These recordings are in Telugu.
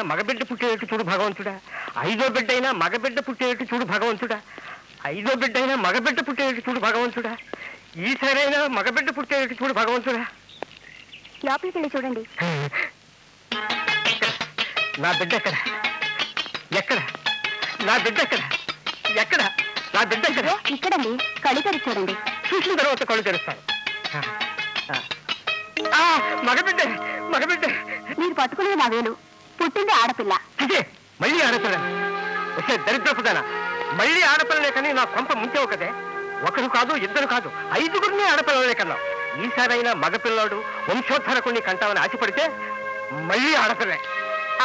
బిడ్డైనా మగబిడ్డ పుట్టేటట్టు చూడు భగవంతుడా. ఐదో బిడ్డైనా మగబిడ్డ పుట్టేటట్టు చూడు భగవంతుడా. ఐదో బిడ్డైనా మగబిడ్డ పుట్టేటట్టు చూడు భగవంతుడా. ఈసారైనా మగబిడ్డ పుట్టేటట్టు చూడు భగవంతుడా. లోపలికి వెళ్ళి చూడండి. నా బిడ్డ ఎక్కడ? ఎక్కడ? నా బిడ్డ ఎక్కడ? ఎక్కడ? నా బిడ్డ ఎక్కడ? ఇక్కడండి. కళ్ళు తెరిచి చూడండి. చూసిన తర్వాత కళ్ళు తెరుస్తాను. మగబిడ్డ మగబిడ్డ. మీరు పట్టుకునే నా వేలు. పుట్టింది ఆడపిల్ల. ఇదే మళ్ళీ ఆడపిల్ల. వచ్చే దరిద్రపుదానా? మళ్ళీ ఆడపిల్లలే కానీ నా కొంప ముంచావు కదే. ఒకరు కాదు ఇద్దరు కాదు ఐదుగురిని ఆడపిల్లలే కన్నావు. ఈసారైనా మగపిల్లాడు వంశోద్ధరకుణ్ణి కంటామని ఆశపడితే మళ్ళీ ఆడపిల్లే.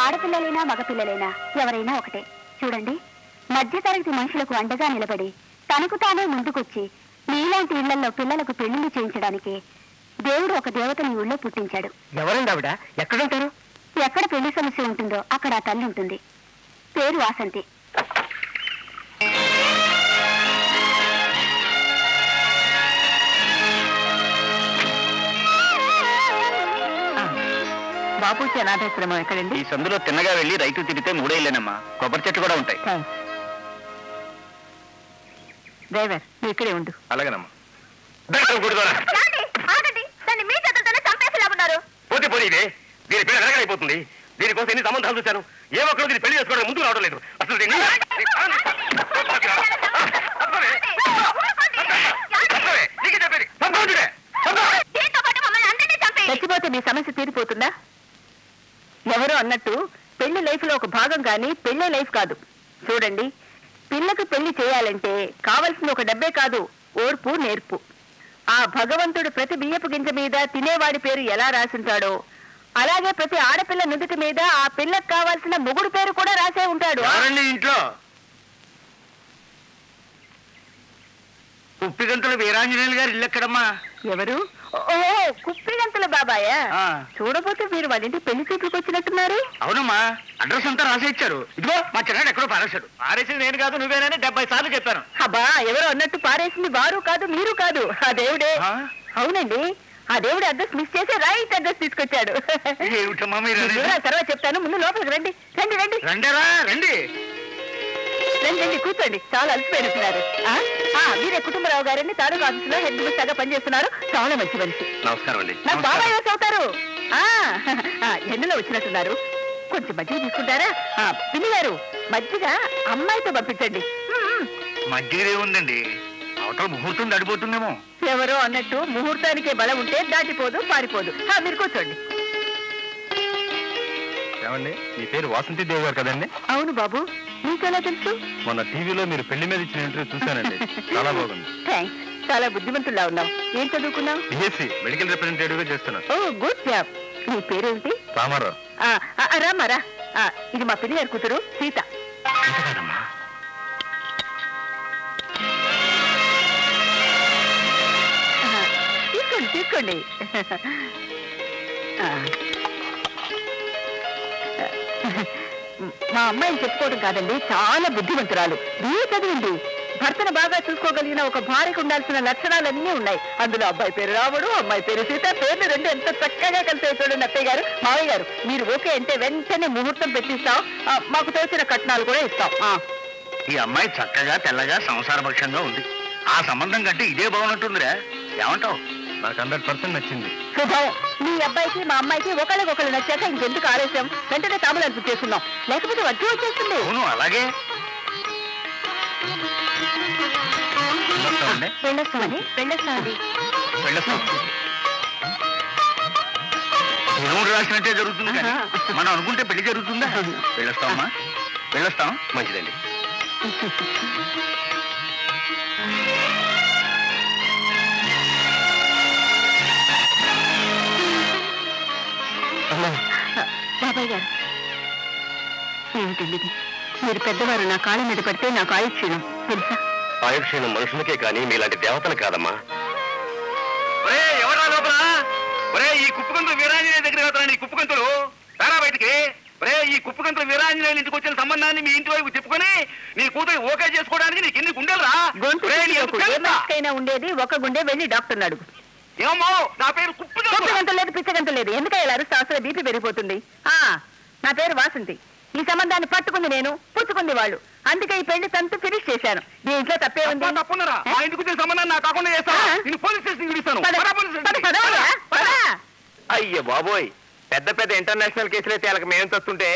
ఆడపిల్లలైనా మగపిల్లలైనా ఎవరైనా ఒకటే. చూడండి మధ్యతరగతి మనుషులకు అండగా నిలబడి తనకు తానే ముందుకొచ్చి మీలాంటి ఇళ్ళలో పిల్లలకు పెళ్ళిళ్ళు చేయించడానికి దేవుడు ఒక దేవతని ఊళ్ళో పుట్టించాడు. ఎవరండి ఆవిడ? ఎక్కడుంటారు? ఎక్కడ పెళ్ళి సమస్య ఉంటుందో అక్కడ ఆ తల్లి ఉంటుంది. పేరు వాసంతి. బాపూజీ అనాథాశ్రమం ఎక్కడండి? ఈ సందులో తిన్నగా వెళ్ళి రైతు తిరిగితే మూడేళ్ళేనమ్మా. కొబ్బరి చెట్లు కూడా ఉంటాయి. డ్రైవర్ నువ్వు ఇక్కడే ఉండు. అలాగేనమ్మా. పోతే పోనీ దీని పిల్ల వెనకైపోతుంది దీనికోసం ఎన్ని సంబంధాలు చూశాను? ఏ ఒక్కరు దీన్ని పెళ్ళి చేసుకోవడం ముందు రావడం లేదు. అసలు దీన్ని చచ్చిపోతే మీ సమస్య తీరిపోతుందా? ఎవరో అన్నట్టు పెళ్ళి లైఫ్లో ఒక భాగం కానీ పెళ్ళే లైఫ్ కాదు. చూడండి పిల్లకు పెళ్ళి చేయాలంటే కావలసిన ఒక డబ్బే కాదు ఓర్పు నేర్పు. ఆ భగవంతుడు ప్రతి బియ్యపు గింజ మీద తినేవాడి పేరు ఎలా రాసింటాడో అలాగే ప్రతి ఆడపిల్ల నుదుటి మీద ఆ పిల్లకు కావాల్సిన మొగుడు పేరు కూడా రాసే ఉంటాడు. ఎవరండి ఇంట్లో? ఉప్పిగంతుల వీరాంజనేయులు గారు ఇల్లు ఎక్కడమ్మా? ఎవరు? ఓ కుప్పిగంతుల బాబాయా? చూడబోతే మీరు వాళ్ళ ఇంటి పెళ్ళి చూపులకు వచ్చినట్టున్నారు. అవునమ్మా అడ్రస్ అంతా రాసి ఇచ్చారు. ఇదిగో మా చిన్నాడు ఎక్కడో పారేశాడు. పారేసింది నేను కాదు నువ్వేనని డెబ్బై సార్లు చెప్పాను. అబ్బా ఎవరో అన్నట్టు పారేసింది వారు కాదు మీరు కాదు. ఆ దేవుడే. ఆ? అవునండి. ఆ దేవుడు అడ్రస్ మిస్ చేసి రైట్ అడ్రస్ తీసుకొచ్చాడు. ఏమిటమ్మా మీరు ఈ అనేది? వివరాలు తర్వాత చెప్తాను. ముందు లోపలికి రండి. రండి రండి. రండరా? రండి. రండి రండి కూర్చోండి. చాలా అలసిపోయినట్టున్నారు ఆ? ఆ, మీరే కుటుంబరావు గారండి తాలూకు ఆఫీసులో హెడ్ మినిస్టర్గా పనిచేస్తున్నారు. చాలా మంచి మనిషి. నమస్కారం అండి. నాకు బాబాయ్ ఎవరు అవుతారు. ఆ, ఆ, ఎండలో వచ్చినట్టున్నారు. కొంచెం మజ్జిగ తీసుకుంటారా? ఆ, పిన్ని గారు మజ్జిగ అమ్మాయితో పంపించండి. మ్మ్. మధ్య ఉందండి అవతల ముహూర్తం దాడిపోతుందేమో ఎవరో అన్నట్టు ముహూర్తానికే బలం ఉంటే దాటిపోదు పారిపోదు. మీరు కూర్చోండి. ఏమండి? మీ పేరు వాసంతి దేవి గారు కదండి? అవును బాబు. నీకెలా తెలుసు? మొన్న టీవీలో మీరు పెళ్ళి మీద ఇచ్చిన ఇంటర్వ్యూ చూశానండి. చాలా బాగుంది. థ్యాంక్స్ చాలా బుద్ధిమంతుల్లా ఉన్నావు. ఏం చదువుకున్నావు? బిఎస్సి మెడికల్ రిప్రజెంటేటివ్గా చేస్తున్నాను. Oh good job. నీ పేరేంటి రామారావు. ఆ, ఆ, ఆ, రామ్మా రా ఆ, ఇది మా పిన్ని గారి కూతురు సీత. తీసుకోండి. మా అమ్మాయిని చెప్పుకోవడం కాదండి చాలా బుద్ధిమంతురాలు. బిఏ చదివింది? భర్తను బాగా చూసుకోగలిగిన ఒక భార్యకు ఉండాల్సిన లక్షణాలన్నీ ఉన్నాయి. అందులో అబ్బాయి పేరు రాముడు అమ్మాయి పేరు సీత పేర్లు రెండు ఎంత చక్కగా కలిసి చూడండి అత్తయ్య గారు. మావయ్య గారు మీరు ఓకే అంటే వెంటనే ముహూర్తం పెట్టిస్తాం. మాకు తోచిన కట్నాలు కూడా ఇస్తాం. ఆ. ఈ అమ్మాయి చక్కగా తెల్లగా సంసారపక్షంగా ఉంది. ఆ సంబంధం కంటే ఇదే బాగున్నట్టుందిరా. ఏమంటావు? నాకు హండ్రెడ్ పర్సెంట్ నచ్చింది. శుభం మీ అబ్బాయికి మా అమ్మాయికి ఒకళ్ళకొకళ్ళు నచ్చాక ఇంకెందుకు ఆలస్యం? వెంటనే తాములు చేసుకుందాం. లేకపోతే వడ్డీ వచ్చేస్తుంది అవును అలాగే. వెళ్ళొస్తామండి. వెళ్ళొస్తామని వెళ్ళొస్తామండి. వెళ్ళొస్తాం. దేవుడు రాసినట్టే జరుగుతుంది కానీ. మనం అనుకుంటే పెళ్ళి జరుగుతుందా? వెళ్ళొస్తామమ్మా వెళ్ళొస్తాం. మంచిదండి. బాబాయ్ గారు. ఏమిటండి? మీరు పెద్దవారు నా కాళ్ళ మీద పడితే నాకు ఆయుక్షీణం. తెలుసా? ఆయుక్షీణం మనుషులకే కానీ మీలాంటి దేవతలు కాదమ్మా. ఎవరా లోపల? ఒరే ఈ కుప్పకంతులు వీరాంజనేయ దగ్గర వెళ్తారా నీ కుప్పకంతులు. రారా బయటికి. ఒరే ఈ కుప్పకంతులు వీరాంజనేయుల ఇంటికి వచ్చిన సంబంధాన్ని మీ ఇంటి వైపు చెప్పుకొని నీ కూతురు ఓకే చేసుకోవడానికి నీకు ఎన్ని గుండెలు రా? ఉండేది ఒక గుండె వెళ్ళి డాక్టర్ అడుగు. ఏమో నా పేరు గంట లేదు లేదు ఎందుకంటే ఇలా అరుస్తే అసలు బీపీ పెరిగిపోతుంది? ఆ నా పేరు వాసంతి. ఈ సంబంధాన్ని పట్టుకుంది నేను పుచ్చుకుంది వాళ్ళు. అందుకే ఈ పెళ్ళి తంతు ఫినిష్ చేశాను. దీంట్లో తప్పే ఉంది. అబ్బా, తప్పున్నారా? మా ఇంటికి వచ్చిన సంబంధం నాకు కాకుండా చేస్తా ఆ? నేను పోలీస్ స్టేషన్ పిలుస్తాను. పద, పద, పోలీస్ పద, స్టేషన్కి. పద, పద, పద. అయ్యో బాబోయ్. పెద్ద పెద్ద ఇంటర్నేషనల్ కేసులు అయితే వాళ్ళకి మేము తస్తుంటే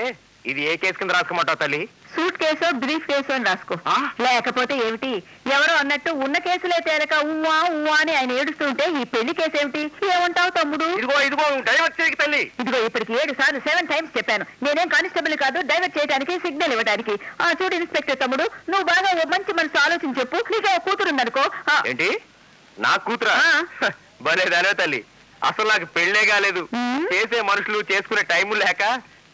ఇది ఏ కేసు కింద రాసుకోమంటావు తల్లి? సూట్ కేసో బ్రీఫ్ కేసో అని రాసుకో. ఆ? లేకపోతే ఏమిటి? ఎవరో అన్నట్టు ఉన్న కేసులే తేలక ఉవ్వా ఉవ్వా అని ఆయన ఏడుస్తుంటే ఈ పెళ్ళి కేసు ఏమిటి? ఏమంటావు తమ్ముడు? ఇదిగో ఇదిగో టైం వచ్చేకి తల్లి. ఇదిగో ఇప్పటికి ఏడు సార్లు సెవెన్ టైమ్స్ చెప్పాను. నేనేం కానిస్టేబుల్ కాదు డైవర్ట్ చేయడానికి సిగ్నల్ ఇవ్వడానికి. ఆ చూడు ఇన్స్పెక్టర్ తమ్ముడు నువ్వు బాగా ఓ మంచి మనసు ఆలోచించి చెప్పు. నీకే ఓ కూతురు ఉందనుకో. ఆ, ఏంటి? నా కూతురా? ఆ. భలేదానే తల్లి. అసలు నాకు పెళ్ళే కాలేదు. ఉమ్. చేసే మనుషులు చేసుకునే టైము లేక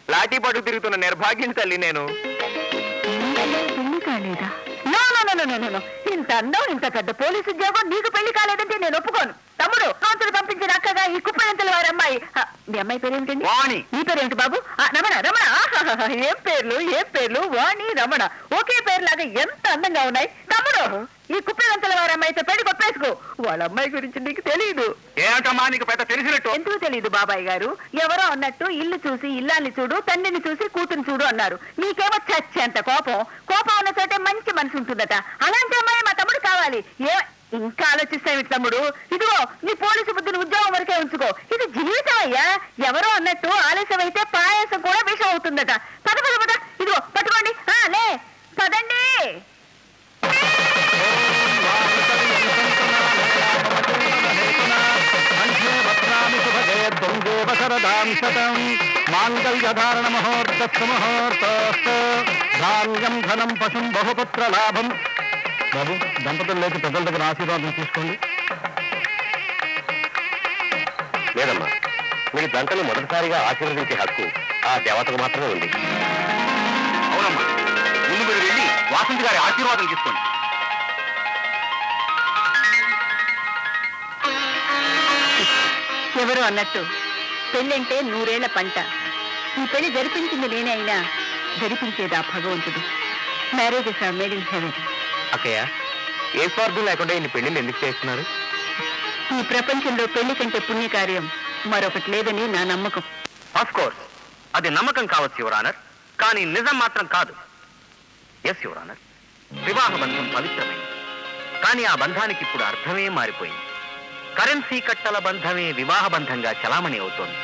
లాఠీ పట్టు తిరుగుతున్న నిర్భాగ్యం తల్లి నేను. పెళ్ళి కాలేదా? No no no no no no. ఇంత అందం ఇంత పెద్ద పోలీసు ఉద్యోగం నీకు పెళ్ళి కాలేదంటే నేను ఒప్పుకోను. తమ్ముడు కాంతులు పంపించిన అక్కగా ఈ కుప్పయంతల వారి అమ్మాయి? ఆ, మీ అమ్మాయి పేరేంటండి వాణి. నీ పేరేంటి బాబు? ఆ, రమణ రమణ. ఆహాహాహా, ఏం పేర్లు ఏం పేర్లు? వాణి రమణ. ఒకే పేరులాగా ఎంత అందంగా ఉన్నాయి? తమ్ముడు. ఈ కుప్పయంతల వారి అమ్మాయితో పెళ్ళి కొప్పేసుకో. వాళ్ళ అమ్మాయి గురించి నీకు తెలియదు ఏమిటమ్మా నీకు పెద్ద తెలిసినట్టు? ఎందుకు తెలియదు బాబాయ్ గారు? ఎవరో అన్నట్టు ఇల్లు చూసి ఇల్లాన్ని చూడు తండ్రిని చూసి కూతురు చూడు అన్నారు. నీకేమో చచ్చేంత కోపం. కోపం ఉన్న చోటే మంచి మనసు ఉంటుందట. అలాంటి అమ్మాయి మా తమ్ముడు కావాలి. ఏ ఇంకా ఆలోచిస్తావి తమ్ముడు? ఇదిగో నీ పోలీసు బుద్ధిని ఉద్యోగం వరకే ఉంచుకో. ఇది జీవితం అయ్యా. ఎవరో అన్నట్టు ఆలస్యం అయితే పాయాసం కూడా విషం అవుతుందట. పద పద పద. ఇదిగో పట్టుకోండి. ఆ, లే పదండి. మాంగళ్యధారణ ముహూర్త ముహూర్తోస్తు ధాన్యం ధనం పశుం బహుపుత్ర లాభం బాబు దంపతులు లేక పెద్దల దగ్గర ఆశీర్వాదం తీసుకోండి. లేదమ్మా మీ దంతని మొదటిసారిగా ఆశీర్వదించే హక్కు ఆ దేవతకు మాత్రమే ఉంది. అవునమ్మా ముందు మీరు వెళ్ళి వాసంతి గారి ఆశీర్వాదం తీసుకోండి. ఎవరు అన్నట్టు. పెళ్ళంటే నూరేళ్ళ పంట. ఈ పెళ్ళి జరిపించింది నేనే అయినా జరిపించేది ఆ భగవంతుడు. Marriages are made in heaven అక్కయ్య ఏ స్వార్థం లేకుండా ఇన్ని పెళ్ళిళ్ళు ఎందుకు చేస్తున్నారు? ఈ ప్రపంచంలో పెళ్ళి కంటే పుణ్యకార్యం మరొకటి లేదని నా నమ్మకం. ఆఫ్ కోర్స్ అది నమ్మకం కావచ్చు యువరానర్ కానీ నిజం మాత్రం కాదు. ఎస్ యువరానర్ వివాహ బంధం పవిత్రమైంది. కానీ ఆ బంధానికి ఇప్పుడు అర్థమే మారిపోయింది. కరెన్సీ కట్టల బంధమే వివాహ బంధంగా చలామణి అవుతోంది.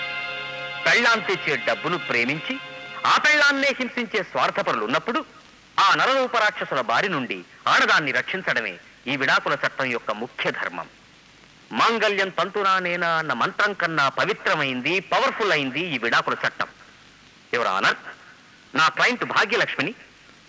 పెళ్ళాం తెచ్చే డబ్బును ప్రేమించి ఆ పెళ్ళాన్నే హింసించే స్వార్థపరులు ఉన్నప్పుడు ఆ నరరూపరాక్షసుల బారి నుండి ఆడదాన్ని రక్షించడమే ఈ విడాకుల చట్టం యొక్క ముఖ్య ధర్మం. మాంగళ్యం తంతునానేనా అన్న మంత్రం కన్నా పవిత్రమైంది పవర్ఫుల్ అయింది ఈ విడాకుల చట్టం. ఎవరు ఆనర్ నా క్లయింట్ భాగ్యలక్ష్మిని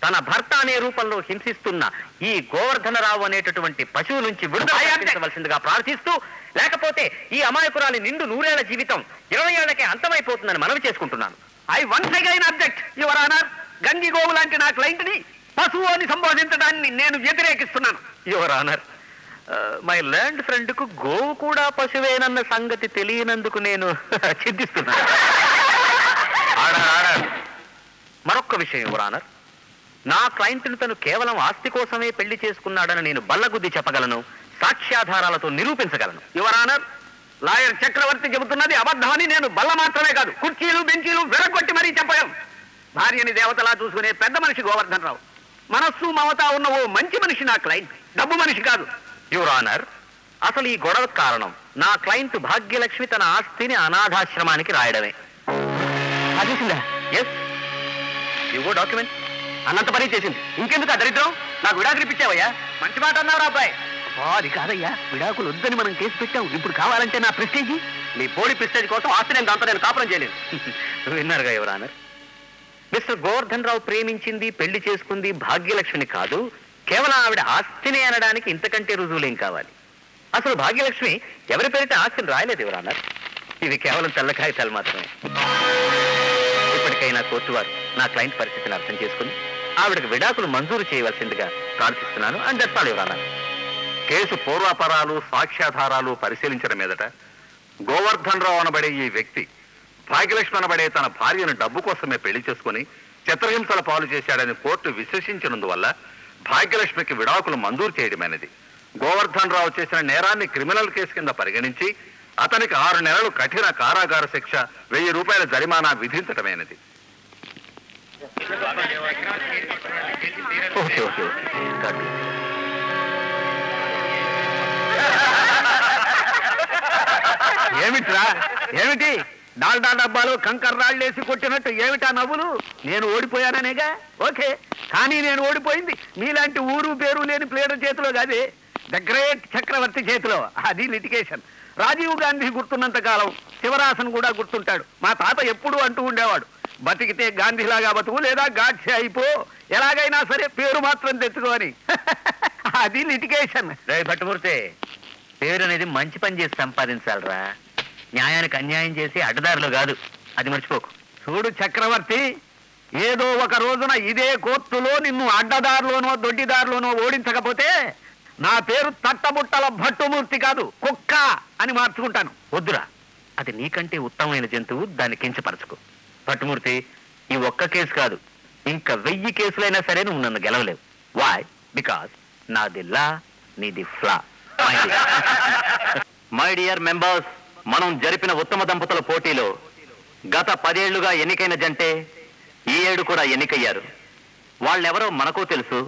తన భర్త అనే రూపంలో హింసిస్తున్న ఈ గోవర్ధనరావు అనేటటువంటి పశువు నుంచి విడుదల కల్పించవలసిందిగా ప్రార్థిస్తూ లేకపోతే ఈ అమాయకురాలి నిండు నూరేళ్ళ జీవితం ఇరవై ఏళ్ళకే అంతమైపోతుందని మనవి చేసుకుంటున్నాను. I once again object your honour గంగి గోవు లాంటి నా క్లయింట్ని పశువు అని సంబోధించడాన్ని నేను వ్యతిరేకిస్తున్నాను. యువర్ ఆనర్ మై ల్యాండ్ ఫ్రెండ్కు గోవు కూడా పశువేనన్న సంగతి తెలియనందుకు నేను చింతిస్తున్నాను. మరొక్క విషయం యువర్ ఆనర్ నా క్లయింట్ను తను కేవలం ఆస్తి కోసమే పెళ్ళి చేసుకున్నాడని నేను బల్లగుద్ది చెప్పగలను సాక్ష్యాధారాలతో నిరూపించగలను. యువర్ ఆనర్ లాయర్ చక్రవర్తి చెబుతున్నది అబద్ధమని నేను బల్ల మాత్రమే కాదు కుర్చీలు బెంచీలు విరగొట్టి మరీ చెప్పగలను. భార్యని దేవతలా చూసుకునే పెద్ద మనిషి గోవర్ధన్ రావు మనస్సు మమత ఉన్న ఓ మంచి మనిషి నా క్లయింట్. డబ్బు మనిషి కాదు. యువర్ ఆనర్ అసలు ఈ గొడవ కారణం నా క్లయింట్ భాగ్యలక్ష్మి తన ఆస్తిని అనాథాశ్రమానికి రాయడమే. అదేసిందా ఎస్ ఇవో డాక్యుమెంట్ అన్నంత పని చేసింది. ఇంకెందుకు ఆ దరిద్రం? నాకు విడాకులు ఇప్పించావయ్యా. మంచి మాట అన్నావు అబ్బాయి. అది కాదయ్యా. విడాకులు వద్దని మనం కేసు పెట్టావు ఇప్పుడు కావాలంటే నా ప్రెస్టేజీ? నీ పోడి ప్రెస్టేజ్ కోసం ఆస్తి నేను దాంతో నేను కాపురం చేయలేదు. విన్నారుగా ఎవరానర్ మిస్టర్ గోవర్ధన్ రావు ప్రేమించింది పెళ్ళి చేసుకుంది భాగ్యలక్ష్మి కాదు కేవలం ఆవిడ ఆస్తిని అనడానికి ఇంతకంటే రుజువులేం కావాలి? అసలు భాగ్యలక్ష్మి ఎవరి పేరిట ఆస్తిని రాయలేదు ఎవరన్నారు ఇవి కేవలం తెల్ల కాగితాలు మాత్రమే. ఇప్పటికైనా కోర్టు వారు నా క్లయింట్ పరిస్థితిని అర్థం చేసుకుని ఆవిడకు విడాకులు మంజూరు చేయవలసిందిగా ప్రార్థిస్తున్నాను అని దట్టాలు ఎవరన్నారు కేసు పూర్వాపరాలు సాక్ష్యాధారాలు పరిశీలించడం మీదట గోవర్ధన్ రావు అనబడే ఈ వ్యక్తి భాగ్యలక్ష్మి అనబడే తన భార్యను డబ్బు కోసమే పెళ్ళి చేసుకుని చిత్రహింసల పాలు చేశాడని కోర్టు విశ్లేషించినందువల్ల భాగ్యలక్ష్మికి విడాకులు మంజూరు చేయడమైనది. గోవర్ధన్ రావు చేసిన నేరాన్ని క్రిమినల్ కేసు కింద పరిగణించి అతనికి ఆరు నెలలు కఠిన కారాగార శిక్ష వెయ్యి రూపాయల జరిమానా విధించటమైనది ఓకే ఓకే ఓకే ఏమిట్రా? ఏమిటి? డాల్డా డబ్బాలు కంకర్ రాళ్ళేసి కొట్టినట్టు ఏమిటా నవ్వులు? నేను ఓడిపోయాననేగా? ఓకే కానీ నేను ఓడిపోయింది. మీలాంటి ఊరు పేరు లేని ప్లేయర్ చేతిలో కాదే ద గ్రేట్ చక్రవర్తి చేతిలో. అది లిటిగేషన్ రాజీవ్ గాంధీ గుర్తున్నంత కాలం శివరాసన్ కూడా గుర్తుంటాడు. మా తాత ఎప్పుడూ అంటూ ఉండేవాడు. బతికితే గాంధీలాగా బతుకు లేదా గాడ్సే అయిపో. ఎలాగైనా సరే పేరు మాత్రం తెచ్చుకోని అది లిటిగేషన్ రే భట్టుమూర్తి పేరు అనేది మంచి పని చేసి సంపాదించాలరా. న్యాయానికి అన్యాయం చేసి అడ్డదారులు కాదు. అది మర్చిపోకు. చూడు చక్రవర్తి ఏదో ఒక రోజున ఇదే కోర్టులో నిన్ను అడ్డదారిలోనో దొడ్డిదారిలోనో ఓడించకపోతే నా పేరు తట్టబుట్టల భట్టుమూర్తి కాదు కుక్క అని మార్చుకుంటాను. వద్దురా. అది నీకంటే ఉత్తమమైన జంతువు దాన్ని కించపరచుకో. పట్టుమూర్తి ఈ ఒక్క కేసు కాదు. ఇంకా వెయ్యి కేసులైనా సరే నువ్వు నన్ను గెలవలేవు. వాయ్ బికాస్ నాది లా నీది ఫ్లా. మై డియర్ మెంబర్స్ మనం జరిపిన ఉత్తమ దంపతుల పోటీలో గత పదేళ్ళుగా ఎన్నికైన జంటే ఈ ఏడు కూడా ఎన్నికయ్యారు. వాళ్ళెవరో మనకు తెలుసు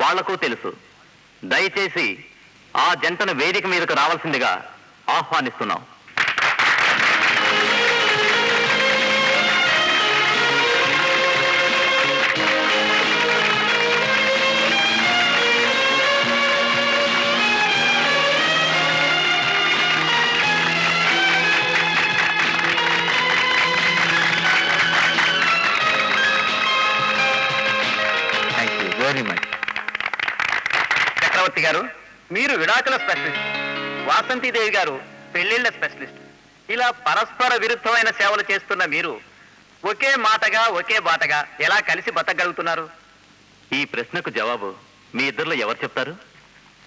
వాళ్ళకు తెలుసు. దయచేసి ఆ జంటను వేదిక మీదకు రావాల్సిందిగా ఆహ్వానిస్తున్నాం. చక్రవర్తి గారు మీరు విడాకుల స్పెషలిస్ట్. వాసంతిదేవి గారు పెళ్ళిళ్ళ స్పెషలిస్ట్. ఇలా పరస్పర విరుద్ధమైన సేవలు చేస్తున్న మీరు ఒకే మాటగా ఒకే బాటగా ఎలా కలిసి బతకగలుగుతున్నారు? ఈ ప్రశ్నకు జవాబు మీ ఇద్దరిలో ఎవరు చెప్తారు?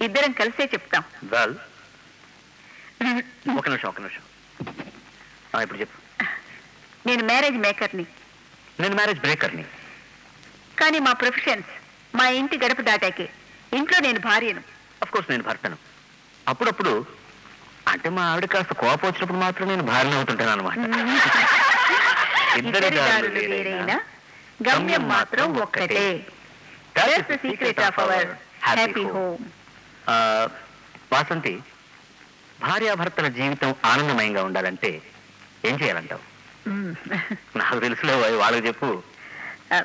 ఇద్దరం కలిసే చెప్తాం. వెల్ ఒక నిమిషం ఒక నిమిషం. ఆ, ఇప్పుడు చెప్పు. నేను మ్యారేజ్ మేకర్ని. నేను మ్యారేజ్ బ్రేకర్ని. కానీ మా ప్రొఫెషన్స్ మా ఇంటి గడప దాటాకే. ఇంట్లో నేను భార్యను. కోర్స్ నేను భర్తను. అప్పుడప్పుడు అంటే మా ఆవిడ కాస్త కోపం వచ్చినప్పుడు మాత్రం నేను భార్య అవుతుంటాను అనమాట గమ్యం మాత్రం ఒక్కటే. వాసంతి భార్యాభర్తల జీవితం ఆనందమయంగా ఉండాలంటే ఏం చేయాలంటావు? మ్మ్. నాకు తెలుసులే వాళ్ళకి చెప్పు. ఆ,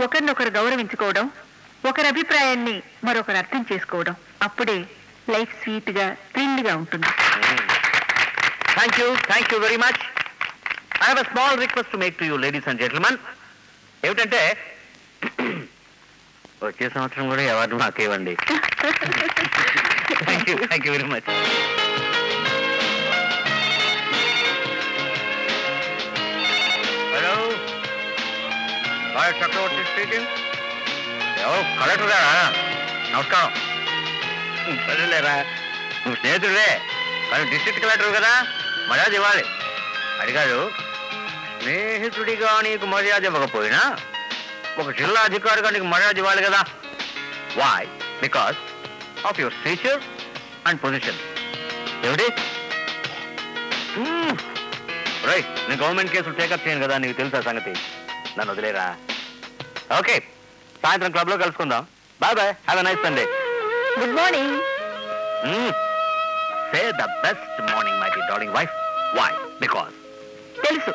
ఒకరినొకరు గౌరవించుకోవడం ఒకరి అభిప్రాయాన్ని మరొకరు అర్థం చేసుకోవడం అప్పుడే లైఫ్ స్వీట్గా థ్రిల్గా ఉంటుంది thank you thank you very much I have small request to make to you ladies and gentlemen ఏమిటంటే వచ్చే సంవత్సరం కూడా ఎవరు మాకేవండి. Thank you thank you very much hello Chakravarthi speaking collector గారా? నమస్కారం. సరేలేరా. నువ్వు స్నేహితుడే కానీ డిస్ట్రిక్ట్ కలెక్టర్ కదా మర్యాద ఇవ్వాలి. అడిగాడు స్నేహితుడిగా నీకు మర్యాద ఇవ్వకపోయినా ఒక జిల్లా అధికారిగా నీకు మర్యాద ఇవ్వాలి కదా. Why because of your feature and position ఏమిటి? రైట్ నేను గవర్నమెంట్ కేసులు టేకప్ చేయను కదా నీకు తెలుసా సంగతి? నన్ను వదిలేరా? ఓకే సాయంత్రం క్లబ్లో కలుసుకుందాం. Bye bye have a nice Sunday good morning say the best morning my darling wife why because తెలుసు.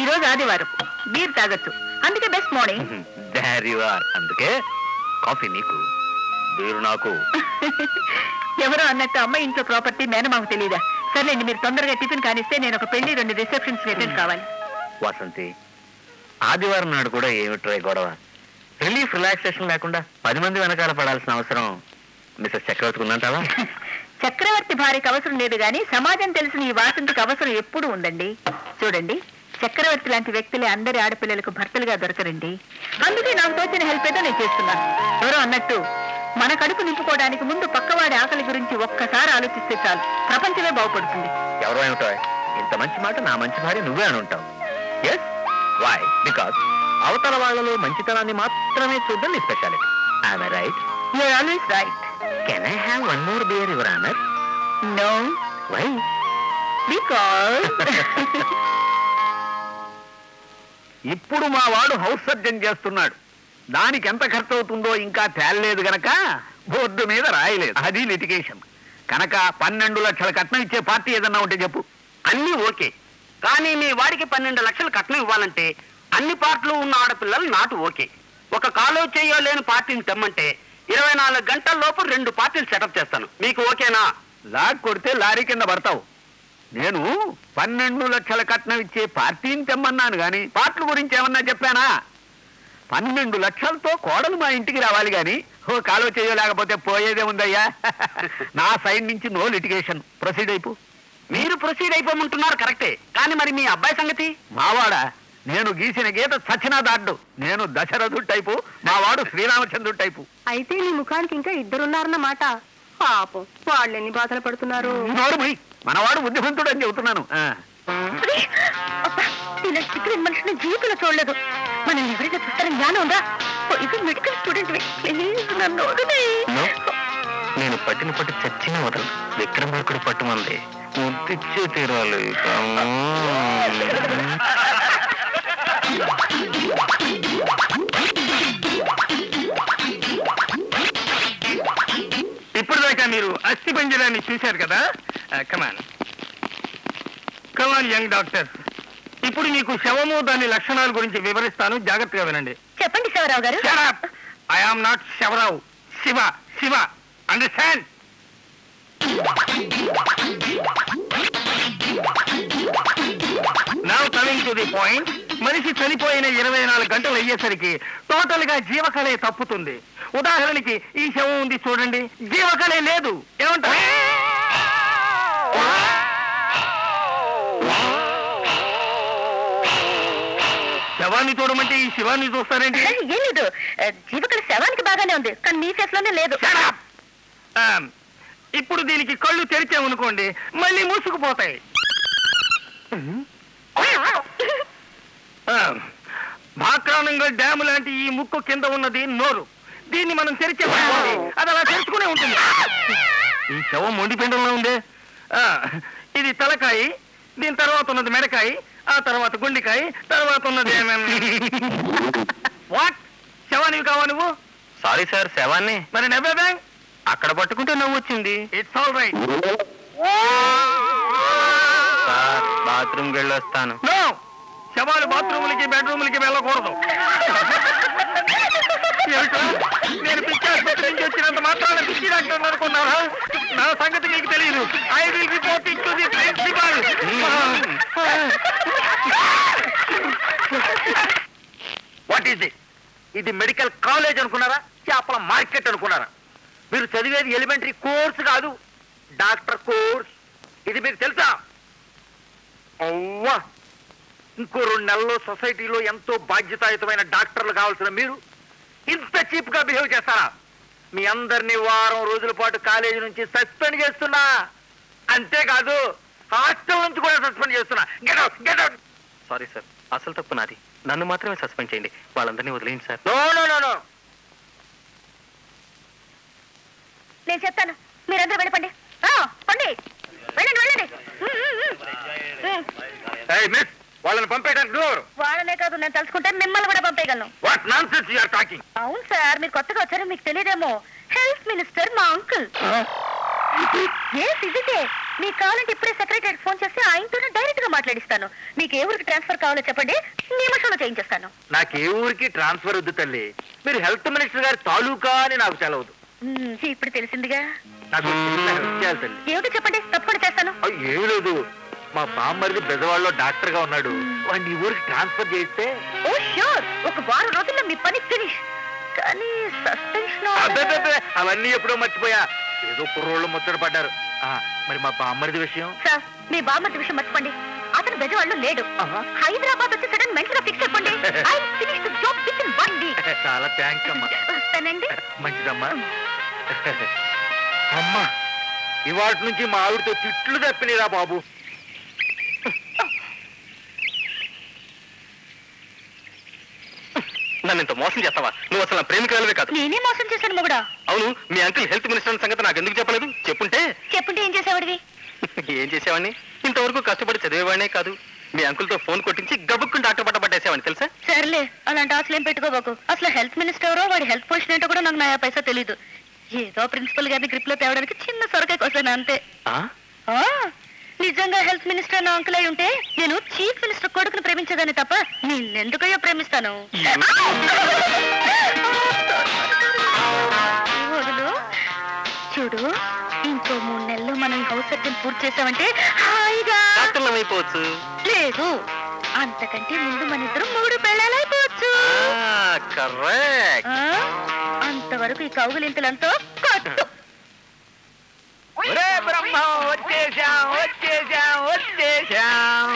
ఈ రోజు ఆదివారం. బీర్ తాగొచ్చు. అందుకే best morning there you are అందుకే కాఫీ నీకు బీరు నాకు. ఎవరో అన్నట్టు అమ్మ ఇంట్లో ప్రాపర్టీ మేనమాకు తెలియదా సర్లేండి మీరు తొందరగా టిఫిన్ కానిస్తే నేను ఒక పెళ్ళి రెండు రిసెప్షన్స్ అటెండ్ కావాలి. వసంతి ఆదివారం నాడు కూడా ఏమిట్రా గొడవ? రిలీఫ్ రిలాక్సేషన్ లేకుండా పది మంది వెనకాల పడాల్సిన అవసరం మిస్టర్ చక్రవర్తికి ఉందంటావా? చక్రవర్తి భార్యకి అవసరం లేదు కానీ సమాజం తెలిసిన ఈ వాసంతికి అవసరం ఎప్పుడూ ఉందండి. చూడండి చక్రవర్తి లాంటి వ్యక్తులే అందరి ఆడపిల్లలకు భర్తలుగా దొరకరండి. అందుకే నాకు తోచిన హెల్ప్ ఏదో నేను చేస్తున్నాను ఎవరో అన్నట్టు మన కడుపు నింపుకోవడానికి ముందు పక్కవాడి ఆకలి గురించి ఒక్కసారి ఆలోచిస్తే చాలు. ప్రపంచమే బాగుపడుతుంది. ఎవరో ఏమిటో? ఇంత మంచి మాట నా మంచి భార్య నువ్వే అని ఉంటావు ఎస్ వై బికాస్ అవతల వాళ్ళలో మంచితనాన్ని మాత్రమే చూడడం నీ speciality I'm right you're always right can I have one more beer your honour no why because ఇప్పుడు మా వాడు హౌస్ సర్జన్ చేస్తున్నాడు. దానికి ఎంత ఖర్చు అవుతుందో ఇంకా తేలలేదు గనక బోర్డు మీద రాయలేదు. అది లిటిగేషన్ కనుక పన్నెండు లక్షల కట్నం ఇచ్చే పార్టీ ఏదన్నా ఉంటే చెప్పు. అన్ని ఓకే. కానీ మీ వాడికి పన్నెండు లక్షలు కట్నం ఇవ్వాలంటే అన్ని పార్టీలు ఉన్న ఆడపిల్లలు నాటు ఓకే. ఒక కాలో చేయో లేని పార్టీని తెమ్మంటే ఇరవై నాలుగు గంటల లోపు రెండు పార్టీలు సెటప్ చేస్తాను. మీకు ఓకేనా? లాక్ కొడితే లారీ కింద పడతావు. నేను పన్నెండు లక్షల కట్నం ఇచ్చే పార్టీని తెమ్మన్నాను గాని పార్టీల గురించి ఏమన్నా చెప్పానా? పన్నెండు లక్షలతో కోడలు మా ఇంటికి రావాలి గాని ఓ కాలువ చేయలేకపోతే పోయేదే ఉందయ్యా. నా సైడ్ నుంచి నో లిటిగేషన్. ప్రొసీడ్ అయిపో. మీరు ప్రొసీడ్ అయిపోమంటున్నారు కరెక్టే. కానీ మరి మీ అబ్బాయి సంగతి? మావాడా? నేను గీసిన గీత సచిన దాడ్డు నేను దశరథుడు టైపు మావాడు శ్రీరామచంద్రుడు టైపు. అయితే నీ ముఖానికి ఇంకా ఇద్దరున్నారన్నమాట. పాపం వాళ్ళు ఎన్ని బాధలు పడుతున్నారు? నోరు. మనవాడు బుద్ధిమంతుడు అని చెబుతున్నాను. మనిషిని జీవితంలో చూడలేదు. మనం ఎవరైనా చూస్తారని జ్ఞానం ఉందా? ఇది మెడికల్ స్టూడెంట్ నన్ను. నేను పట్టిన పట్టు చచ్చిన వదలు విక్రమార్కుడు పట్టుమంది. ముద్దిచ్చే తీరాలి. ఇప్పుడు దాకా మీరు అస్థి పంజరాన్ని చూశారు కదా? కమాన్ కమాన్ యంగ్ డాక్టర్ ఇప్పుడు మీకు శవము దాని లక్షణాల గురించి వివరిస్తాను. జాగ్రత్తగా వినండి. చెప్పండి శివరావు గారు. I am not Savarao. Siva Siva. Understand now coming to the point మనిషి చనిపోయిన ఇరవై నాలుగు గంటలు అయ్యేసరికి టోటల్గా జీవకళే తప్పుతుంది. ఉదాహరణకి ఈ శవం ఉంది చూడండి. జీవకళే లేదు. ఏమంటారు? శవాన్ని చూడమంటే ఈ శివాన్ని చూస్తారేంటి? ఏం లేదు. జీవకళ శవానికి బాగానే ఉంది కానీ మీ ఫేస్లోనే లేదు ఇప్పుడు దీనికి కళ్ళు తెరిచామనుకోండి మళ్ళీ మూసుకుపోతాయి. భాక్రానంగల్ డ్యామ్ లాంటి ఈ ముక్కు కింద ఉన్నది నోరు. దీన్ని మనం తెరిచామనుకోండి అది అలా తెరుచుకునే ఉంటుంది. ఈ శవం మొండి పిండంలో ఉందే? ఇది తలకాయ దీని తర్వాత ఉన్నది మెడకాయ ఆ తర్వాత గుండెకాయ తర్వాత ఉన్నది వాట్ శవానివి కావా నువ్వు? సారీ సార్ శవాన్ని. మరి నెబ్బే బ్యాంక్? అక్కడ పట్టుకుంటే నవ్వు వచ్చింది. ఇట్స్ ఆల్ రైట్ బాత్రూమ్కి వెళ్ళొస్తాను. శవాలు బాత్రూములకి బెడ్రూములకి వెళ్ళకూడదు. నేను పిచ్చి ఆసుపత్రి నుంచి వచ్చినంత మాత్రాన పిచ్చి డాక్టర్ అనుకున్నారా నా సంగతి మీకు తెలియదు. I will report it to the principal what is this ఇది మెడికల్ కాలేజ్ అనుకున్నారా? చేపల మార్కెట్ అనుకున్నారా? మీరు చదివేది ఎలిమెంటరీ కోర్స్ కాదు డాక్టర్ కోర్స్. ఇది మీకు తెలుసా? అవ్వా! ఇంకో రెండు నెలల్లో సొసైటీలో ఎంతో బాధ్యతాయుతమైన డాక్టర్లు కావాల్సిన మీరు ఇంత చీప్గా బిహేవ్ చేస్తారా? మీ అందరినీ వారం రోజుల పాటు కాలేజీ నుంచి సస్పెండ్ చేస్తున్నా. అంతేకాదు హాస్టల్ నుంచి కూడా సస్పెండ్ చేస్తున్నా. Get out get out sorry sir అసలు తప్పు నాది. నన్ను మాత్రమే సస్పెండ్ చేయండి. వాళ్ళందరినీ వదిలేయండి sir no no no no నేను చెప్తాను. మీరందరూ వెళ్ళపండి. ఆ, పండి. వెళ్ళండి వెళ్ళండి. మిస్ వాళ్ళని పంపేయడానికి డోర్ వాళ్ళనే కాదు నేను తలుచుకుంటే మిమ్మల్ని కూడా పంపేయగలను. What nonsense you're talking అవును సార్ మీరు కొత్తగా వచ్చారో మీకు తెలియదేమో. హెల్త్ మినిస్టర్ మా అంకుల్ ఏ ఇదితే మీకు కావాలంటే ఇప్పుడే సెక్రటరీ ఫోన్ చేసి ఆయనతోనే డైరెక్ట్గా మాట్లాడిస్తాను. మీకు ఏ ఊరికి ట్రాన్స్ఫర్ కావాలో చెప్పండి నిమిషంలో చేయించేస్తాను. నాకు ఏ ఊరికి ట్రాన్స్ఫర్ వద్దు తల్లి. మీరు హెల్త్ మినిస్టర్ గారి తాలూకా అని నాకు తెలవదు. ఇప్పుడు తెలిసిందిగా. నాకు తల్లి. ఏమిటో చెప్పండి తప్పకుండా చేస్తాను. ఏం లేదు. మా బామ్మరిది బెజవాడలో డాక్టర్గా ఉన్నాడు. వాడిని ఊరికి ట్రాన్స్ఫర్ చేస్తే ఓ ష్యూర్. ఒక వారం రోజుల్లో మీ పని ఫినిష్. కానీ సస్పెన్షన్ అవన్నీ ఎప్పుడో మర్చిపోయా. ఏదో కుర్రోళ్ళు ముచ్చట పడ్డారు. ఆ, మరి మా బామ్మరిది విషయం? సార్ మీ బామ్మర్ది విషయం మర్చిపోండి. అతను బెజవాడలో లేడు. హైదరాబాద్ వచ్చి సడన్ మెంటల్గా ఫిక్స్ అయిపోండి. I finish the job within one week చాలా థ్యాంక్స్ అమ్మా. వస్తానండి. మంచిదమ్మా. అమ్మా ఇవాటి నుంచి మా ఆవిడతో తిట్లు తప్పినరా బాబు. నన్ను ఇంత మోసం చేస్తావా? నువ్వు అసలు నా ప్రేమికురాలవే కాదు. నేనే మోసం చేశాను మొగుడా. అవును మీ అంకుల్ హెల్త్ మినిస్టర్ సంగతి నాకు ఎందుకు చెప్పలేదు? చెప్పుంటే? చెప్పుంటే ఏం చేసేవాడివి? ఏం చేసేవాడిని? ఇంతవరకు కష్టపడి చదివేవాడినే కాదు. మీ అంకుల్తో ఫోన్ కొట్టించి గబుక్కుని డాక్టర్ పట్ట పట్టేసేవాడిని తెలుసా? సర్లే అలాంటి ఆశలు ఏం పెట్టుకోబాకు. అసలు హెల్త్ మినిస్టర్ ఎవరో వాడి హెల్త్ పొజిషన్ ఏంటో కూడా నాకు నయా పైసా తెలీదు. ఏదో ప్రిన్సిపల్ గారిని గ్రిప్లో తేవడానికి చిన్న సొరకాయ కోసాను అంతే. నిజంగా హెల్త్ మినిస్టర్ నా అంకుల్ అయి ఉంటే నేను చీఫ్ మినిస్టర్ కొడుకుని ప్రేమించేదాన్ని తప్ప నిన్నెందుకయ్యో ప్రేమిస్తాను. చూడు ఇంకో మూడు నెలల్లో మనం ఈ హౌస్ సర్జన్ పూర్తి చేసామంటే హాయిగా. అయిపోవచ్చు లేదు అంతకంటే ముందు మన ఇద్దరు మూడు పెళ్ళాలైపోవచ్చు? అంతవరకు ఈ కౌగులింతలంతో కట్టు. ఒరే బ్రహ్మం వచ్చేసాం వచ్చేసాం వచ్చేసాం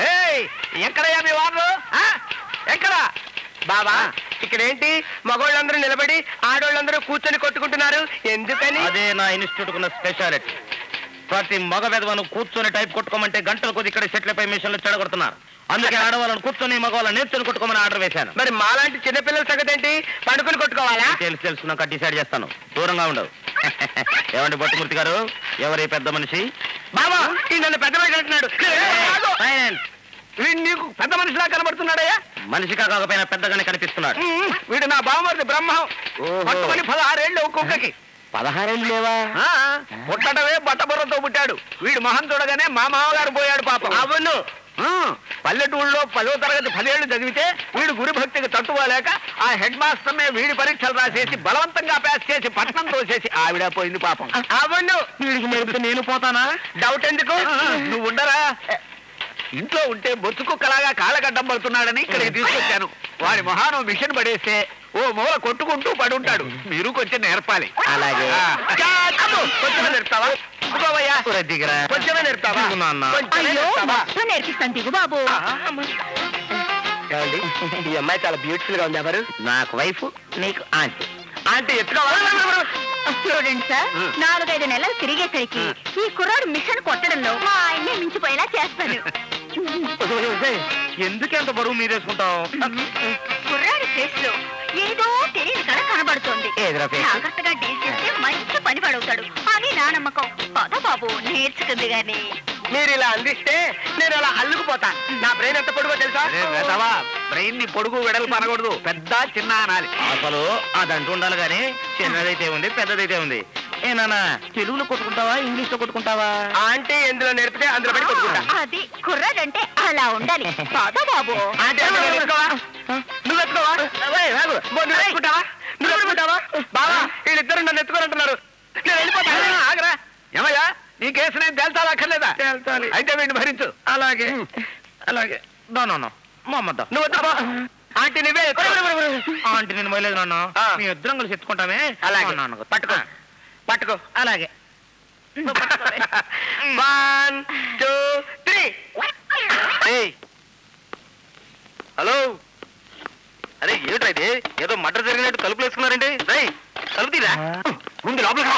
ఏయ్ ఎక్కడయ్యా మీ వాళ్ళు ఆ? ఎక్కడ? బాబా ఇక్కడేంటి? మగోళ్ళందరూ నిలబడి ఆడోళ్ళందరూ కూర్చొని కొట్టుకుంటున్నారు. ఎందుకని? అదే నా ఇన్స్టిట్యూట్ కున్న స్పెషాలిటీ. ప్రతి మగ విధవను కూర్చొని టైప్ కొట్టుకోమంటే గంటల కొద్ది ఇక్కడ సెట్లపై మిషన్లు చెడగొడుతున్నారు. అందుకే ఆడవాళ్ళని కూర్చొని మగవాళ్ళని నేర్చుని కొట్టుకోమని ఆర్డర్ వేశాను. మరి మాలాంటి చిన్నపిల్లల సంగతి ఏంటి? పండుకొని కొట్టుకోవాలా? తెలుసు తెలుసున్నాక డిసైడ్ చేస్తాను. దూరంగా ఉండవు. ఏమండి బొట్టుమూర్తి గారు? ఎవరి పెద్ద మనిషి? బాబా ఈ నన్ను పెద్ద మనిషి అంటున్నాడు. వీడు నీకు పెద్ద మనిషిలా కనబడుతున్నాడయ్యా? మనిషిగా కాకపోయినా పెద్దగానే కనిపిస్తున్నాడు. వీడు నా బావమరిది బ్రహ్మం. పట్టుకొని పదహారేళ్ళు ఒక కుక్కకి. పదహారేళ్ళు లేవా? ఆ, పుట్టడమే బట్టబుర్రతో పుట్టాడు. వీడు మొహం చూడగానే మా మామగారు పోయాడు పాపం. అవును. పల్లెటూళ్ళలో పదో తరగతి పదేళ్ళు చదివితే వీడు గురి భక్తికి తట్టుకోలేక ఆ హెడ్ మాస్టర్నే వీడి పరీక్షలు రాసేసి బలవంతంగా పాస్ చేసి పట్నం తోసేసి ఆవిడ పోయింది పాపం. అవును. వీడికి నేర్పితే నేను పోతానా? డౌట్ ఎందుకు? నువ్వు ఉండరా? ఇంట్లో ఉంటే బొచ్చు కుక్కలాగా కాళ్ళగడ్డం పడుతున్నాడని ఇక్కడికి తీసుకొచ్చాను. వాడి మొహాను మిషన్ పడేస్తే ఓ మూల కొట్టుకుంటూ పడి ఉంటాడు మీరు కొంచెం నేర్పాలి. అలాగే. కొంచెమే నేర్పుతావా? కొంచెమే నేర్పుతావా? నేర్పిస్తాను దిగు బాబు. ఈ అమ్మాయి చాలా బ్యూటిఫుల్గా ఉంది ఎవరు? నాకు వైఫ్ నీకు ఆంటీ ఆంటీ చూడండి సార్. నాలుగైదు నెలలు తిరిగేసరికి ఈ కుర్రాడు మిషన్ కొట్టడంలో మా ఆయన్ని మించిపోయేలా చేస్తాను ఎందుకు ఎంత బరువు మీరేసుకుంటావు కుర్రాడి ఫేస్లో ఏదో తెలియని కళ కనబడుతోంది? జాగ్రత్తగా డీల్ చేస్తే మంచి పని పడవుతాడు. అని నా నమ్మకం. పద బాబు నేర్చుకుంది గాని. మీరు ఇలా అందిస్తే నేను అలా అల్లుకుపోతా. నా బ్రెయిన్ ఎంత పొడుగో తెలుసా? బ్రెయిన్ని పొడుగు వెడల్పు అనకూడదు. పెద్ద చిన్న అనాలి. అసలు అదంటూ ఉండాలి కానీ చిన్నదైతే ఉంది పెద్దదైతే ఉంది. ఏ నాన్న తెలుగులో కొట్టుకుంటావా ఇంగ్లీష్లో కొట్టుకుంటావా ఆంటీ ఎందులో నేర్పితే అందులో పెట్టి కొట్టుకుంటా. అది కుర్రాడంటే అలా ఉండాలి. బాబు. నువ్వు ఎత్తుకోవా? ఏయ్, ఆగు. బో, నువ్వు ఎత్తుకుంటావా? నువ్వు ఎత్తుకుంటావా? బావా వీళ్ళిద్దరు నన్ను ఎత్తుకోరంటున్నారు నేను వెళ్ళిపోతాను ఆగరా. ఏమయ్యా? నీ కేసు నేను తేల్చాలక్కర్లేదా? తేల్చాలి. అయితే వీడిని భరించు. అలాగే. అలాగే. No no no. మా అమ్మద్దా నువ్వు ఆంటీ నువ్వే ఆంటీ నేను మొయలేదు నాన్న. మీ ఇద్దరం కలిసి ఎత్తుకుంటామే. అలాగే. మా నాన్నకు. పట్టుకో. పట్టుకో. అలాగే. One two three hello. అరే ఏమిట్రా ఇది? ఏదో మర్డర్ జరిగినట్టు తలుపులు వేసుకున్నారండి. రై తలుపు తీరా? ముందు లోపలికి రా.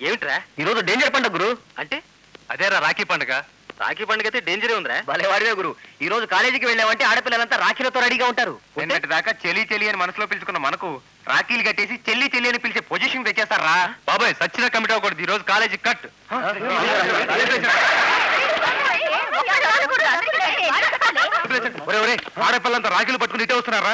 ఏమిట్రా? ఈ రోజు డేంజర్ పండుగ గురు. అంటే? అదేరా రాఖీ పండుగ. రాఖీ పండుగ అయితే డేంజరే ఉందిరా. భలేవాడివే గురు. ఈ రోజు కాలేజీకి వెళ్ళామంటే ఆడపిల్లలంతా రాఖీలతో రెడీగా ఉంటారు. నిన్నటి దాకా చెలి చెలి అని మనసులో పిలుచుకున్న మనకు రాఖీలు కట్టేసి చెల్లి చెల్లి అని పిలిచే పొజిషన్ తెచ్చేస్తారా బాబాయ్ సచ్చిన కమిటీ ఒకటి ఈ రోజు కాలేజీ కట్. ఒరే ఒరే ఆడపిల్లంతా రాఖీలు పట్టుకుని ఇటే వస్తున్నారా?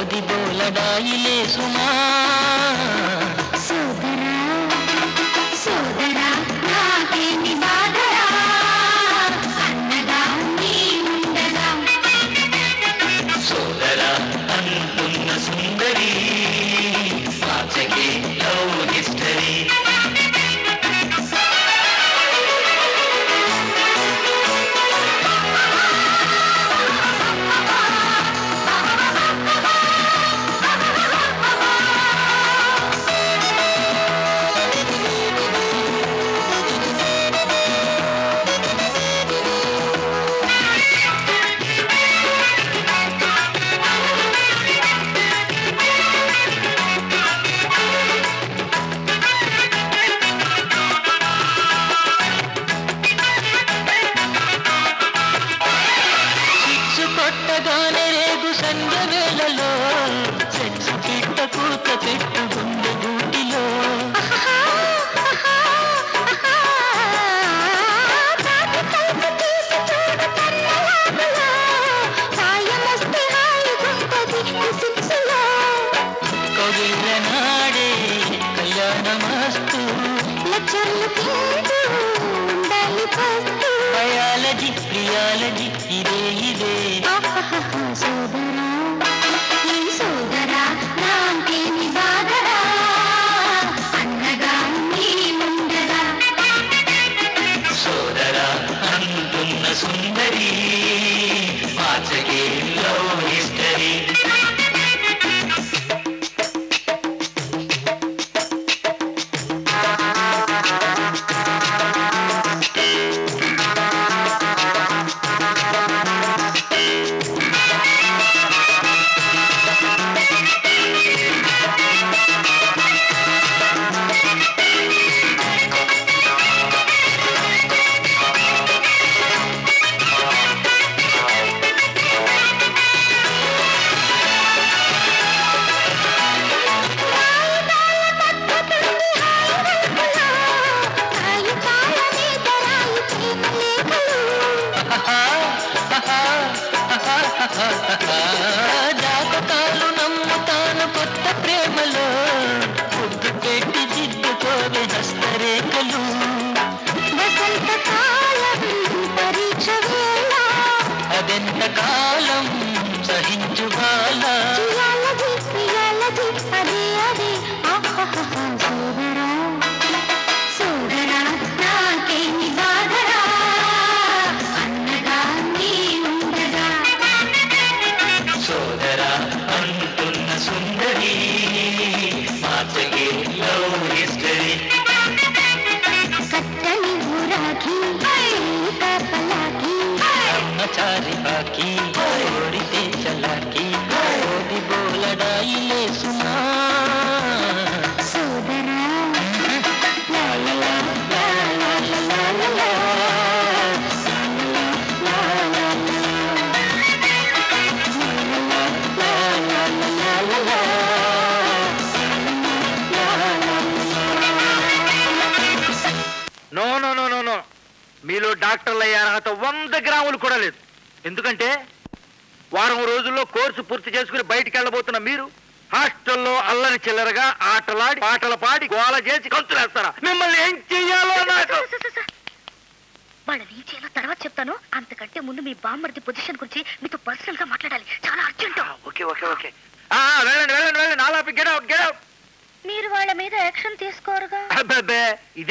ओदि बोलडाइले सुमा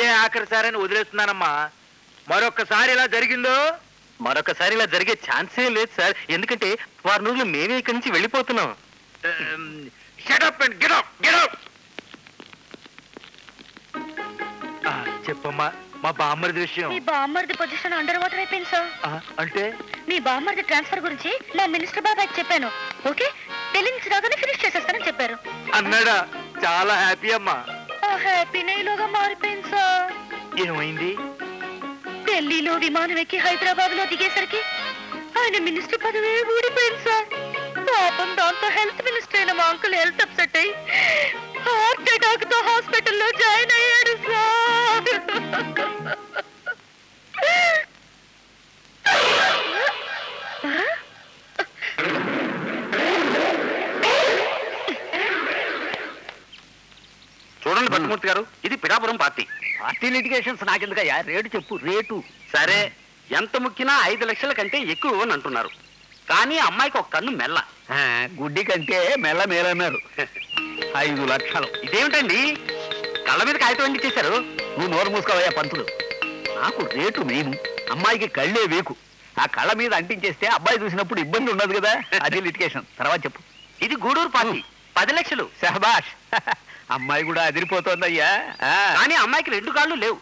ఇదే ఆఖరి సారని వదిలేస్తున్నానమ్మా. మరొక్కసారి ఇలా జరిగిందో? మరొకసారి ఇలా జరిగే ఛాన్సే లేదు సార్. ఎందుకంటే వారం రోజులు మేమే ఇక్కడి నుంచి వెళ్ళిపోతున్నాం. షటప్ అండ్ చెప్పమ్మా మా బామ్మరిది విషయం. మీ బామ్మర్ది పొజిషన్ అండర్ వాటర్ అయిపోయింది సార్ అంటే? మీ బామ్మర్ది ట్రాన్స్ఫర్ గురించి మా మినిస్టర్ బాబాయ్ చెప్పాను. ఓకే? నుంచి రాగానే ఫినిష్ చేసేస్తానని చెప్పారు. అన్నాడా? చాలా హ్యాపీ అమ్మా. హ్యాపీ నెయ్యిలోగా మారిపోయింది సార్. ఏమైంది? ఢిల్లీలో విమానం ఎక్కి హైదరాబాద్లో దిగేసరికి ఆయన మినిస్టర్ పదవి ఊడిపోయింది సార్. పాపం దాంతో హెల్త్ మినిస్టర్ అయిన మా అంకుల్ హెల్త్ అప్సెట్ అయ్యి హార్ట్ అటాక్తో హాస్పిటల్లో జాయిన్ అయ్యాడు సార్. చూడండి భక్తిమూర్తి గారు ఇది పిఠాపురం పార్టీ. పార్టీ లిటిగేషన్స్ నాకెందుకయ్యా? రేటు చెప్పు రేటు. సరే ఎంత ముక్కినా ఐదు లక్షల కంటే ఎక్కువ అని అంటున్నారు. కానీ అమ్మాయికి ఒక కన్ను మెల్ల. గుడ్డి కంటే మెల్ల మేలన్నారు. ఐదు లక్షలు. ఇదేమిటండి? కళ్ళ మీద కాగితం ఎందుకు చేశారు నువ్వు నోరు మూసుకోవయ్యా పంతులు. నాకు రేటు మెయిన్ అమ్మాయికి కళ్ళే వీకు. ఆ కళ్ళ మీద అంటించేస్తే అబ్బాయి చూసినప్పుడు ఇబ్బంది ఉండదు కదా? అది లిటికేషన్ తర్వాత చెప్పు. ఇది గూడూరు పార్టీ. పది లక్షలు. శహబాష్. అమ్మాయి కూడా అదిరిపోతోందయ్యా. ఆ, కానీ అమ్మాయికి రెండు కాళ్ళు లేవు.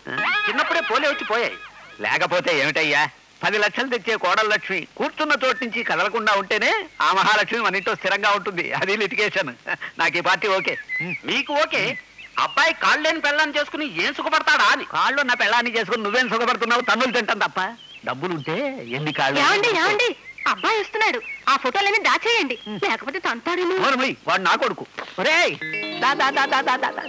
చిన్నప్పుడే పోలే వచ్చి పోయాయి. లేకపోతే ఏమిటయ్యా? పది లక్షలు తెచ్చే కోడల లక్ష్మి కూర్చున్న చోటు నుంచి కదలకుండా ఉంటేనే ఆ మహాలక్ష్మి మన ఇంట్లో స్థిరంగా ఉంటుంది. అది లిటికేషన్ నాకు ఈ పార్టీ ఓకే. మీకు ఓకే. అబ్బాయి కాళ్ళు లేని పెళ్ళాన్ని చేసుకుని ఏం సుఖపడతాడా అని. కాళ్ళు నా పెళ్ళాన్ని చేసుకుని నువ్వేం సుఖపడుతున్నావు? తన్నులు తింటాం తప్ప. డబ్బులుంటే ఎన్ని కాళ్ళు? ఏమండి ఏమండి? అబ్బాయి వస్తున్నాడు. ఆ ఫోటోలన్నీ దాచేయండి. లేకపోతే తంతాడేమో. మూయ్, వాడు నా కొడుకు. ఒరేయ్! దా దా దా దా దా దా దా.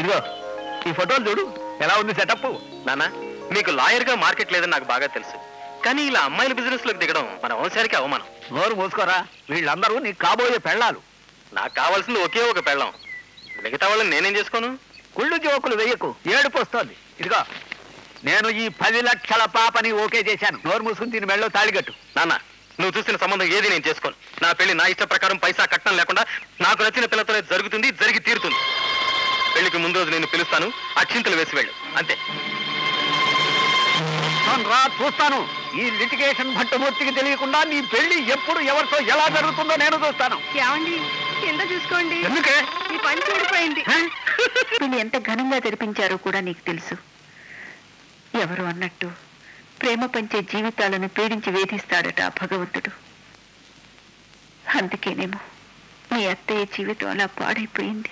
ఇదిగో ఈ ఫోటోలు చూడు. ఎలా ఉంది సెటప్ నానా మీకు లాయర్గా మార్కెట్ లేదని నాకు బాగా తెలుసు. కానీ ఇలా అమ్మాయిల బిజినెస్లోకి దిగడం మన వంశానికి అవమానం. నోరు మూసుకోరా. వీళ్ళందరూ నీకు కాబోయే పెళ్ళాలు. నాకు కావాల్సింది ఒకే ఒక పెళ్ళం. మిగతా వాళ్ళని నేనేం చేసుకోను? కుళ్ళు జోకులు వెయ్యకు ఏడుపు వస్తోంది. ఇదిగో నేను ఈ పది లక్షల పాపని ఓకే చేశాను. నోరు మూసుకుని దీని మెళ్ళో తాళిగట్టు నాన్న నువ్వు చూసిన సంబంధం ఏది నేను చేసుకోను. నా పెళ్ళి నా ఇష్ట ప్రకారం పైసా కట్టడం లేకుండా నాకు నచ్చిన పిల్లతోనే జరుగుతుంది జరిగి తీరుతుంది. పెళ్ళికి ముందు రోజు నేను పిలుస్తాను అక్షింతలు వేసి వెళ్ళు అంతే. చూస్తాను రా చూస్తాను. ఈ లిటిగేషన్ భట్టమూర్తికి తెలియకుండా నీ పెళ్ళి ఎప్పుడు ఎవరితో ఎలా జరుగుతుందో నేను చూస్తాను. ఏమండి? కింద చూసుకోండి. ఎందుకే? ఈ పని చూడిపోయింది. వీళ్ళు ఎంత ఘనంగా జరిపించారో కూడా నీకు తెలుసు. ఎవరు అన్నట్టు ప్రేమ పంచే జీవితాలను పీడించి వేధిస్తాడట ఆ భగవంతుడు. అందుకేనేమో మీ అత్తయ్య జీవితం అలా పాడైపోయింది.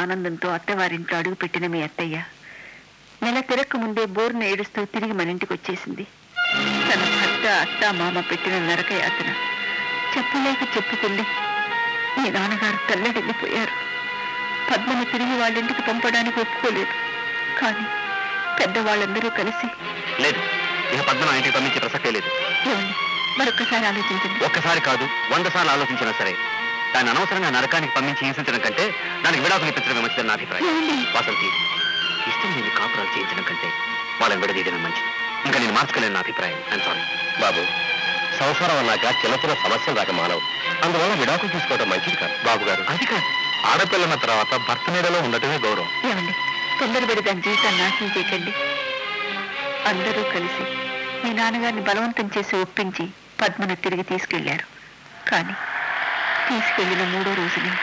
ఆనందంతో అత్తవారింట్లో అడుగుపెట్టిన మీ అత్తయ్య. నెల తిరక్క ముందే బోర్ను ఏడుస్తూ తిరిగి మన ఇంటికి వచ్చేసింది. తన భర్త అత్త మామ పెట్టిన నరక యాతన. చెప్పలేక చెప్పుకుంది. మీ నాన్నగారు తల్లడిల్లిపోయారు. పద్మని తిరిగి వాళ్ళింటికి పంపడానికి ఒప్పుకోలేదు. కానీ పెద్దవాళ్ళందరూ కలిసి లేదు ఇక పద్మను ఇంటికి పంపించే ప్రసక్తే లేదు. ఏమండి? మరొక్కసారి ఆలోచించండి. ఒక్కసారి కాదు వంద సార్లు ఆలోచించినా సరే. దాన్ని అనవసరంగా నరకానికి పంపించి హింసించడం కంటే దానికి విడాకులు ఇప్పించడమే మంచిదని నా అభిప్రాయం? వాసంతి ఇష్టం లేని కాపురాలు చేయించడం కంటే వాళ్ళని విడదీయడమే మంచిది. ఇంకా నేను మార్చుకోలేను నా అభిప్రాయం. ఐమ్ సారీ బాబు సంసారం అన్నాక చిన్న చిన్న సమస్యలు దాకా మానవు. అందువల్ల విడాకులు తీసుకోవడం మంచిది కాదు. బాబు గారు. అది కాదు. ఆడపిల్లన్న తర్వాత భర్త నీడలో ఉండటమే గౌరవం. ఏమండి? తొందరపడి దాని జీవితాన్ని నాశనం చేయకండి. అందరూ కలిసి మీ నాన్నగారిని బలవంతం చేసి ఒప్పించి పద్మను తిరిగి తీసుకెళ్ళారు. కానీ తీసుకెళ్ళిన మూడో రోజునే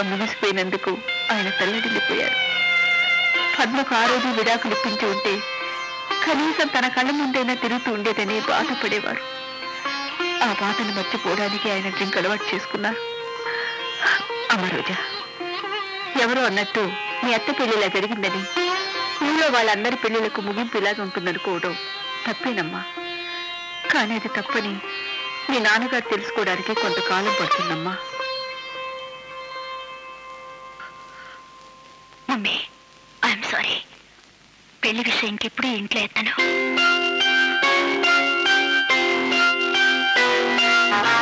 మూన్నాళ్ళ మునిసిపోయినందుకు ముగిసిపోయినందుకు ఆయన తల్లడిల్లిపోయారు. పద్మకు ఆ రోజు విడాకులు ఇప్పించి ఉంటే కనీసం తన కళ్ళ ముందైనా తిరుగుతూ ఉండేదని బాధపడేవారు. ఆ బాధను మర్చిపోవడానికి ఆయన డ్రింక్ అలవాటు చేసుకున్నారు అమ్మ ఎవరో అన్నట్టు మీ అత్త పెళ్ళిలా జరిగిందని ఊళ్ళో వాళ్ళందరి పెళ్ళిలకు ముగింపు ఇలాగ ఉంటుందనుకోవడం తప్పేనమ్మా. కానీ అది తప్పని మీ నాన్నగారు తెలుసుకోవడానికి కొంతకాలం పడుతుందమ్మా. పెళ్ళి విషయం ఇంకెప్పుడు ఇంట్లో ఎత్తాను.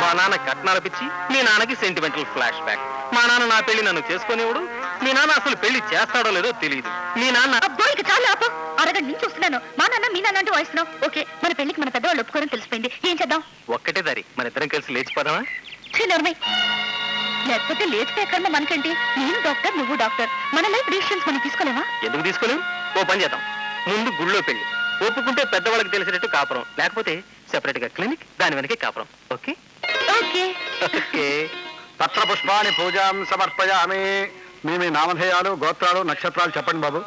మా నాన్న కట్నాలు పిచ్చి మీ నాన్నకి సెంటిమెంటల్ ఫ్లాష్ బ్యాక్ మా నాన్న నా పెళ్ళి నన్ను చేసుకునేవాడు మీ నాన్న అసలు పెళ్ళి చేస్తాడో లేదో తెలియదు మీ నాన్న అబ్బో ఇక చాలా ఆపు. అరగంట నుంచి చూస్తున్నాను మా నాన్న మీ నాన్న అంటూ వాయిస్తున్నావు. ఓకే మన పెళ్ళికి మన పెద్దవాళ్ళు ఒప్పుకోరని తెలిసిపోయింది. ఏం చేద్దాం? ఒక్కటే దారి మన ఇద్దరం కలిసి లేచిపోదామా? చిన్నమ్మాయి లేకపోతే లేచిపోయే కర్మ మనకండి నేను డాక్టర్ నువ్వు డాక్టర్. మన లైఫ్ డిసిషన్స్ మనం తీసుకోలేమా? ఎందుకు తీసుకోలేం? ఓ పని చేద్దాం. ముందు గుళ్ళో పెళ్ళి ఒప్పుకుంటే పెద్దవాళ్ళకి తెలిసినట్టు కాపురం. లేకపోతే సెపరేట్గా క్లినిక్ దాని వెనకే కాపురం. ఓకే? ఓకే. ఓకే. పత్ర పుష్పాన్ని పూజాం సమర్పయామి. మీ మీ నామధేయాలు గోత్రాలు నక్షత్రాలు చెప్పండి బాబు.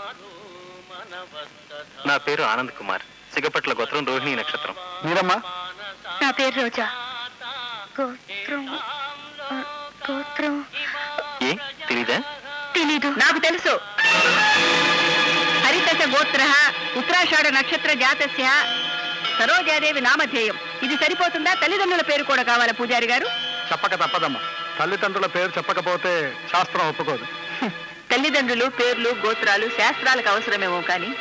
నా పేరు ఆనంద్ కుమార్. సిగపట్ల గోత్రం రోహిణి నక్షత్రం. మీరమ్మా? నా పేరు రోజా. గోత్రం గోత్రం. ఏ? తెలీదా? తెలీదు. నాకు తెలుసు. గోత్ర ఉత్తరాషాఢ నక్షత్ర జాతస్య సరోజాదేవి నామధేయం. ఇది సరిపోతుందా? తల్లిదండ్రుల పేరు కూడా కావాలా పూజారి గారు? చెప్పక తప్పదమ్మా. తల్లిదండ్రుల పేరు చెప్పకపోతే శాస్త్రం ఒప్పుకోదు. తల్లిదండ్రులు పేర్లు గోత్రాలు శాస్త్రాలకు అవసరమేమో కానీ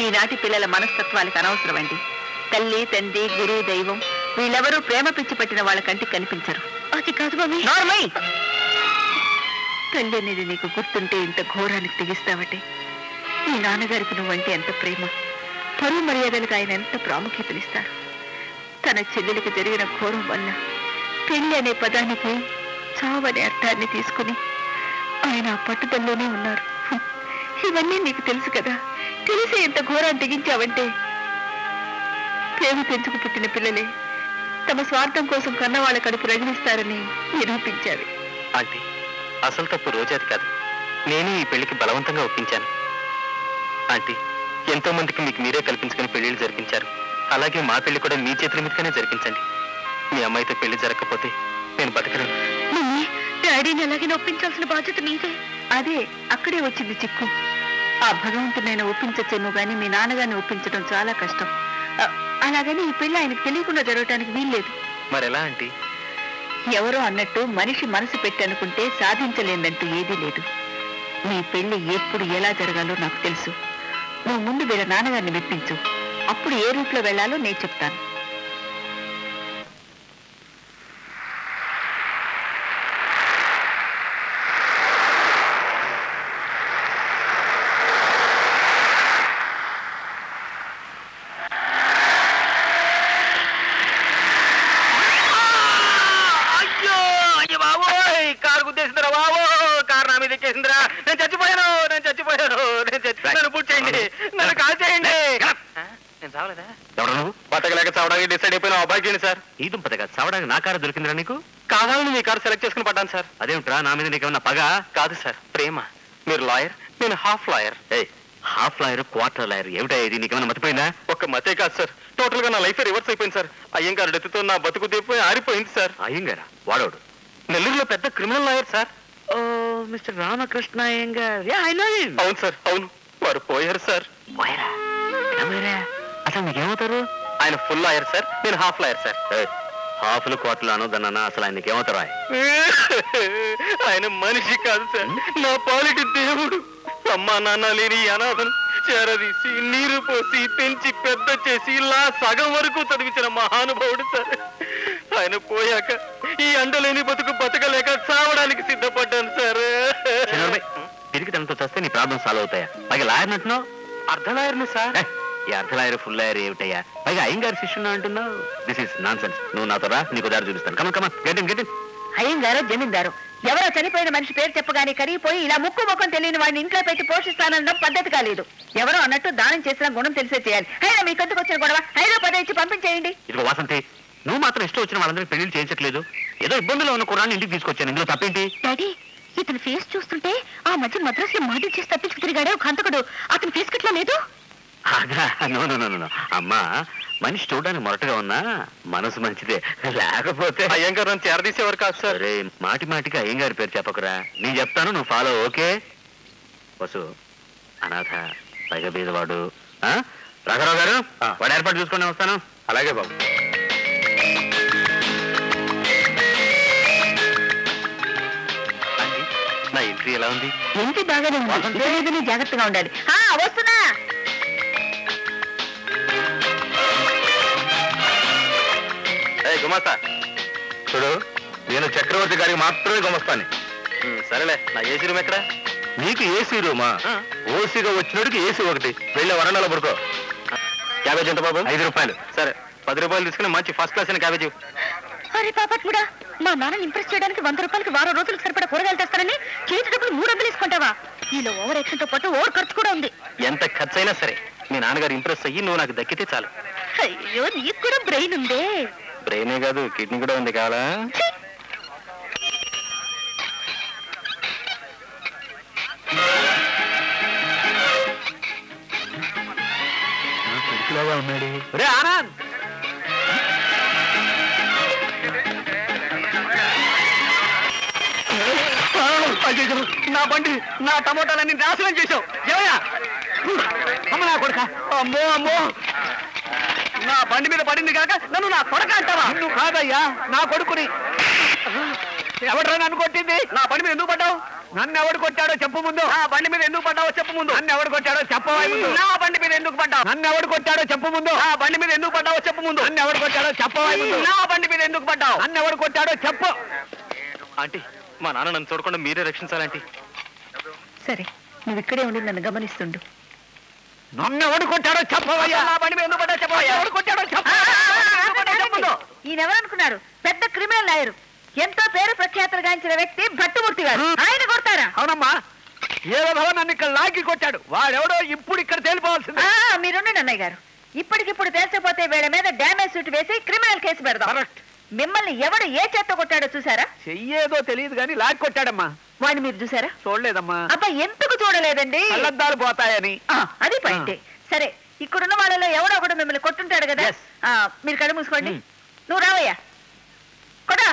ఈనాటి పిల్లల మనస్తత్వాలకు అనవసరమండి. తల్లి తండ్రి గురువు దైవం వీళ్ళెవరూ ప్రేమ పిచ్చి పట్టిన వాళ్ళ కంటికి కనిపించరు. అది కాదు తల్లి అనేది నీకు గుర్తుంటే ఇంత ఘోరానికి తెగిస్తావటే. మీ నాన్నగారికి నువ్వంటే ఎంత ప్రేమ? పరువు మర్యాదలకు ఆయన ఎంత ప్రాముఖ్యతనిస్తారు? తన చెల్లెలకు జరిగిన ఘోరం వల్ల పెళ్ళి అనే పదానికి చావనే అర్థాన్ని తీసుకుని ఆయన ఆ పట్టుదలలోనే ఉన్నారు. ఇవన్నీ నీకు తెలుసు కదా? తెలిసే ఎంత ఘోరం తెగించావంటే? ప్రేమ పెంచుకు పుట్టిన పిల్లలే తమ స్వార్థం కోసం కన్నవాళ్ళ కడుపు రగిలిస్తారని నిరూపించారు. ఆంటీ అసలు తప్పు రోజాది కాదు. నేనే ఈ పెళ్ళికి బలవంతంగా ఒప్పించాను. ఆంటీ ఎంతో మందికి మీకు మీరే కల్పించుకుని పెళ్ళిళ్ళు జరిపించారు. అలాగే మా పెళ్ళి కూడా మీ చేతుల మీదగానే జరిపించండి. మీ అమ్మాయితో పెళ్ళి జరగకపోతే నేను బతకలేను మమ్మీ డాడీని ఎలాగే ఒప్పించాల్సిన బాధ్యత నీదే అదే అక్కడే వచ్చింది చిక్కు. ఆ భగవంతునైనా ఒప్పించచ్చేమో గాని మీ నాన్నగారిని ఒప్పించడం చాలా కష్టం. అలాగని ఈ పెళ్ళి ఆయనకు తెలియకుండా జరగటానికి వీల్లేదు. మరెలా ఆంటీ? ఎవరో అన్నట్టు మనిషి మనసు పెట్టి అనుకుంటే సాధించలేదంటూ ఏదీ లేదు. మీ పెళ్ళి ఎప్పుడు ఎలా జరగాలో నాకు తెలుసు. నువ్వు ముందు వీళ్ళ నాన్నగారిని మెప్పించు. అప్పుడు ఏ రూట్లో వెళ్ళాలో నేను చెప్తాను అయ్యో అయ్యో బాబోయ్ కారు గుద్దేసిందిరా బాబో కారు నా మీద ఎక్కేసిందిరా నేను చచ్చిపోయాను నేను చచ్చిపోయాను నేను చచ్చి నన్ను పూర్తి చేయండి నన్ను కాల్ చేయండి ఆ, నేను చావలేదా ఎవరు నువ్వు బతకలేక చావడానికి డిసైడ్ అయిపోయిన అబ్బాయికి సార్ ఈ దుంపతగా చవడానికి నా కారు దొరికిందిరా నీకు? కావాలని మీ కారు సెలెక్ట్ చేసుకుని పడ్డాను సార్. అదేమిట్రా? నా మీద నీకేమన్నా పగ? కాదు సార్. ప్రేమ. మీరు లాయర్ నేను హాఫ్ లాయర్. ఏయ్ హాఫ్ లాయర్ క్వార్టర్ లాయర్ ఏమిటా ఇది? నీకేమన్నా మతిపోయిందా? ఒక్క మతే కాదు సార్. టోటల్గా నా లైఫ్ రివర్స్ అయిపోయింది సార్. అయ్యంగారు డెత్తో నా బతుకు దిగిపోయి ఆరిపోయింది సార్. అయ్యంగారా? వాడోడు. నెల్లూరులో పెద్ద criminal lawyer sir. Oh mister Ramakrishna Iyengar. Yeah I know him. అవును సార్ అవును. వారు పోయారు సార్. పోయరా? అసలు నీకేమవుతారు? ఆయన ఫుల్ లాయర్ సార్ నేను హాఫ్ లాయర్ సార్. హాఫ్లు క్వార్టర్లు అనొద్దన్నా అసలు ఆయన నీకేమవుతారా ఆయన మనిషి కాదు సార్. నా పాలిటి దేవుడు. అమ్మా నాన్న లేని అనాథను చేరదీసి నీరు పోసి పెంచి పెద్ద చేసి ఇలా సగం వరకు చదివించిన మహానుభావుడు సార్. ఆయన పోయాక ఈ అండలేని బతుకు బతకలేక చావడానికి సిద్ధపడ్డాను సార్. తిరిగి తనతో చస్తే నీ ప్రాబ్లం సాల్వ్ అవుతాయా? పైగా లాయర్ అంటున్నావు? అర్ధ లాయర్ని సార్. ఈ అర్ధ లాయర్ ఫుల్ లాయర్ ఏమిటయ్యా? పైగా అయ్యంగారి శిష్యున్నా అంటున్నావు. దిస్ ఇస్ నాన్ సెన్స్ నువ్వు నాతో రా నీకు దారి చూపిస్తాను. Come on come on get get అయ్యంగారో జమీందారు. ఎవరో చనిపోయిన మనిషి పేరు చెప్పగానే కరిగిపోయి ఇలా ముక్కు ముఖం తెలియని వాడిని ఇంట్లో పెట్టి పోషిస్తానడం పద్ధతి కాలేదు. ఎవరో అన్నట్టు దానం చేసిన గుణం తెలిసే చేయాలి. అయినా మీ కందుకు వచ్చిన గొడవ పదే ఇచ్చి పంపించేయండి. ఇదిగో వాసంతి నువ్వు మాత్రం ఇష్టం వచ్చిన వాళ్ళందరినీ పెళ్ళి చేయించట్లేదు. ఏదో ఇబ్బందులో ఉన్న కుర్రాన్ని ఇంటికి తీసుకొచ్చాను. ఇందులో తప్పేంటి? డాడీ ఇతని ఫేస్ చూస్తుంటే ఆ మధ్య మద్రాసులో మాది చేసి తప్పించుకు తిరిగాడే ఒక హంతకుడు. అతని ఫేస్ కట్లా లేదు? అదా నో నో నో నో అమ్మా మనిషి చూడడానికి మొరటగా ఉన్నా మనసు మంచిదే. లేకపోతే అయ్యంగారు నన్ను చేరదీసేవారు కాదు సార్. సరే మాటి మాటికి అయ్యంగారి పేరు చెప్పకురా. నేను చెప్తాను నువ్వు ఫాలో ఓకే? వసు అనాథ పైగా బీదవాడు. ఆ? రాఘరావు గారు వాడు ఏర్పాటు చూసుకొని వస్తాను. అలాగే బాబు. నా ఎంట్రీ ఎలా ఉంది? ఎంత బాగానే ఉంది. జాగ్రత్తగా ఉండాలి. ఆ వస్తున్నా. గుమాస్తా. చూడు నేను చక్రవర్తి గారికి మాత్రమే గమస్తాను సరేలే. నా ఏసీ రూమ్ ఎక్కడ? నీకు ఏసీ రూమా. ఓసీగా వచ్చినోడికి ఏసీ ఒకటి. వెళ్ళే వరండాలో పడుకో. క్యాబేజ్ ఎంత బాబు? ఐదు రూపాయలు. సరే. పది రూపాయలు తీసుకుని మంచి ఫస్ట్ క్లాస్ అయిన క్యాబేజ్. అరే పాపట్ముడా మా నాన్నని ఇంప్రెస్ చేయడానికి వంద రూపాయలకి వారం రోజులకు సరిపడా కూరగాయలు తెస్తానని చేతి డబ్బులు మూడు వందలు తీసుకుంటావా? ఈలో ఓవర్ యాక్షన్తో పాటు ఓవర్ ఖర్చు కూడా ఉంది. ఎంత ఖర్చు అయినా సరే. మీ నాన్నగారు ఇంప్రెస్ అయ్యి నువ్వు నాకు దక్కితే చాలు. అయ్యో నీకు కూడా బ్రెయిన్ ఉందే. బ్రెయినే కాదు కిడ్నీ కూడా ఉంది కావాలా? ఛీ! ఉన్నాడు. రే ఆనంద్! అయ్యయ్యో, నా బండి నా టమోటాలన్నీ నాశనం చేశావు. ఏమయ్యా? అమ్మ నా కొడుక? అమ్మో అమ్మో. నా బండి మీద పడింది కాక నన్ను నా కొడక అంటావా? నువ్వు కాదయ్యా నా కొడుకుని. ఎవడ్రా నన్ను కొట్టింది? నా బండి మీద ఎందుకు పడ్డావు? నన్ను ఎవడు కొట్టాడో చెప్పు ముందు. నా బండి మీద ఎందుకు పడ్డావో చెప్పు ముందు. నన్ను ఎవడు కొట్టాడో చెప్పవా ముందు. నా బండి మీద ఎందుకు పడ్డావు? నన్ను ఎవడు కొట్టాడో చెప్పు ముందు. నా బండి మీద ఎందుకు పడ్డావో చెప్పు ముందు. నన్ను ఎవడు కొట్టాడో చెప్పవా ముందు. నా బండి మీద ఎందుకు పడ్డావు? నన్ను ఎవడు కొట్టాడో చెప్పు. ఆంటీ మా నాన్న నన్ను చూడకుండా మీరే రక్షించాలంటీ. సరే నువ్వు ఇక్కడే ఉండి నన్ను గమనిస్తుండు. నన్ను ఎవడు కొట్టాడో చెప్పవయ్యా. నా బండి మీద ఎందుకు పడ్డావు చెప్పవయ్యా? ఎవడు కొట్టాడో చెప్పు. చెప్పు ముందు. ఈయన ఎవరనుకున్నారు? పెద్ద క్రిమినల్ లాయరు. ఎంతో పేరు ప్రఖ్యాతులు గాంచిన వ్యక్తి భట్టుమూర్తి గారు. ఆయన కొడతారా? అవునమ్మా. ఏ విధవ నన్ను ఇక్కడ లాగి కొట్టాడు. వాడెవడో ఇప్పుడు ఇక్కడ తేలిపోవాల్సిందే. మీరుండండి అన్నయ్య గారు. ఇప్పటికిప్పుడు తేల్చకపోతే వీళ్ళ మీద డ్యామేజ్ సూట్ వేసి క్రిమినల్ కేసు పెడదాం. కరెక్ట్ మిమ్మల్ని ఎవడు ఏ చేత్తో కొట్టాడో చూసారా? చెయ్యేదో తెలియదు కానీ లాగి కొట్టాడమ్మా. వాడిని మీరు చూసారా? చూడలేదమ్మా. అబ్బా ఎందుకు చూడలేదండి? కళ్ళద్దాలు పోతాయని. అది పాయింటే. సరే ఇక్కడున్న వాళ్ళలో ఎవడో ఒకడు మిమ్మల్ని కొట్టుంటాడు కదా? మీరు కళ్ళు మూసుకోండి. నువ్వు రావయ్యా. కొడా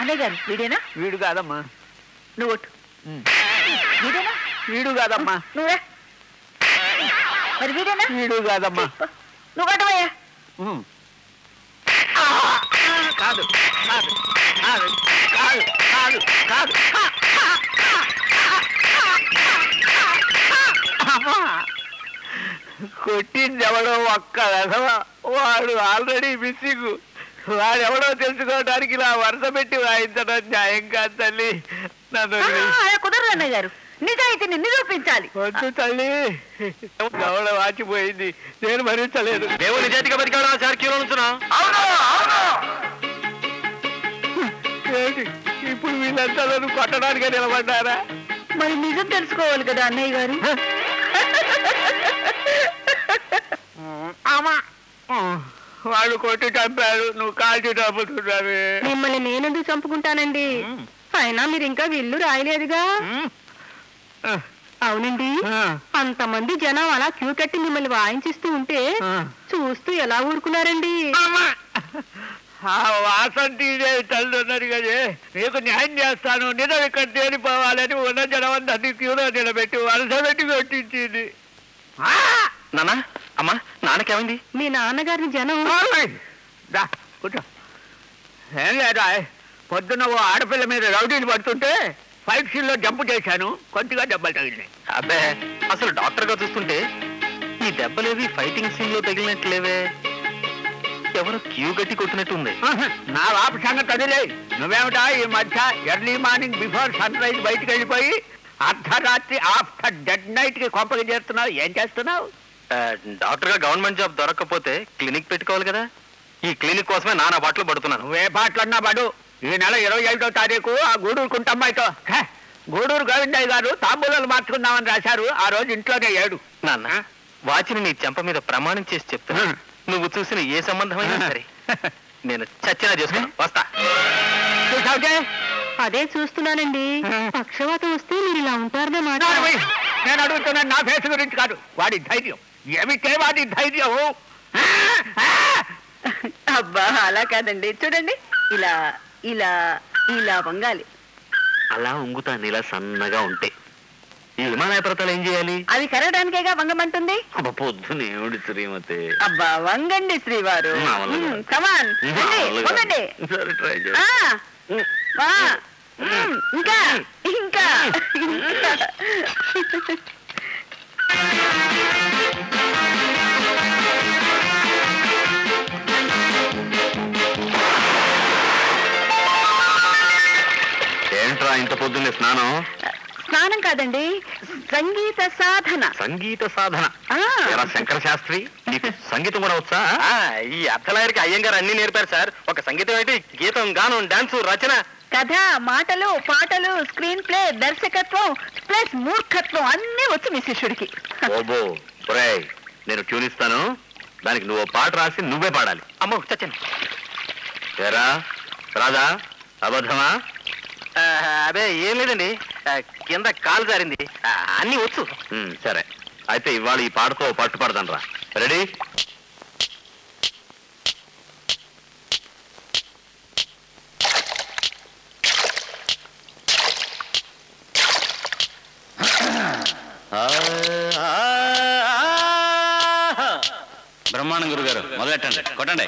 అన్నయ్య గారు వీడేనా? వీడు కాదమ్మా. నువ్వు. వీడేనా? వీడు కాదమ్మా. నువ్వురా. మరి వీడేనా? వీడు కాదమ్మా. నువ్వు కొట్టవయ్యా. కాదు కాదు కాదు కాదు కాదు కాదు. అమ్మా కొట్టింది ఎవడో ఒక్క వెధవ. వాడు ఆల్రెడీ మిస్సింగ్. వాడెవడో తెలుసుకోవడానికి ఇలా వరుస పెట్టి వాయించడం న్యాయం కాదు తల్లి. నన్ను కుదరదు అన్నయ్య గారు. నిజాయితీని నిరూపించాలి. వద్దు తల్లి. దవడ వాచిపోయింది? నేను భరించలేదు. దేవుని నిజాయితీగా బతికాడా? సార్ క్యూలో ఉంచునా ఏంటి? ఇప్పుడు వీళ్ళంతా కొట్టడానికి నిలబడ్డారా? మరి నిజం తెలుసుకోవాలి కదా అన్నయ్య గారు? వాళ్ళు కొట్టి చంపారు నువ్వు కాల్చి చంపుతున్నావే మిమ్మల్ని నేనెందుకు చంపుకుంటానండి? అయినా మీరు ఇంకా విల్లు రాయలేదుగా? అవునండి. అంతమంది జనం అలా క్యూ కట్టి మిమ్మల్ని వాయించిస్తూ ఉంటే చూస్తూ ఎలా ఊరుకున్నారండి? ఆ వాసంతి తల్లి ఉన్నారు కదే. నీకు న్యాయం చేస్తాను. నిజం ఇక్కడ తేలిపోవాలని ఉన్న జనం అందరినీ క్యూలో నిలబెట్టి వలస పెట్టి కొట్టించింది. ఆ! నాన్న అమ్మా నాన్నకేమైంది? మీ నాన్నగారిని జనం ఓయ్! దా, కూర్చో. ఏం లేదా పొద్దున్న ఓ ఆడపిల్ల మీద రౌడీలు పడుతుంటే ఫైట్ సీన్లో జంప్ చేశాను కొద్దిగా దెబ్బలు తగిలినాయి. అబ్బే అసలు డాక్టర్గా చూస్తుంటే ఈ దెబ్బలేవి ఫైటింగ్ సీన్లో తగిలినట్లేవే. ఎవరో క్యూ గట్టి కొట్టినట్టు ఉంది. ఆహా, నా వాపు సంగతి అదిలే నువ్వేమిటా ఈ మధ్య early morning before sunrise బయటికి వెళ్ళిపోయి అర్ధరాత్రి ఆఫ్టర్ డెడ్ నైట్కి కొంపకి చేరుతున్నావు? ఏం చేస్తున్నావు? డాక్టర్గా గవర్నమెంట్ జాబ్ దొరకకపోతే క్లినిక్ పెట్టుకోవాలి కదా. ఈ క్లినిక్ కోసమే నానా బాటలు పడుతున్నాను. నువ్వే పాటలన్నా పడు. ఈ నెల ఇరవై ఐదో తారీఖు ఆ గూడూరు కుంటమ్మాయితో. గూడూరు గోవిందయ్య గారు తాంబూలాలు మార్చుకుందామని రాశారు. ఆ రోజు ఇంట్లోనే ఏడు. నాన్న వాచిని నీ చెంప మీద ప్రమాణం చేసి చెప్తున్నా. నువ్వు చూసిన ఏ సంబంధమైనా సరే. నేను చచ్చినా చేసుకున్నా వస్తా. అదే చూస్తున్నానండి. పక్షవాతం వస్తే మీరు ఇలా ఉంటారన్నమాట నాన్నమ్మ, నేను అడుగుతున్నాను నా ఫేస్ గురించి కాదు. వాడి ధైర్యం. ఏమిటే వాడి ధైర్యం! అబ్బా అలా కాదండి. చూడండి. ఇలా ఇలా ఇలా వంగాలి. అలా ఉంగుతాను ఇలా సన్నగా ఉంటే. ఈ పర్వతాలు ఏం చేయాలి? అది కరగడానికేగా వంగమంటుంది? అబ్బా, పొద్దున ఏమిటి శ్రీమతి? అబ్బా వంగండి శ్రీవారు. నా వల్ల కాదు. కమాన్. వంగండి సరే ట్రై ఆ, ఇంకా ఇంకా. ఇంకా. ఏంట్రా ఇంత పొద్దున్నే స్నానం. స్నానం కాదండి సంగీత సాధన. సంగీత సాధన. శంకర శాస్త్రి నీకు సంగీతం కూడా వచ్చా? ఆ, ఈ అర్థలాయరికి అయ్యంగారు అన్ని నేర్పారు సార్. ఒక సంగీతం ఏంటి? గీతం గానం డాన్స్ రచన. కథ మాటలు పాటలు స్క్రీన్ ప్లే దర్శకత్వం ప్లస్ మూర్ఖత్వం అన్నీ వచ్చు మీ శిష్యుడికి. ఓబో నేను ట్యూన్ ఇస్తాను. దానికి నువ్వు పాట రాసి నువ్వే పాడాలి. అమ్మ చచ్చాను. ఏరా రాదా అబద్ధమా? అదే ఏం లేదండి. కింద కాలు జారింది. అన్ని వచ్చు. సరే. అయితే ఇవాళ ఈ పాటతో ఓ పట్టు పడతాను రా రెడీ బ్రహ్మాండం గురుగారు మొదలెట్టండి. కొట్టండి.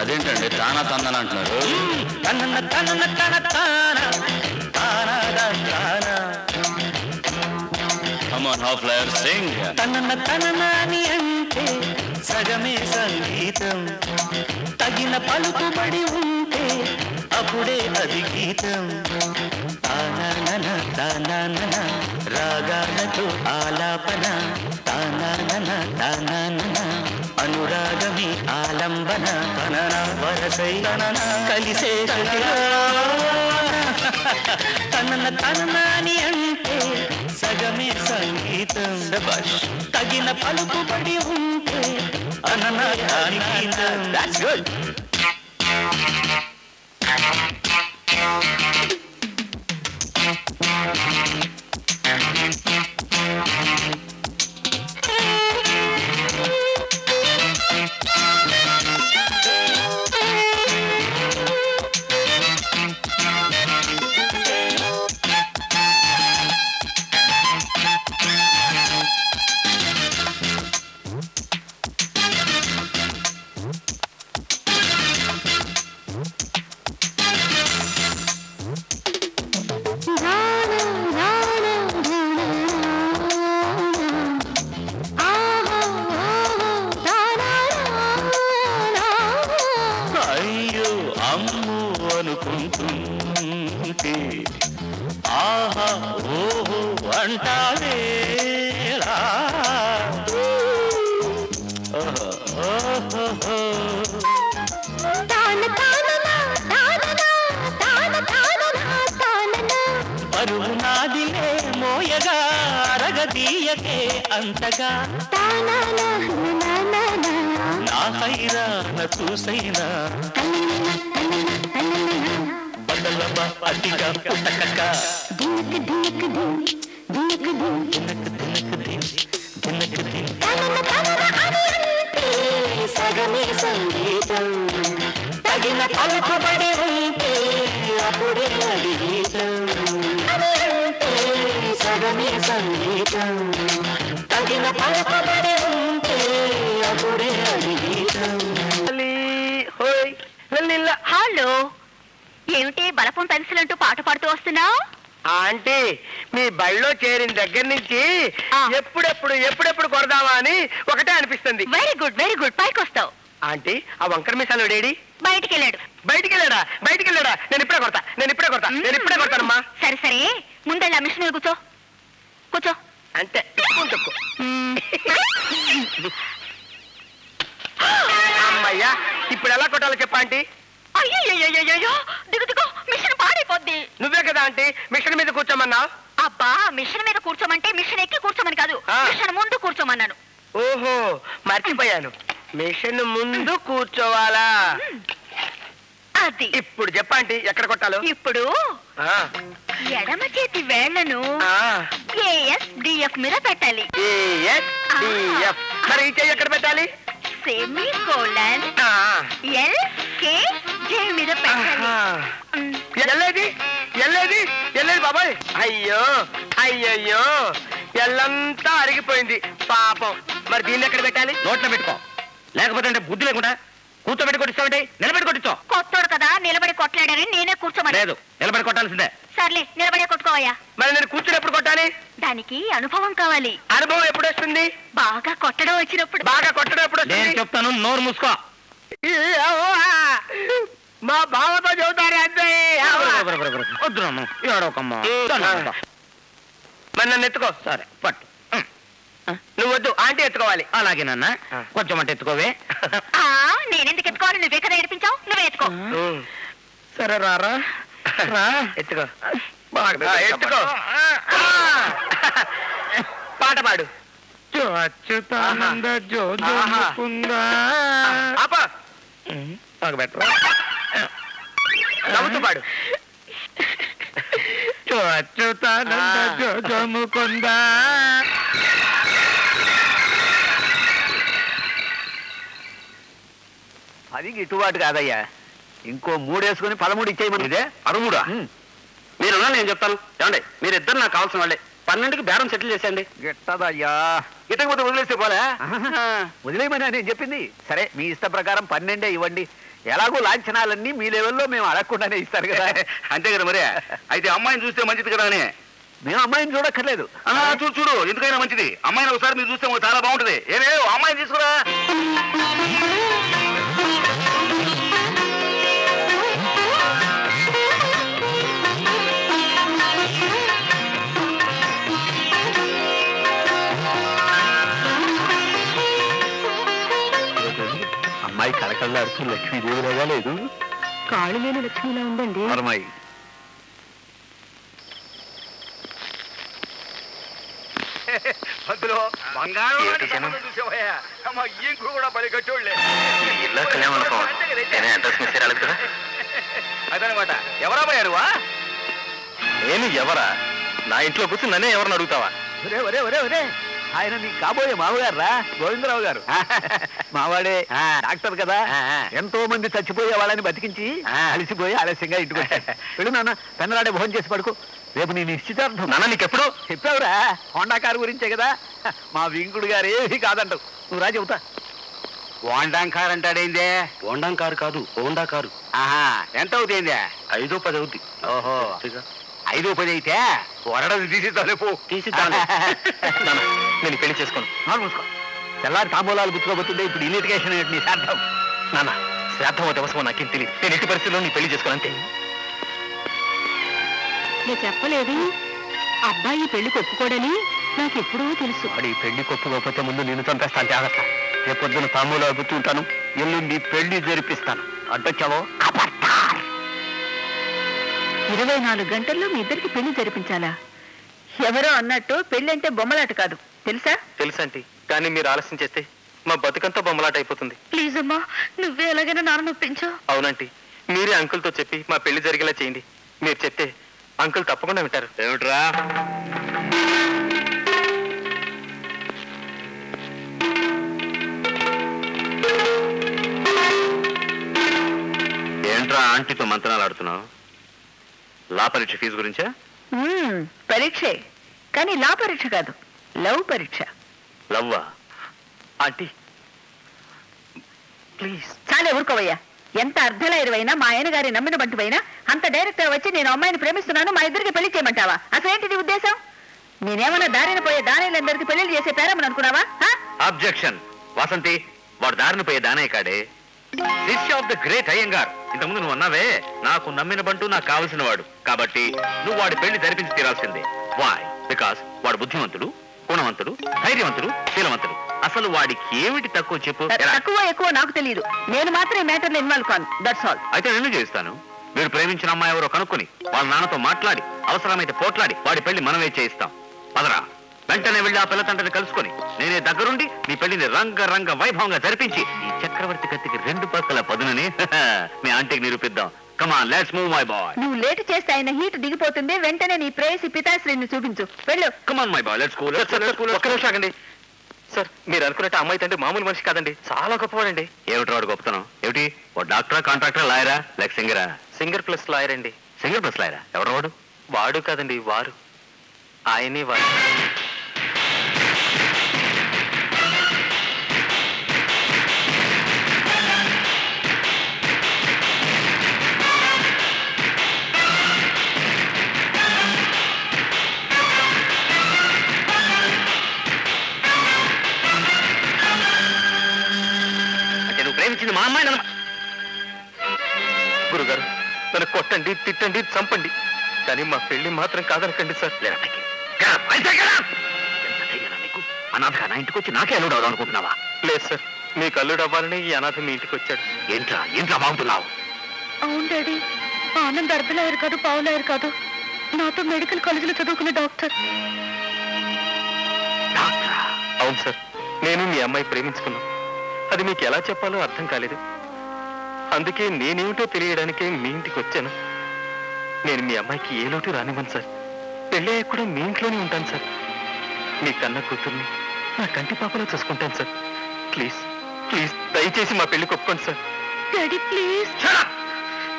అదేంటండి? తానా తందన అంటున్నారు. Come on half lawyer sing తనన తననాని అంటే సగమే సంగీతం తగిన పలుకుబడి ఉంటే అప్పుడే అది గీతం. తానానన రాగాలతో ఆలాపన. అనురాగమే ఆలంబన తనన వరసై తనన కలిసే తనన తననాని అంటే సగమే సంగీతం. తగిన పలుకుబడి ఉంటే అనన గీతం. దట్స్ గుడ్ అయ్యో Husseina బలపం పెన్సిల్ అంటూ పాట పాడుతూ వస్తున్నావు? ఆంటీ మీ బళ్ళో చేరిన దగ్గర నుంచి. ఎప్పుడెప్పుడు ఎప్పుడెప్పుడు కొడదామా అని ఒకటే అనిపిస్తుంది. వెరీ గుడ్ వెరీ గుడ్ పైకి వస్తావు. ఆంటీ ఆ వంకర మిసాలు డేడి బయటికి వెళ్ళాడు బయటికి వెళ్ళాడా బయటికి వెళ్ళాడా నేను ఇప్పుడే కొడతా నేను ఇప్పుడే కొడతా నేను ఇప్పుడే కొడతానమ్మా. సరే సరే. ముందెళ్ళి ఆ మిషన్ మీద కూర్చో. కూర్చో. అంతే. తుక్కు. తుక్కు అమ్మయ్యా ఇప్పుడు ఎలా కొట్టాలో చెప్పా ఆంటీ. అయ్యో దిగు దిగు. మిషన్ పాడైపోద్ది నువ్వే కదా ఆంటీ మిషన్ మీద కూర్చోమన్నా? అబ్బా మిషన్ మీద కూర్చోమంటే మిషన్ ఎక్కి కూర్చోమని కాదు. మిషన్ ముందు కూర్చోమన్నాను. ఓహో మర్చిపోయాను. మిషన్ ముందు కూర్చోవాలా? అది. ఇప్పుడు చెప్పండి ఎక్కడ కొట్టాలో? ఇప్పుడు ఎడమ చేతి వేళ్ళను. ఏఎస్ డిఎఫ్ మీద పెట్టాలి. A S, D F. మరి ఈ చెయ్యి ఎక్కడ పెట్టాలి? సెమీ కోలన్ ఆ, ఎల్ కే జే మీద ఎల్లేది ఎల్లేది ఎల్లేది బాబాయ్? అయ్యో అయ్యయ్యో. ఎల్లంతా అరిగిపోయింది. పాపం. మరి దీన్ని ఎక్కడ పెట్టాలి? నోట్లో పెట్టుకో. లేకపోతే అంటే బుద్ధి లేకుండా కూర్చోబెట్టి కొట్టిస్తావంటే? నిలబెట్టి కొట్టించో. కొత్తోడు కదా నిలబడి కొట్టలేడని నేనే కూర్చోమని. లేదు నిలబడి కొట్టాల్సిందే. సర్లే నిలబడే కొట్టుకోవయ్యా. మరి నేను కూర్చుని ఎప్పుడు కొట్టాలి? దానికి అనుభవం కావాలి. అనుభవం ఎప్పుడు వస్తుంది బాగా కొట్టడం వచ్చినప్పుడు. బాగా కొట్టడం ఎప్పుడు నేను చెప్తాను నోరు మూసుకో. మా బావతో చెబుతారే అంతే. వద్దు నన్ను. ఏడవకమ్మా. మరి నన్ను ఎత్తుకో. సరే పట్టు. నువ్వు వద్దు ఆంటీ ఎత్తుకోవాలి. అలాగే నాన్న. కొంచెం అంటే ఎత్తుకోవే. నేనెందుకు ఎత్తుకోవాలి? నువ్వే కదా ఏడిపించావు నువ్వే ఎత్తుకో. సరే రారా. రా. ఎత్తుకో. ఎత్తుకో. పాట పాడు. అచ్యుతానంద. ముకుందా నవ్వుతూ పాడు. అచ్యుతానంద. జోజో ముకుందా అది గిట్టుబాటు కాదయ్యా. ఇంకో మూడేసుకుని పదమూడు ఇచ్చేయమని. ఇదే పదమూడా? మీరు నేను చెప్తాను. ఏమండి మీరు ఇద్దరు నాకు కావాల్సిన వాళ్ళే. పన్నెండుకి బేరం సెటిల్ చేసేయండి. గిట్టదయ్యా. గిట్టకపోతే వదిలేస్తే పోలే. వదిలేయమని నేను చెప్పింది. సరే మీ ఇష్ట ప్రకారం పన్నెండే ఇవ్వండి. ఎలాగో లాంఛనాలన్నీ మీ లెవెల్లో మేము అడగకుండానే ఇస్తారు కదా. అంతే కదా మరి. అయితే అమ్మాయిని చూస్తే మంచిది కదా అని. మేము అమ్మాయిని చూడక్కర్లేదు. చూడు చూడు ఎందుకైనా మంచిది. అమ్మాయిని ఒకసారి మీరు చూస్తే చాలా బాగుంటది. ఏమే అమ్మాయిని తీసుకురా. అమ్మాయి కళకళ్ళాడుతూ లక్ష్మీదేవిలాగా లేదు. కాళ్ళు లేని లక్ష్మిలా ఉందండి. అమ్మాయి అందులో బంగారం చూసావయ్యా? కూడా బలి కట్టోళ్ళే. ఇల్లు కళ్యాణం నేనే అడ్రస్ మిస్ రాలేదు కదా. అదనమాట. ఎవరా పోయాడువా నేను ఎవరా? నా ఇంట్లో కూర్చుని నన్నే ఎవరిని అడుగుతావా? ఒరే ఒరే ఒరే ఒరే. ఆయన నీ కాబోయే మామగారు రా గోవిందరావు గారు మావాడే డాక్టర్ కదా. ఎంతో మంది చచ్చిపోయే వాళ్ళని బతికించి అలసిపోయి ఆలస్యంగా ఇంటికి వచ్చాడు వెళ్ళు నాన్న పెన్నరాడే భోజనం చేసి పడుకో. రేపు నీ నిశ్చితార్థం. నాన్న నీకెప్పుడు? చెప్పావురా హోండా కారు గురించే కదా. మా వింకుడు గారు ఏమీ కాదంటావు. నువ్వు రా చెబుతా. వాండాం కారు అంటాడేందే వాండాం కారు కాదు హోండా కారు. ఆహా ఎంత అవుతాయిందే ఐదో పది అవుద్ది. ఓహో. ఐదు పది అయితే? వరడది రేపు. తీసిద్దాంలే. నాన్న, నేను పెళ్ళి చేసుకోను. మూసుకో. తెల్లారి తాంబూలాలు గుర్తుకోబోతుండే ఇప్పుడు ఇన్విటికేషన్ ఏంటి నీ సార్థం నాన్న శ్రాద్ధం అవసరం నాకేం తెలియదు నేను ఎట్టి పరిస్థితుల్లో నీ పెళ్ళి చేసుకోను అంతే. నేను చెప్పలేదు. అబ్బాయి ఈ పెళ్ళికి ఒప్పుకోడని నాకు ఎప్పుడూ తెలుసు. వాడి పెళ్ళి కొప్పుకోకపోతే ముందు నేను చంపేస్తాను జాగ్రత్త రేపు పొద్దున తాంబూలాలు గుర్తుంటాను. ఎల్లుండి పెళ్ళి జరిపిస్తాను. అడ్డొచ్చావో? ఇరవై నాలుగు గంటల్లో మీ ఇద్దరికి పెళ్ళి జరిపించాలా? ఎవరో అన్నట్టు పెళ్ళి అంటే బొమ్మలాట కాదు. తెలుసా? తెలుసంటీ కానీ మీరు ఆలస్యం చేస్తే మా బతుకంతా బొమ్మలాట అయిపోతుంది. ప్లీజ్ అమ్మా నువ్వే ఎలాగైనా నాన్న నొప్పించు అవునంటీ మీరే అంకుల్తో చెప్పి మా పెళ్ళి జరిగేలా చేయండి. మీరు చెప్తే అంకుల్ తప్పకుండా వింటారు. ఏమిట్రా? ఏంట్రా ఆంటీతో మంతనాలు ఆడుతున్నావు? లా పరీక్ష ఫీజు గురించా? పరీక్షే. కానీ లా పరీక్ష కాదు లవ్ పరీక్ష. లవ్వా? ఆంటీ ప్లీజ్ చాలా ఊరుకోవయ్యా. ఎంత అర్ధలైరువైనా మా ఆయన గారి నమ్మిన బంటువైనా అంత డైరెక్ట్ వచ్చి నేను అమ్మాయిని ప్రేమిస్తున్నాను మా ఇద్దరికి పెళ్ళి చేయమంటావా? అసలేంటి నీ ఉద్దేశం? నేనేమన్నా దారిన పోయే దానిలందరికీ పెళ్ళి చేసే పేరమని అనుకున్నావా? అబ్జెక్షన్ వాసంతి వాడు దారిన పోయే దానే కాడే. శిష్య ఆఫ్ ద గ్రేట్ అయ్యంగార్. ఇంతకుముందు నువ్వు అన్నావే నాకు నమ్మిన బంటూ నాకు కావలసిన వాడు. కాబట్టి నువ్వు వాడి పెళ్ళి జరిపించి తీరాల్సిందే. వాయ్ బికాస్ వాడు బుద్ధిమంతుడు గుణవంతుడు ధైర్యవంతుడు శీలవంతుడు. అసలు వాడికి ఏమిటి తక్కువ చెప్పు? తక్కువ ఎక్కువ నాకు తెలియదు నేను మాత్రం ఈ మ్యాటర్లో ఇన్వాల్వ్ కాను. దట్స్ ఆల్ అయితే నేను చేస్తాను మీరు ప్రేమించిన అమ్మాయి ఎవరో కనుక్కొని వాళ్ళ నాన్నతో మాట్లాడి అవసరమైతే పోట్లాడి వాడి పెళ్ళి మనమే చేయిస్తాం. పదరా. వెంటనే వెళ్ళి ఆ పిల్ల తండ్రిని కలుసుకొని నేనే దగ్గరుండి మీ పెళ్ళిని రంగ రంగ వైభవంగా జరిపించి ఈ చక్రవర్తి కత్తికి రెండు పక్కల పదునని మీ ఆంటీకి నిరూపిద్దాం. Come on let's move my boy నువ్వు లేట్ చేస్తే ఆయన హీట్ దిగిపోతుంది. వెంటనే నీ ప్రేయసి పితాశ్రీని చూపించు. వెళ్ళు. Come on my boy let's go let's let's go ఒక్క నిమిషం ఆగండి. సార్ మీరు అనుకున్నట్టు అమ్మాయి తండ్రి మామూలు మనిషి కాదండి. చాలా గొప్పవాడండి. ఏమిటి వాడు గొప్పతనం? ఏమిటి? ఓ డాక్టరా కాంట్రాక్టరా లాయరా? లేక సింగరా? సింగర్ ప్లస్ లాయర్ అండి. సింగర్ ప్లస్ లాయరా? ఎవరు వాడు? వాడు కాదండి వారు. ఆయనే వారు. ప్రేమించింది మా అమ్మాయి నన్ను. గురుగారు నన్ను కొట్టండి తిట్టండి చంపండి. కానీ మా పెళ్ళి మాత్రం కాదనకండి సార్. అనాథగా నా ఇంటికి వచ్చి నాకే అల్లుడు అవుదాం అనుకుంటున్నావా? లేదు సార్ మీకు అల్లుడు అవ్వాలని ఈ అనాథ మీ ఇంటికి వచ్చాడు. ఏంట్రా ఏంట్రా బాగుంటున్నావు? అవును డాడీ ఆనంద్ అర్ధలాయర్ కాదు పావులాయర్ కాదు. నాతో మెడికల్ కాలేజీలో చదువుకున్న డాక్టర్. డాక్టరా? అవును సార్ నేను మీ అమ్మాయి ప్రేమించుకున్నాం. అది మీకు ఎలా చెప్పాలో అర్థం కాలేదు. అందుకే నేనేమిటో తెలియడానికే మీ ఇంటికి వచ్చాను. నేను మీ అమ్మాయికి ఏ లోటు రానివ్వను సార్. పెళ్ళి కూడా మీ ఇంట్లోనే ఉంటాను సార్. మీ కన్న కూతుర్ని నా కంటి పాపలో చూసుకుంటాను సార్. ప్లీజ్ ప్లీజ్ దయచేసి మా పెళ్ళి ఒప్పుకోండి సార్. Daddy please!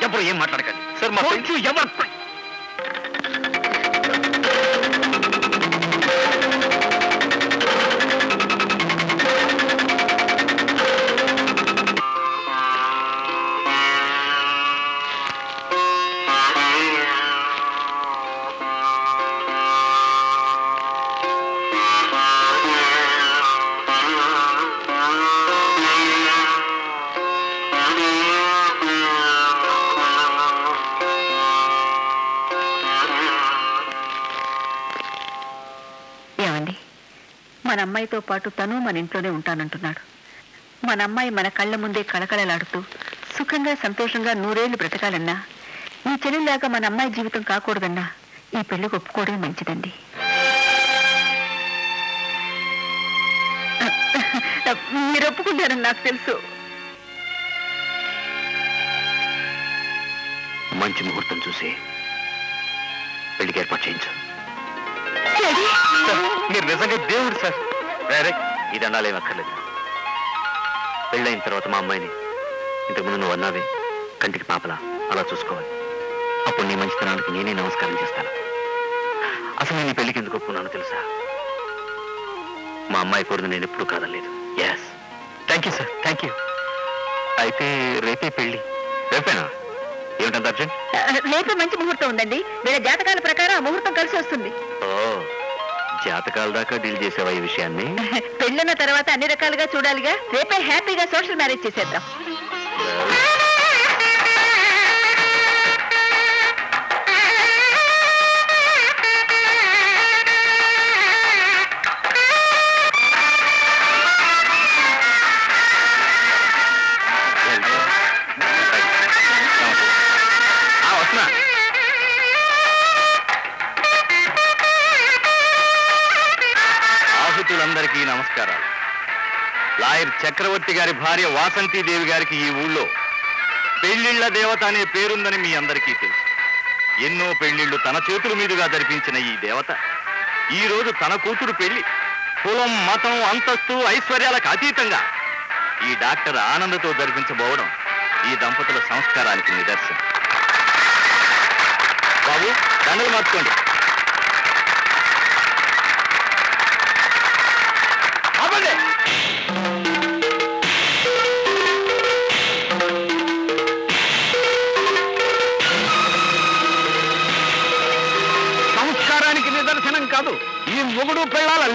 ఎప్పుడు ఏం మాట్లాడకండి? సార్ మా Don't మన అమ్మాయితో పాటు తను మన ఇంట్లోనే ఉంటానంటున్నాడు. మన అమ్మాయి మన కళ్ళ ముందే కళకళలాడుతూ సుఖంగా సంతోషంగా నూరేళ్ళు బ్రతకాలన్నా ఈ చెల్లెలాగా మన అమ్మాయి జీవితం కాకూడదన్నా ఈ పెళ్ళికి ఒప్పుకోవడమే మంచిదండి. మీరు ఒప్పుకుంటారని నాకు తెలుసు. మంచి ముహూర్తం చూసి పెళ్ళికి ఏర్పాటు చేయించు. మీరు నిజంగా దేవుడు సార్. డైరెక్ట్ ఈ దండాలు అక్కర్లేదు. పెళ్ళైన తర్వాత మా అమ్మాయిని ఇంతకుముందు నువ్వు అన్నావే కంటికి పాపలా అలా చూసుకోవాలి. అప్పుడు నీ మంచితనానికి నేనే నమస్కారం చేస్తాను. అసలు నేను పెళ్ళికి ఎందుకు ఒప్పుకున్నానో తెలుసా? మా అమ్మాయి కోరింది నేను ఎప్పుడూ కాదలేదు yes thank you sir thank you అయితే రేపే పెళ్ళి రేపేనా? ఏమిటంత అర్జెంట్ ఆ, రేపే మంచి ముహూర్తం ఉందండి. వీళ్ళ జాతకాల ప్రకారం ఆ ముహూర్తం కలిసి వస్తుంది. ఓ. జాతకాల దాకా డీల్ చేసావా ఈ విషయాన్ని? పెళ్ళిన తర్వాత అన్ని రకాలుగా చూడాలిగా. రేపే హ్యాపీగా సోషల్ మ్యారేజ్ చేసేద్దాం. లాయర్ చక్రవర్తి గారి భార్య వాసంతీదేవి గారికి ఈ ఊళ్ళో పెళ్ళిళ్ళ దేవత అనే పేరుందని మీ అందరికీ తెలుసు. ఎన్నో పెళ్ళిళ్ళు తన చేతుల మీదుగా జరిపించిన ఈ దేవత. ఈ రోజు తన కూతురు పెళ్ళి కులం మతం అంతస్తు ఐశ్వర్యాలకు అతీతంగా ఈ డాక్టర్ ఆనందతో జరిపించబోవడం ఈ దంపతుల సంస్కారానికి నిదర్శనం. బాబు దండలు మార్చుకోండి.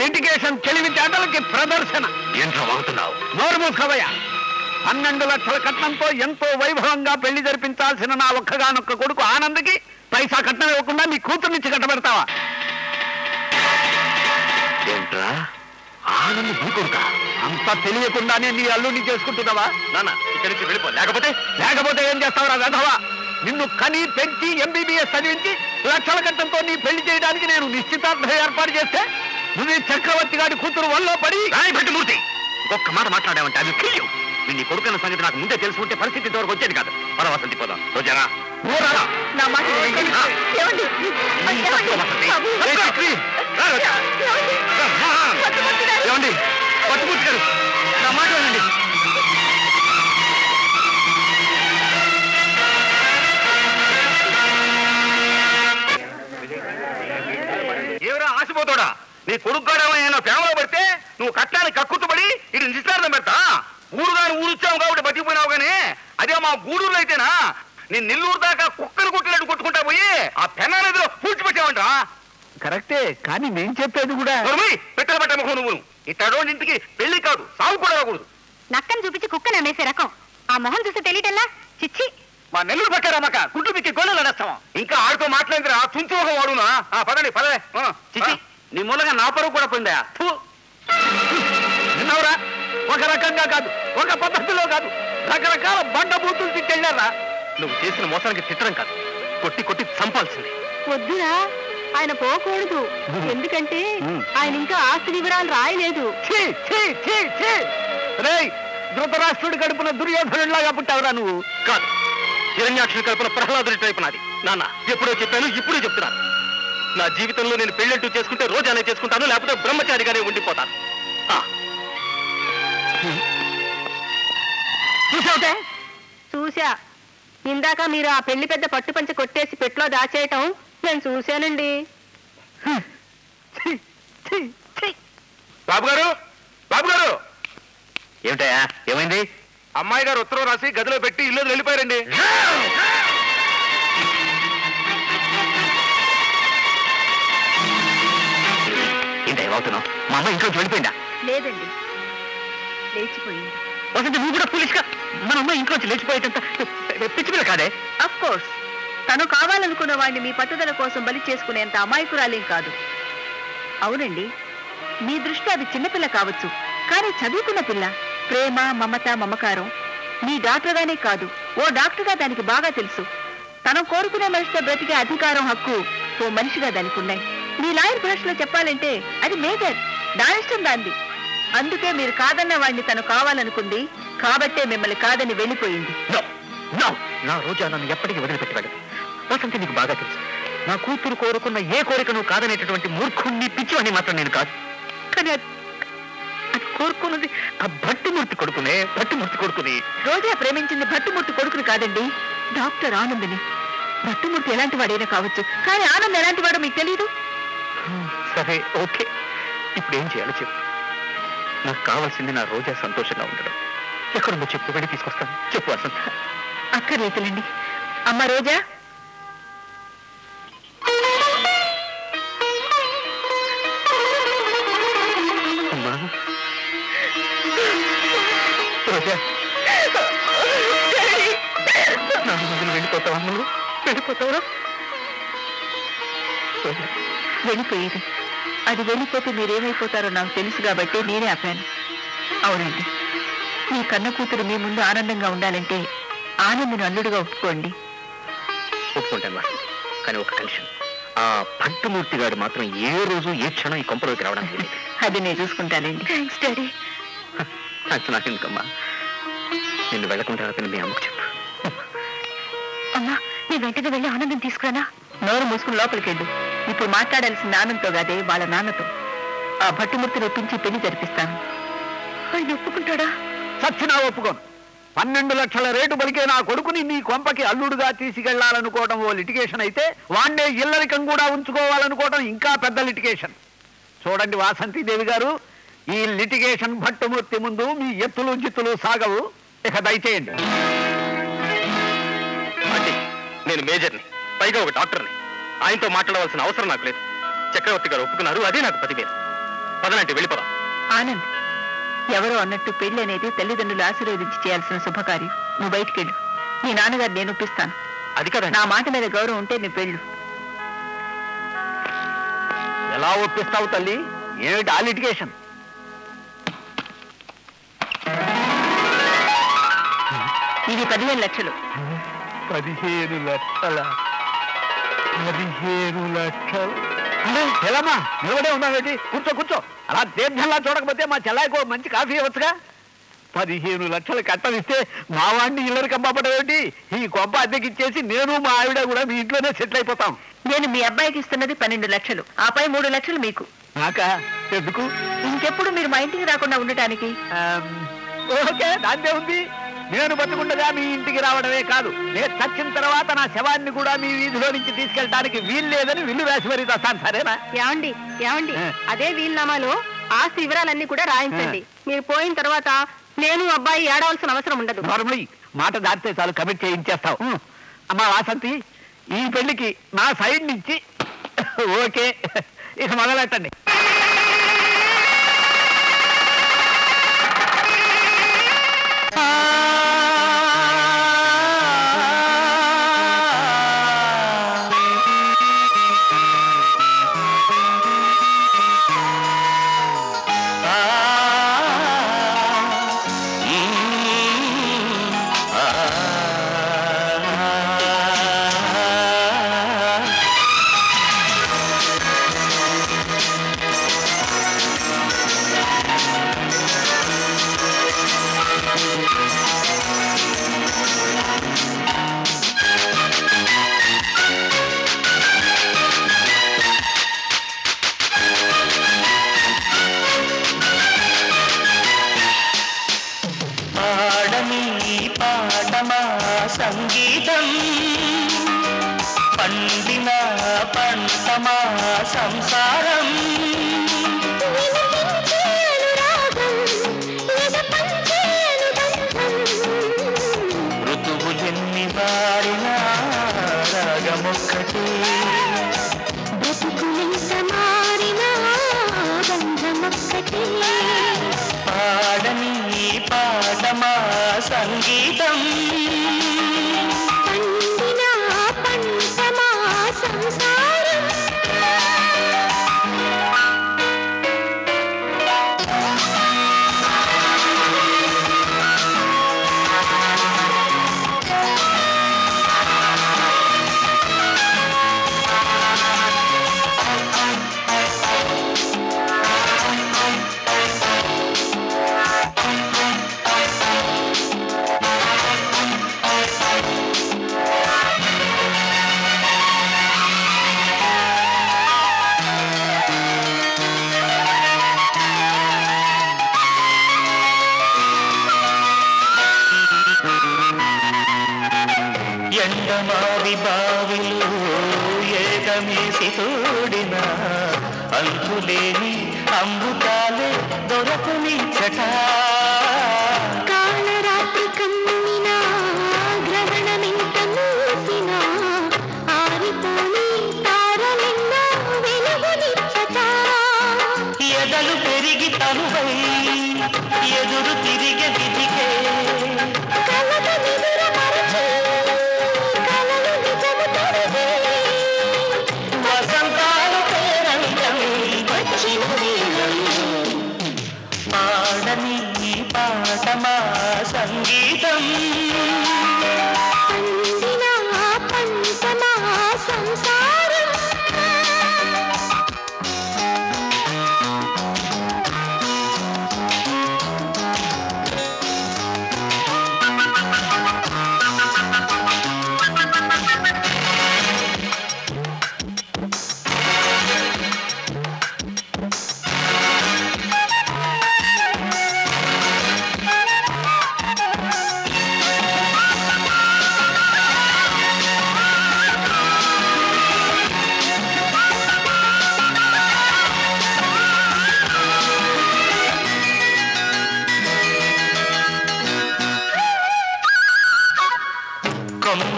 లిటిగేషన్ తెలివితేటలకి ప్రదర్శన. ఏంట్రా వాగుతున్నావు? నోరు మూసుకోవయ్యా. పన్నెండు లక్షల కట్నంతో ఎంతో వైభవంగా పెళ్ళి జరిపించాల్సిన నా ఒక్కగానొక్క కొడుకు ఆనంద్కి పైసా కట్నం ఇవ్వకుండా నీ కూతుర్నిచ్చి కట్టబెడతావా? ఏంట్రా? ఆనంద్ భూకొడుకా అంత తెలియకుండానే నీ అల్లుడిని చేసుకుంటున్నావా? నాన్న ఇక్కడి నుంచి వెళ్ళిపో. లేకపోతే? లేకపోతే ఏం చేస్తావురా వెధవా? నిన్ను కని పెంచి ఎంబీబీఎస్ చదివించి లక్షల కట్టంతో నీ పెళ్ళి చేయడానికి నేను నిశ్చితార్థం ఏర్పాటు చేస్తే నువ్వు చక్రవర్తి గారి కూతురు వల్ల పడి రాయి భట్టుమూర్తి ఒక్క మాట మాట్లాడామంటే అది క్రియం నీ కొడుకున్న సంగతి నాకు ముందే తెలుసుకుంటే పరిస్థితి ఇంతవరకు వచ్చేది కాదు పరవసంతి పోదాం రోజారా. ఏమండి? ఏమండి? బాబు, ఏ చక్రి? రా రోజా. ఏమండి? రా. పట్టుమూర్తి గారు. ఏమండి పట్టుమూర్తి గారు నా మాట వినండి ఏమిరా ఆశపోతాడా నీ కొడుకు ఏమైనా ప్రేమలో పడితే నువ్వు కట్టానికి కక్కుతుపడి ఇది నిశ్చార్థం పెడతా. ఊరు గాని ఊరుచ్చావు కాబట్టి బతికిపోయినావు గానీ అదే మా గూడూరులో అయితేనా? నేను నెల్లూరు దాకా కుక్కను కొట్టినట్టు కొట్టుకుంటా పోయి ఆ పెన్నా నదిలో పూడ్చిపెట్టావంటా కరెక్టే కానీ నేను చెప్పేది కూడా పెట్టల పట్ట ముఖం నువ్వు ఇట్టడోని ఇంటికి పెళ్ళి కాదు సాగు కూడా రాకూడదు నక్కను చూపించి కుక్కను అమ్మేసే రకం. ఆ మొహం చూస్తే తెలియటల్లా చిచ్చి. మా నెల్లూరు పట్టారమ్మక గుడ్లు పిక్కి గొల్లలు నడస్తావా ఇంకా ఆడితో మాట్లాడిరా తుంచి ముఖం వాడునా? ఆ, పదండి పదే చిచి నీ మూలంగా నా పరువు కూడా పోయిందా. విన్నావురా? ఒక రకంగా కాదు ఒక పద్ధతిలో కాదు. రకరకాల బండ బూతులు తిట్టెళ్ళారా? నువ్వు చేసిన మోసానికి తిట్టడం కాదు. కొట్టి కొట్టి చంపాల్సింది. వద్దురా ఆయన పోకూడదు. ఎందుకంటే ఆయన ఇంకా ఆస్తి వివరాలు రాయలేదు. ధృతరాష్ట్రుడి కడుపున దుర్యోధనుడిలాగా పుట్టావురా నువ్వు. కాదు హిరణ్యాక్షుని కల్పన ప్రహ్లాదుడి టైపు నాది. నాన్న ఎప్పుడో చెప్పాను ఇప్పుడు చెప్తున్నాను. నా జీవితంలో నేను పెళ్ళంటూ చేసుకుంటే రోజానే చేసుకుంటాను లేకపోతే బ్రహ్మచారిగానే ఉండిపోతాను. చూసావుటే? చూసా ఇందాక మీరు ఆ పెళ్ళి పెద్ద పట్టుపంచ కొట్టేసి పెట్లో దాచేయటం నేను చూశానండి. ఛీ ఛీ ఛీ. బాబు గారు బాబు గారు ఏమిటయా ఏమైంది? అమ్మాయి గారు ఉత్తరం రాసి గదిలో పెట్టి ఇల్లు వెళ్ళిపోయారండి. మా అమ్మ వెళ్ళిపోయిందా? లేదండి. లేచిపోయింది. వసంత నువ్వు కూడా పోలీస్గా మన అమ్మ ఇంట్లోంచి లేచిపోయేటంత పిచ్చి పిల్ల కాదే? అఫ్ కోర్స్ తను కావాలనుకున్న వాడిని మీ పట్టుదల కోసం బలి చేసుకునేంత అమాయకురాలేం కాదు. అవునండి. మీ దృష్టి అది చిన్నపిల్ల కావచ్చు. కానీ చదువుకున్న పిల్ల ప్రేమ మమత మమకారం మీ డాక్టర్గానే కాదు. ఓ డాక్టర్గా దానికి బాగా తెలుసు. తను కోరుకునే మనిషితో బ్రతికే అధికారం హక్కు ఓ మనిషిగా దానికి ఉన్నాయి. మీ లాయర్ భాషలో చెప్పాలంటే అది మేజర్ దాని ఇష్టం దాంది. అందుకే మీరు కాదన్న వాడిని తను కావాలనుకుంది కాబట్టే మిమ్మల్ని కాదని వెళ్ళిపోయింది. నో రోజా నన్ను ఎప్పటికీ వదిలిపెట్టవాడు. వసంతి నీకు బాగా తెలుసు. నా కూతురు కోరుకున్న ఏ కోరికను కాదనేటటువంటి మూర్ఖుణ్ణి పిచ్చివాణ్ణి మాత్రం నేను కాదు. కానీ అది అది కోరుకున్నది ఆ భట్టుమూర్తి కొడుకునే భట్టుమూర్తి కొడుకుని. రోజా ప్రేమించింది భట్టుమూర్తి కొడుకుని కాదండి. డాక్టర్ ఆనందని. భట్టుమూర్తి ఎలాంటి వాడైనా కావచ్చు. కానీ ఆనంద్ ఎలాంటి వాడో మీకు తెలియదు సరే ఓకే. ఇప్పుడు ఏం చేయాలో చెప్పు. నాకు కావాల్సింది నా రోజా సంతోషంగా ఉండడం. ఎక్కడుందో చెప్పు వెళ్ళి తీసుకొస్తాను. చెప్పు వసంత. అక్కర్లేదులండి. అమ్మ రోజా. అమ్మా. రోజా. నా ముందు వెళ్ళిపోతావా నువ్వు? వెళ్ళిపోయేది. అది వెళ్ళిపోతే మీరేమైపోతారో నాకు తెలుసు కాబట్టి నేనే ఆపాను. అవునండి. మీ కన్న కూతురు మీ ముందు ఆనందంగా ఉండాలంటే ఆనందను అల్లుడుగా ఒప్పుకోండి. ఒప్పుకుంటాను కానీ ఒక కండిషన్. ఆ భట్టుమూర్తి గారు మాత్రం ఏ రోజు ఏ క్షణం ఈ కొంపలోకి వీలేదు. అది నేను చూసుకుంటానండి. థ్యాంక్స్ డాడీ అది నాకెందుకమ్మా నిన్ను వెళ్ళకుండా మీ అమ్మకు చెప్పు. అమ్మా నీ వెంటనే వెళ్ళి ఆనందం తీసుకురానా? నోరు మూసుకుని లోపలికి వెళ్ళు ఇప్పుడు మాట్లాడాల్సిన నాన్నతో కాదే వాళ్ళ నాన్నతో. ఆ భట్టుమూర్తిని ఒప్పించి పెళ్ళి జరిపిస్తాను. ఆయన ఒప్పుకుంటాడా? చచ్చినా ఒప్పుకోను. పన్నెండు లక్షల రేటు పలికే నా కొడుకుని నీ కొంపకి అల్లుడుగా తీసుకెళ్ళాలనుకోవడం ఓ లిటిగేషన్ అయితే వాణ్ణే ఇల్లరికం కూడా ఉంచుకోవాలనుకోవడం ఇంకా పెద్ద లిటిగేషన్ చూడండి వాసంతిదేవి గారు ఈ లిటిగేషన్ భట్టుమూర్తి ముందు మీ ఎత్తులు జిత్తులు సాగవు. ఇక దయచేయండి. నేను మేజర్ని. పైగా ఒక డాక్టర్ని. ఆయనతో మాట్లాడవలసిన అవసరం నాకు లేదు. చక్రవర్తి గారు ఒప్పుకున్నారు అదే నాకు పదివేలు. పదనంటే వెళ్ళిపోదాం. ఆనంద్ ఎవరో అన్నట్టు పెళ్ళి అనేది తల్లిదండ్రులు ఆశీర్వదించి చేయాల్సిన శుభకార్యం. నువ్వు బయటికి వెళ్ళు. నీ నాన్నగారు నేను ఒప్పిస్తాను. అది కదా నా మాట మీద గౌరవం ఉంటే నువ్వు వెళ్ళు. ఎలా ఒప్పిస్తావు తల్లి? ఏమిటి ఆ లిటిగేషన్ ఇది పదివేల లక్షలు. పదిహేను లక్షల? పదిహేను లక్షలు ఎలామా నిలబడే ఉన్నావేంటి? కూర్చో కూర్చో. అలా దీర్ఘంలా చూడకపోతే మా చెల్లాయికో మంచి కాఫీ ఇవ్వచ్చుగా? పదిహేను లక్షలు కట్టనిస్తే మా వాడిని ఇల్లరి కంపబడేటి ఈ కొంప అద్దెకిచ్చేసి నేను మా ఆవిడ కూడా మీ ఇంట్లోనే సెటిల్ అయిపోతాం. నేను మీ అబ్బాయికి ఇస్తున్నది పన్నెండు లక్షలు. ఆపై మూడు లక్షలు మీకు. నాకా? ఎందుకు? ఇంకెప్పుడు మీరు మా ఇంటికి రాకుండా ఉండటానికి? ఓకే దాంతే ఉంది. నేను బతుకుండగా మీ ఇంటికి రావడమే కాదు. నేను చచ్చిన తర్వాత నా శవాన్ని కూడా మీ వీధిలో నుంచి తీసుకెళ్ళడానికి వీలు లేదని విల్లు వేసి మరీ తెస్తాను సరేనా? ఏమండి ఏమండి. అదే వీలునామాలో ఆస్తి వివరాలన్నీ కూడా రాయించండి. మీరు పోయిన తర్వాత నేను అబ్బాయి ఏడవలసిన అవసరం ఉండదు. నార్మలీ మాట దాటితే చాలు కమిట్ చేయించేస్తావు. అమ్మా వాసంతి ఈ పెళ్ళికి నా సైడ్ నుంచి ఓకే. ఇక మొదలెట్టండి.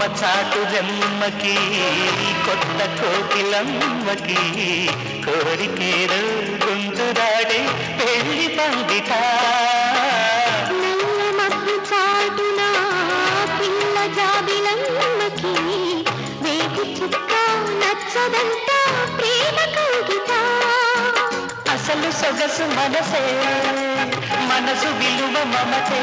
చాటు రెమ్మకి కొత్త కోకిలమ్మకి కోరికేడు గుంజురాడే పెళ్ళి పండిట కౌగిట అసలు సొగసు మనసే మనసు విలువ మమతే.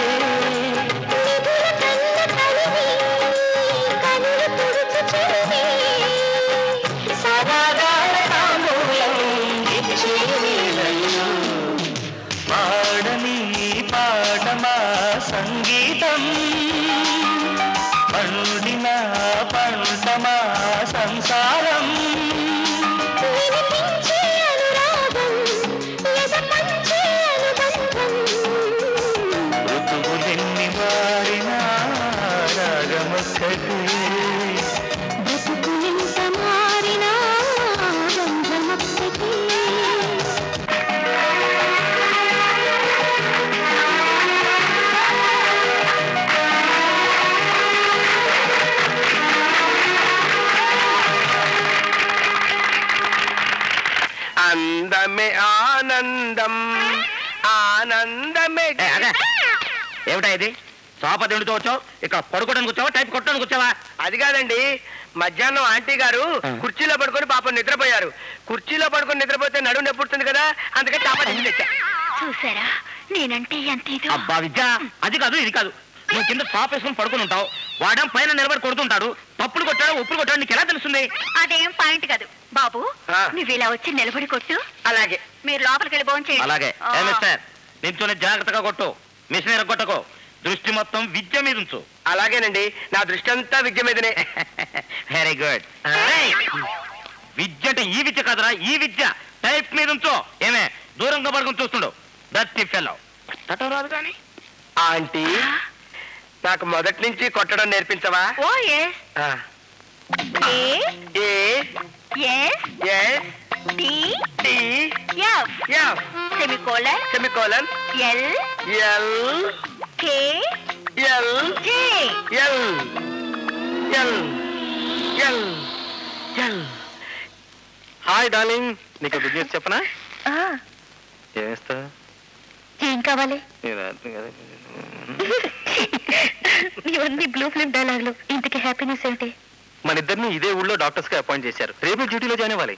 సోఫా తిండుతూ వచ్చావు? ఇక్కడ పడుకోవడానికి వచ్చావా? టైప్ కొట్టడానికి వచ్చావా? అది కాదండి. మధ్యాహ్నం ఆంటీ గారు కుర్చీలో పడుకొని పాపం నిద్రపోయారు. కుర్చీలో పడుకొని నిద్రపోతే నడుము నొప్పుడుతుంది కదా? అందుకే చాప తెచ్చా. చూసారా? నేనంటే ఎంత ఇదో. అబ్బా విద్య అది కాదు ఇది కాదు. నువ్వు కింద టాప్ వేసుకొని పడుకుని ఉంటావు. వాడేం పైన నిలబడి కొడుతుంటాడు. తప్పులు కొట్టాడు ఉప్పులు కొట్టాడు నీకు ఎలా తెలుస్తుంది? అదేం పాయింట్ కాదు. బాబు ఆ. నువ్వు ఇలా వచ్చి నిలబడి కొట్టు. అలాగే. మీరు లోపలికి వెళ్ళి భోంచేయండి. అలాగే. ఏ మిస్టర్ నించుని జాగ్రత్తగా కొట్టు. మిషన్ ఎరగొట్టకు. దృష్టి మొత్తం విద్య మీద ఉంచు. అలాగేనండి. నా దృష్టి అంతా విద్య మీదనే. వెరీ గుడ్ విద్య అంటే ఈ విద్య కాదురా ఈ విద్య. టైప్ మీద ఉంచు. ఏమే? దూరంగా పడుకుని చూస్తుండు. దట్టి ఫెలో కొట్టడం రాదు కానీ. ఆంటీ నాకు మొదటి నుంచి కొట్టడం నేర్పించవా? ఓ ఎస్ ఆ. A? A? S S D T? F F semicolon? Semicolon. L? L? K L J L L L L hi darling నీకు గుడ్ న్యూస్ చెప్పనా? ఏమిస్తా ఏం కావాలి? ఇవన్నీ బ్లూ ఫిల్మ్ డైలాగులు ఇంతకి హ్యాపీనెస్ ఏంటి? మన ఇద్దరిని ఇదే ఊళ్ళో డాక్టర్స్గా అపాయింట్ చేశారు. రేపు డ్యూటీలో జాయిన్ అవ్వాలి.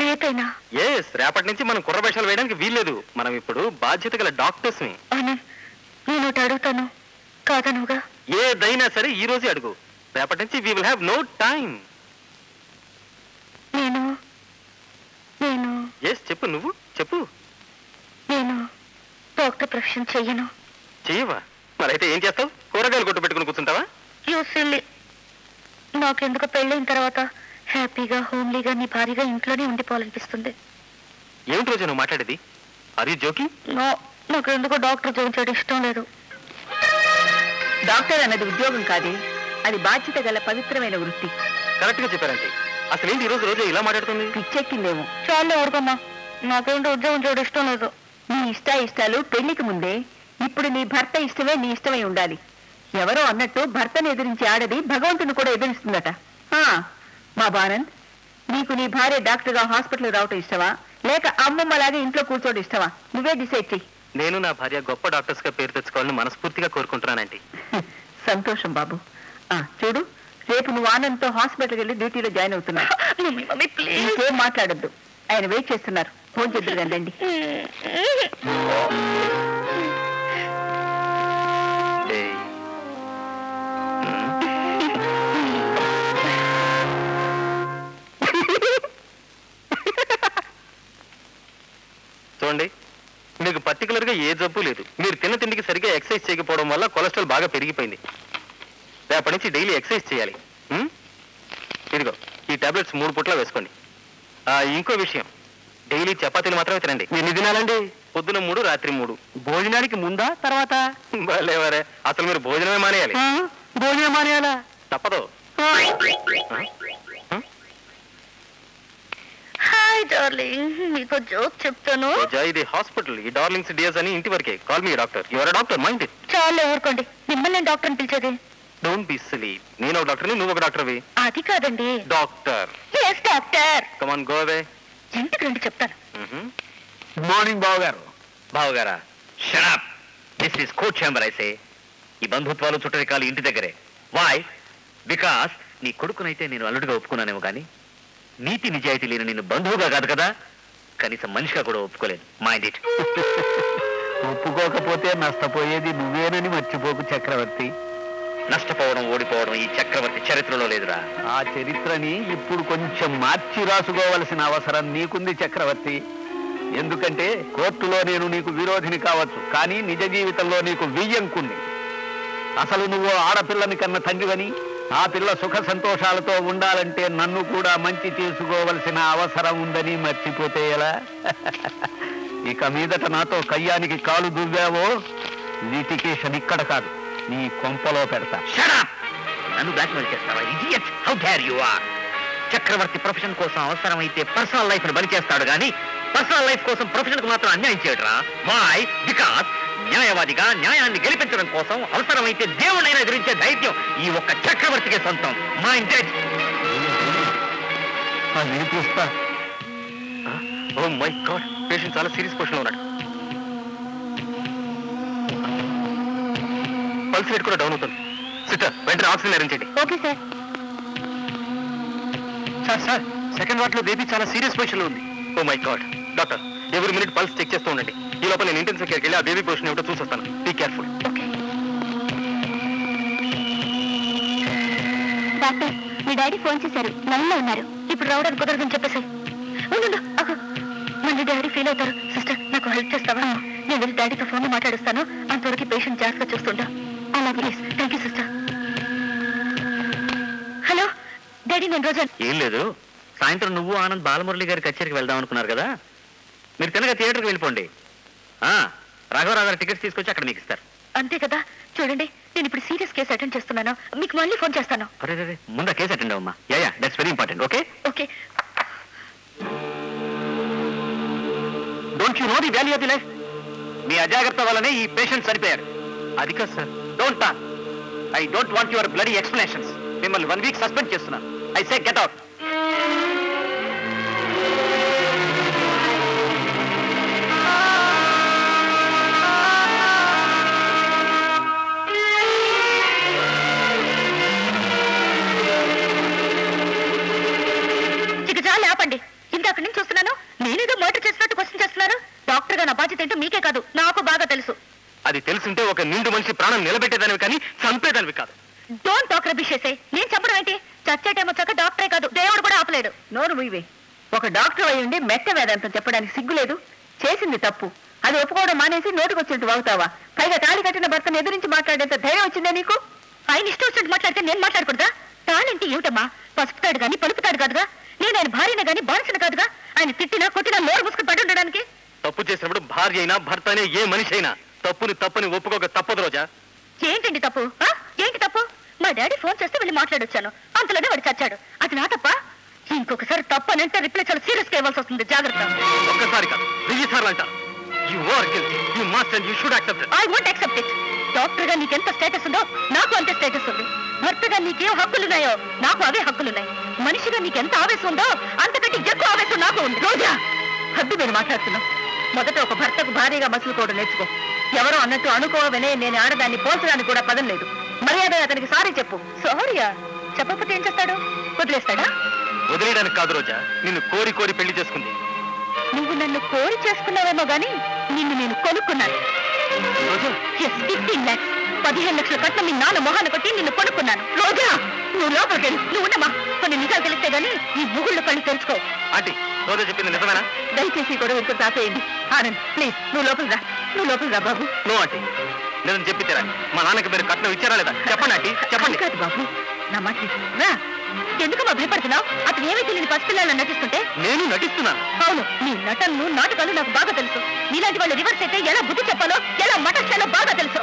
రేపేనా? ఎస్ రేపటి నుంచి మనం కుర్ర వేషాలు వేయడానికి వీల్లేదు. మనం ఇప్పుడు బాధ్యత గల డాక్టర్స్ని. ఆనంద్ నేను ఒకటి అడుగుతాను కాదనుగా ఏదైనా సరే ఈ రోజే అడుగు. రేపటి నుంచి we will have no time నేను? నేను? ఎస్ చెప్పు నువ్వు చెప్పు. నేను? డాక్టర్ ప్రొఫెషన్ చెయ్యను. చెయ్యవా? మరైతే ఏం చేస్తావు? కూరగాయలు కొట్టు పెట్టుకుని కూర్చుంటావా? యూ సిల్లీ నాకెందుకు పెళ్ళైన తర్వాత హ్యాపీగా హోమ్లీగా నీ భారీగా ఇంట్లోనే ఉండిపోవాలనిపిస్తుంది. ఏమిటి రోజు నువ్వు మాట్లాడేది? అది జోకింగ్ నో నాకు ఎందుకో డాక్టర్ జాయిన్ చేయడం ఇష్టం లేదు. డాక్టర్ అన్నది ఉద్యోగం కాదే అది బాధ్యత గల పవిత్రమైన వృత్తి. కరెక్ట్గా చెప్పారంటే అసలు ఏంటి ఈ రోజు రోజు ఇలా మాట్లాడుతుంది? పిచ్చెక్కిందేమో. చాలు ఊరుకమ్మా. నాకేంటో ఉద్యోగం చేయడం ఇష్టం లేదు. నీ ఇష్ట ఇష్టాలు పెళ్ళికి ముందే ఇప్పుడు నీ భర్త ఇష్టమే నీ ఇష్టమై ఉండాలి. ఎవరో అన్నట్టు భర్తను ఎదిరించి ఆడది భగవంతుని కూడా ఎదిరిస్తుందట. ఆ, మా బానంద్ నీకు నీ భార్య డాక్టర్గా హాస్పిటల్ రావటం ఇష్టమా? లేక అమ్మమ్మలాగా ఇంట్లో కూర్చోవడం ఇష్టమా? నువ్వే డిసైడ్ చెయ్యి. నేను నా భార్య గొప్ప డాక్టర్స్గా పేరు తెచ్చుకోవాలని మనస్ఫూర్తిగా కోరుకుంటున్నానంటే సంతోషం బాబు. ఆ చూడు రేపు నువ్వు ఆనంద్తో హాస్పిటల్కి వెళ్ళి డ్యూటీలో జాయిన్ అవుతున్నావు. మమ్మీ ప్లీజ్ ఇంకేం మాట్లాడొద్దు. ఆయన వెయిట్ చేస్తున్నారు. ఫోన్ చేద్దరు కందండి చూడండి మీకు పర్టికులర్గా ఏ జబ్బు లేదు. మీరు తిన్న తిండికి సరిగ్గా ఎక్సర్సైజ్ చేయకపోవడం వల్ల కొలెస్ట్రాల్ బాగా పెరిగిపోయింది. రేపటి నుంచి డైలీ ఎక్సర్సైజ్ చేయాలి? ఇదిగో ఈ టాబ్లెట్స్ మూడు పుట్ల వేసుకోండి. ఆ, ఇంకో విషయం. డైలీ చపాతీలు మాత్రమే తినండి. ఎన్ని తినాలండి? పొద్దున మూడు రాత్రి మూడు. భోజనానికి ముందా తర్వాత? భలేవరే అసలు మీరు భోజనమే మానేయాలి. భోజనం మానేయాలా? తప్పదు. Hi darling. మీకు జోక్ చెప్తాను. రోజా, ఇది హాస్పిటల్. ఈ డార్లింగ్స్ డియర్స్ అని ఇంటి వరకే. Call me doctor. Your doctor mind చాలు ఊరుకోండి మిమ్మల్ని డాక్టర్ అని పిలిచేది. డోంట్ బి సిలీ నేను ఒక డాక్టర్ని నువ్వు ఒక డాక్టర్వి. అది కాదండి. Doctor yes doctor come on go away ఇంటికి రండి చెప్తాను. గుడ్ మార్నింగ్ బాబు గారు బావగారా shut up this is coach chamber I say ఈ బంధుత్వాలు చుట్టరికాలు ఇంటి దగ్గరే. వాయ్ బికాస్ నీ కొడుకునైతే నేను అల్లుడిగా ఒప్పుకున్నానేమో కానీ నీతి నిజాయితీ లేని నేను బంధువుగా కాదు కదా? కనీసం మనిషిగా కూడా ఒప్పుకోలేదు. మైండ్ ఇట్ ఒప్పుకోకపోతే నష్టపోయేది నువ్వేనని మర్చిపోకు చక్రవర్తి. నష్టపోవడం ఓడిపోవడం ఈ చక్రవర్తి చరిత్రలో లేదురా. ఆ చరిత్రని ఇప్పుడు కొంచెం మార్చి రాసుకోవలసిన అవసరం నీకుంది చక్రవర్తి. ఎందుకంటే కోర్టులో నేను నీకు విరోధిని కావచ్చు కానీ నిజ జీవితంలో నీకు వియ్యంకుంది. అసలు నువ్వు ఆడపిల్లని కన్న తండ్రివని ఆ పిల్ల సుఖ సంతోషాలతో ఉండాలంటే నన్ను కూడా మంచి చేసుకోవలసిన అవసరం ఉందని మర్చిపోతే ఎలా? ఇక మీదట నాతో కయ్యానికి కాలు దువ్వావో? లిటికేషన్ ఇక్కడ కాదు. నీ కొంపలో పెడతా. నన్ను బ్లాక్మెయిల్ చేస్తావా idiot how dare you are Chakravarthi profession కోసం అవసరమైతే పర్సనల్ లైఫ్ని బలి చేస్తాడు కానీ పర్సనల్ లైఫ్ కోసం ప్రొఫెషన్కు మాత్రం అన్యాయం చేయడరా వై బికాస్ న్యాయవాదిగా న్యాయాన్ని గెలిపించడం కోసం అవసరమైతే దేవుడైనా ఎదిరించే ధైర్యం ఈ ఒక్క చక్రవర్తికే సొంతం. అది చూస్తా. ఓ మై గాడ్ పేషెంట్ చాలా సీరియస్ పొజిషన్లో ఉన్నాడు. పల్స్ రేట్ కూడా డౌన్ అవుతుంది. సిస్టర్ వెంటనే ఆక్సిజన్ అరేంజ్ చేయండి. Okay sir. Sir sir second వార్డ్లో baby చాలా సీరియస్ పొజిషన్లో ఉంది. ఓ మై గాడ్ డాక్టర్ ఎవరి మినిట్ పల్స్ చెక్ చేస్తూ ఉండండి. ఈ లోపల నేను ఇంటెన్సివ్ కేర్కి వెళ్ళి ఆ బేబీ పొజిషన్ ఏమిటో చూసొస్తాను. బీ కేర్ఫుల్ ఓకే డాక్టర్ మీ డాడీ ఫోన్ చేశారు. లైన్లో ఉన్నారు. ఇప్పుడు రావడానికి కుదరదని చెప్పేసి మళ్ళీ డాడీ ఫీల్ అవుతారు. సిస్టర్ నాకు హెల్ప్ చేస్తావా? నేను వెళ్ళి డాడీతో ఫోన్ మాట్లాడుస్తాను. అంతవరకు పేషెంట్ జాగ్రత్తగా చూస్తుంటా. అలాగే. Please thank you sister hello daddy నేను రోజా ఏం లేదు. సాయంత్రం నువ్వు ఆనంద్ బాలమురళి గారి కచేరికి వెళ్దాం అనుకున్నారు కదా? మీరు తినగా థియేటర్కి వెళ్ళిపోండి. ఆ, రాఘవరావు గారి టికెట్స్ తీసుకొచ్చి అక్కడ మీకు ఇస్తారు. అంతే కదా? చూడండి నేను ఇప్పుడు సీరియస్ కేసు అటెండ్ చేస్తున్నాను. మీకు మళ్ళీ ఫోన్ చేస్తాను. అరే రే, రే, ముందు కేసు అటెండ్ అమ్మా yeah yeah that's very important okay okay. Don't you know the value of the life మీ అజాగ్రత్త వల్లనే ఈ పేషెంట్ చనిపోయారు అది కాదు sir. Don't talk I don't want your bloody explanations మిమ్మల్ని వన్ వీక్ సస్పెండ్ చేస్తున్నాను. ఐ సే గెట్ అవుట్ బాధ్యత ఏంటో మీకే కాదు నాకు బాగా తెలుసు. అది తెలుసుంటే ఒక నిండు మనిషి ప్రాణం నిలబెట్టేదానివి కానీ చంపేదానివి కాదు. డోంట్ టాక్ రబిష్ చేసే. నేను చెప్పడం ఏంటి? చచ్చేటేమో చక్క డాక్టరే కాదు దేవుడు కూడా ఆపలేడు. నోరు మూయివే. ఒక డాక్టర్ అయి ఉండి మెట్ట వేదాంతం చెప్పడానికి సిగ్గులేదు చేసింది తప్పు. అది ఒప్పుకోవడం మానేసి నోటికొచ్చినట్టు వాగుతావా? పైగా తాళి కట్టిన భర్తను ఎదిరించి మాట్లాడేంత ధైర్యం వచ్చిందా నీకు? ఆయన ఇష్టం వచ్చినట్టు మాట్లాడితే నేను మాట్లాడకూడదా? తాళంటే ఏమిటమ్మా? పసుపుతాడు గాని పలుపుతాడు కాదుగా? నేను ఆయన భార్యను గాని బానిసను కాదుగా? ఆయన తిట్టినా కొట్టినా నోరు మూసుకుని పడి ఉండడానికి? తప్పు చేసినప్పుడు భార్య అయినా భర్త అయినా ఏ మనిషి అయినా తప్పుని తప్పని ఒప్పుకోక తప్పదు రోజా. ఏంటండి తప్పు? ఆ? ఏంటి తప్పు? మా డాడీ ఫోన్ చేస్తే వెళ్ళి మాట్లాడొచ్చాను. అంతలోనే వాడు చచ్చాడు. అది నా తప్ప? ఇంకొకసారి తప్పు అని అంటే రిప్లై చాలా సీరియస్గా ఇవ్వాల్సి వస్తుంది. జాగ్రత్త. ఒక్కసారి కాదు వెయ్యి సార్లు అంటారు. You are guilty you must and you should accept I won't accept it డాక్టర్గా నీకెంత స్టేటస్ ఉందో నాకు అంతే స్టేటస్ ఉంది. భర్తగా నీకేం హక్కులున్నాయో నాకు అవే హక్కులున్నాయి. మనిషిగా నీకెంత ఆవేశం ఉందో అంతకంటే ఎక్కువ ఆవేశం నాకు ఉంది. రోజా హద్దు మీరు మాట్లాడుతున్నావు. మొదట ఒక భర్తకు భారీగా మసులుకోవడం నేర్చుకో. ఎవరో అన్నట్టు అనుకోవనే నేను ఆడదాన్ని పోల్చడానికి కూడా పదం లేదు. మర్యాద అతనికి సారీ చెప్పు. సారీయా? చెప్పకపోతే ఏం చేస్తాడు? వదిలేస్తాడా? వదిలేయడానికి కాదు రోజా నిన్ను కోరి కోరి పెళ్ళి చేసుకుంది. నువ్వు నన్ను కోరి చేసుకున్నావేమో గాని నిన్ను నేను కొనుక్కున్నాను. పదిహేను లక్షల కట్నం మీ నాన్న మొహాన్ని కొట్టి నిన్ను కొనుక్కున్నాను. రోజా నువ్వు లోపలికి వెళ్ళు. నువ్వు ఉండమ్మా. కొన్ని నిజాలు తెలిస్తే గానీ నీ ముగుళ్ళు కళ్ళు తెరుచుకో. ఆంటీ రోజా చెప్పింది నిజమేనా? దయచేసి కూడా ఇక్కడ తాపేయండి ఆనంద్ ప్లీజ్ నువ్వు లోపలికి రా. నువ్వు లోపలికి రా బాబు. No aunty. నిజం చెప్పితేరా మా నాన్నకి మీరు కట్నం ఇచ్చారా లేదా? చెప్పండి ఆంటీ చెప్పండి. కాదు బాబు. నా మాట. రా. ఎందుకమ్మా భయపడుతున్నావు? అతను ఏమీ తెలియని పసిపిల్లలను నటిస్తుంటే? నేను నటిస్తున్నాను. అవును నీ నటనలు నాటకాలు నాకు బాగా తెలుసు. నీలాంటి వాళ్ళు రివర్స్ అయితే ఎలా బుద్ధి చెప్పాలో ఎలా మటచ్చాలో బాగా తెలుసు.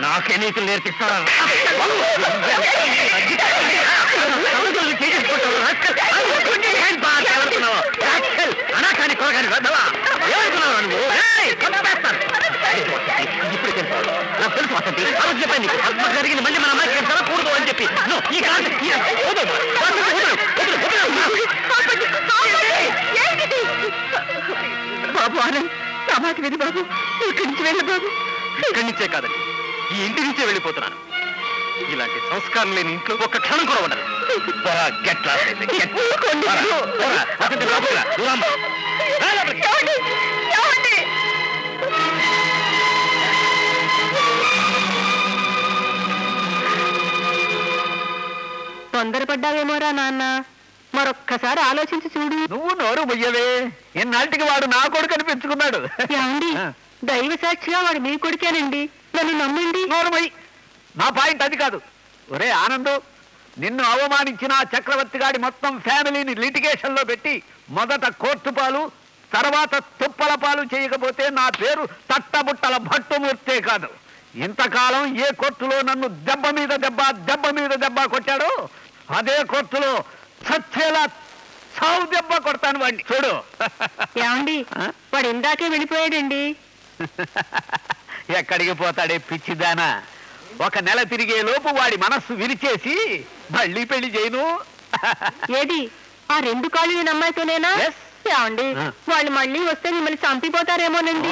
నాకే నీకు నేర్పిస్తాను అనాకాని కొరగాని వెద్దవా ఏమనుకున్నావు నువ్వు ఏయ్, చంపేస్తాను. ఇప్పుడు తెలుసు నాకు తెలుసు వసంతి ఆ రోజు చెప్పాను నీకు పద్మ జరిగింది మళ్ళీ మన అమ్మాయికి జరగకూడదు అని చెప్పి ఈ కాదు. బాబు ఆనంద్ మాట విని బాబు ఇక్కడి నుంచి వెళ్ళి బాబు ఇక్కడి నుంచే కాదండి ఈ ఇంటి నుంచే వెళ్ళిపోతున్నాను. ఇలాంటి సంస్కారం లేని ఇంట్లో ఒక్క క్షణం కూడా ఉండదు? తొందరపడ్డావేమోరా నాన్న. మరొక్కసారి ఆలోచించి చూడు. నువ్వు నోరు ముయ్యవే. ఎన్నాటికి వాడు నా కొడుకు అనిపించుకున్నాడు. దైవ సాక్షిగా వాడు మీ కొడుకేనండి. నన్ను నమ్మండి నోరు ముయ్యి. నా పాయింట్ అది కాదు. ఒరే ఆనందు నిన్ను అవమానించిన చక్రవర్తి గాడి మొత్తం ఫ్యామిలీని లిటిగేషన్లో పెట్టి మొదట కోర్టు పాలు తర్వాత తుప్పల పాలు చేయకపోతే నా పేరు తట్టబుట్టల భట్టుమూర్తే కాదు. ఇంతకాలం ఏ కోర్టులో నన్ను దెబ్బ మీద దెబ్బ దెబ్బ మీద దెబ్బ కొట్టాడో అదే కోర్టులో చచ్చేలా చావు దెబ్బ కొడతాను వాడిని చూడు. ఏమండి? వాడు ఇందాకే వెళ్ళిపోయాడండి. ఎక్కడికి పోతాడే పిచ్చిదానా? ఒక నెల తిరిగే లోపు వాడి మనస్సు విరిచేసి మళ్ళీ పెళ్ళి చేయను. ఏది? ఆ రెండు కాళ్ళు నేను అమ్మాయితోనేనా? Yes. ఏమండి? ఆ. వాళ్ళు మళ్ళీ వస్తే మిమ్మల్ని చంపిపోతారేమోనండి.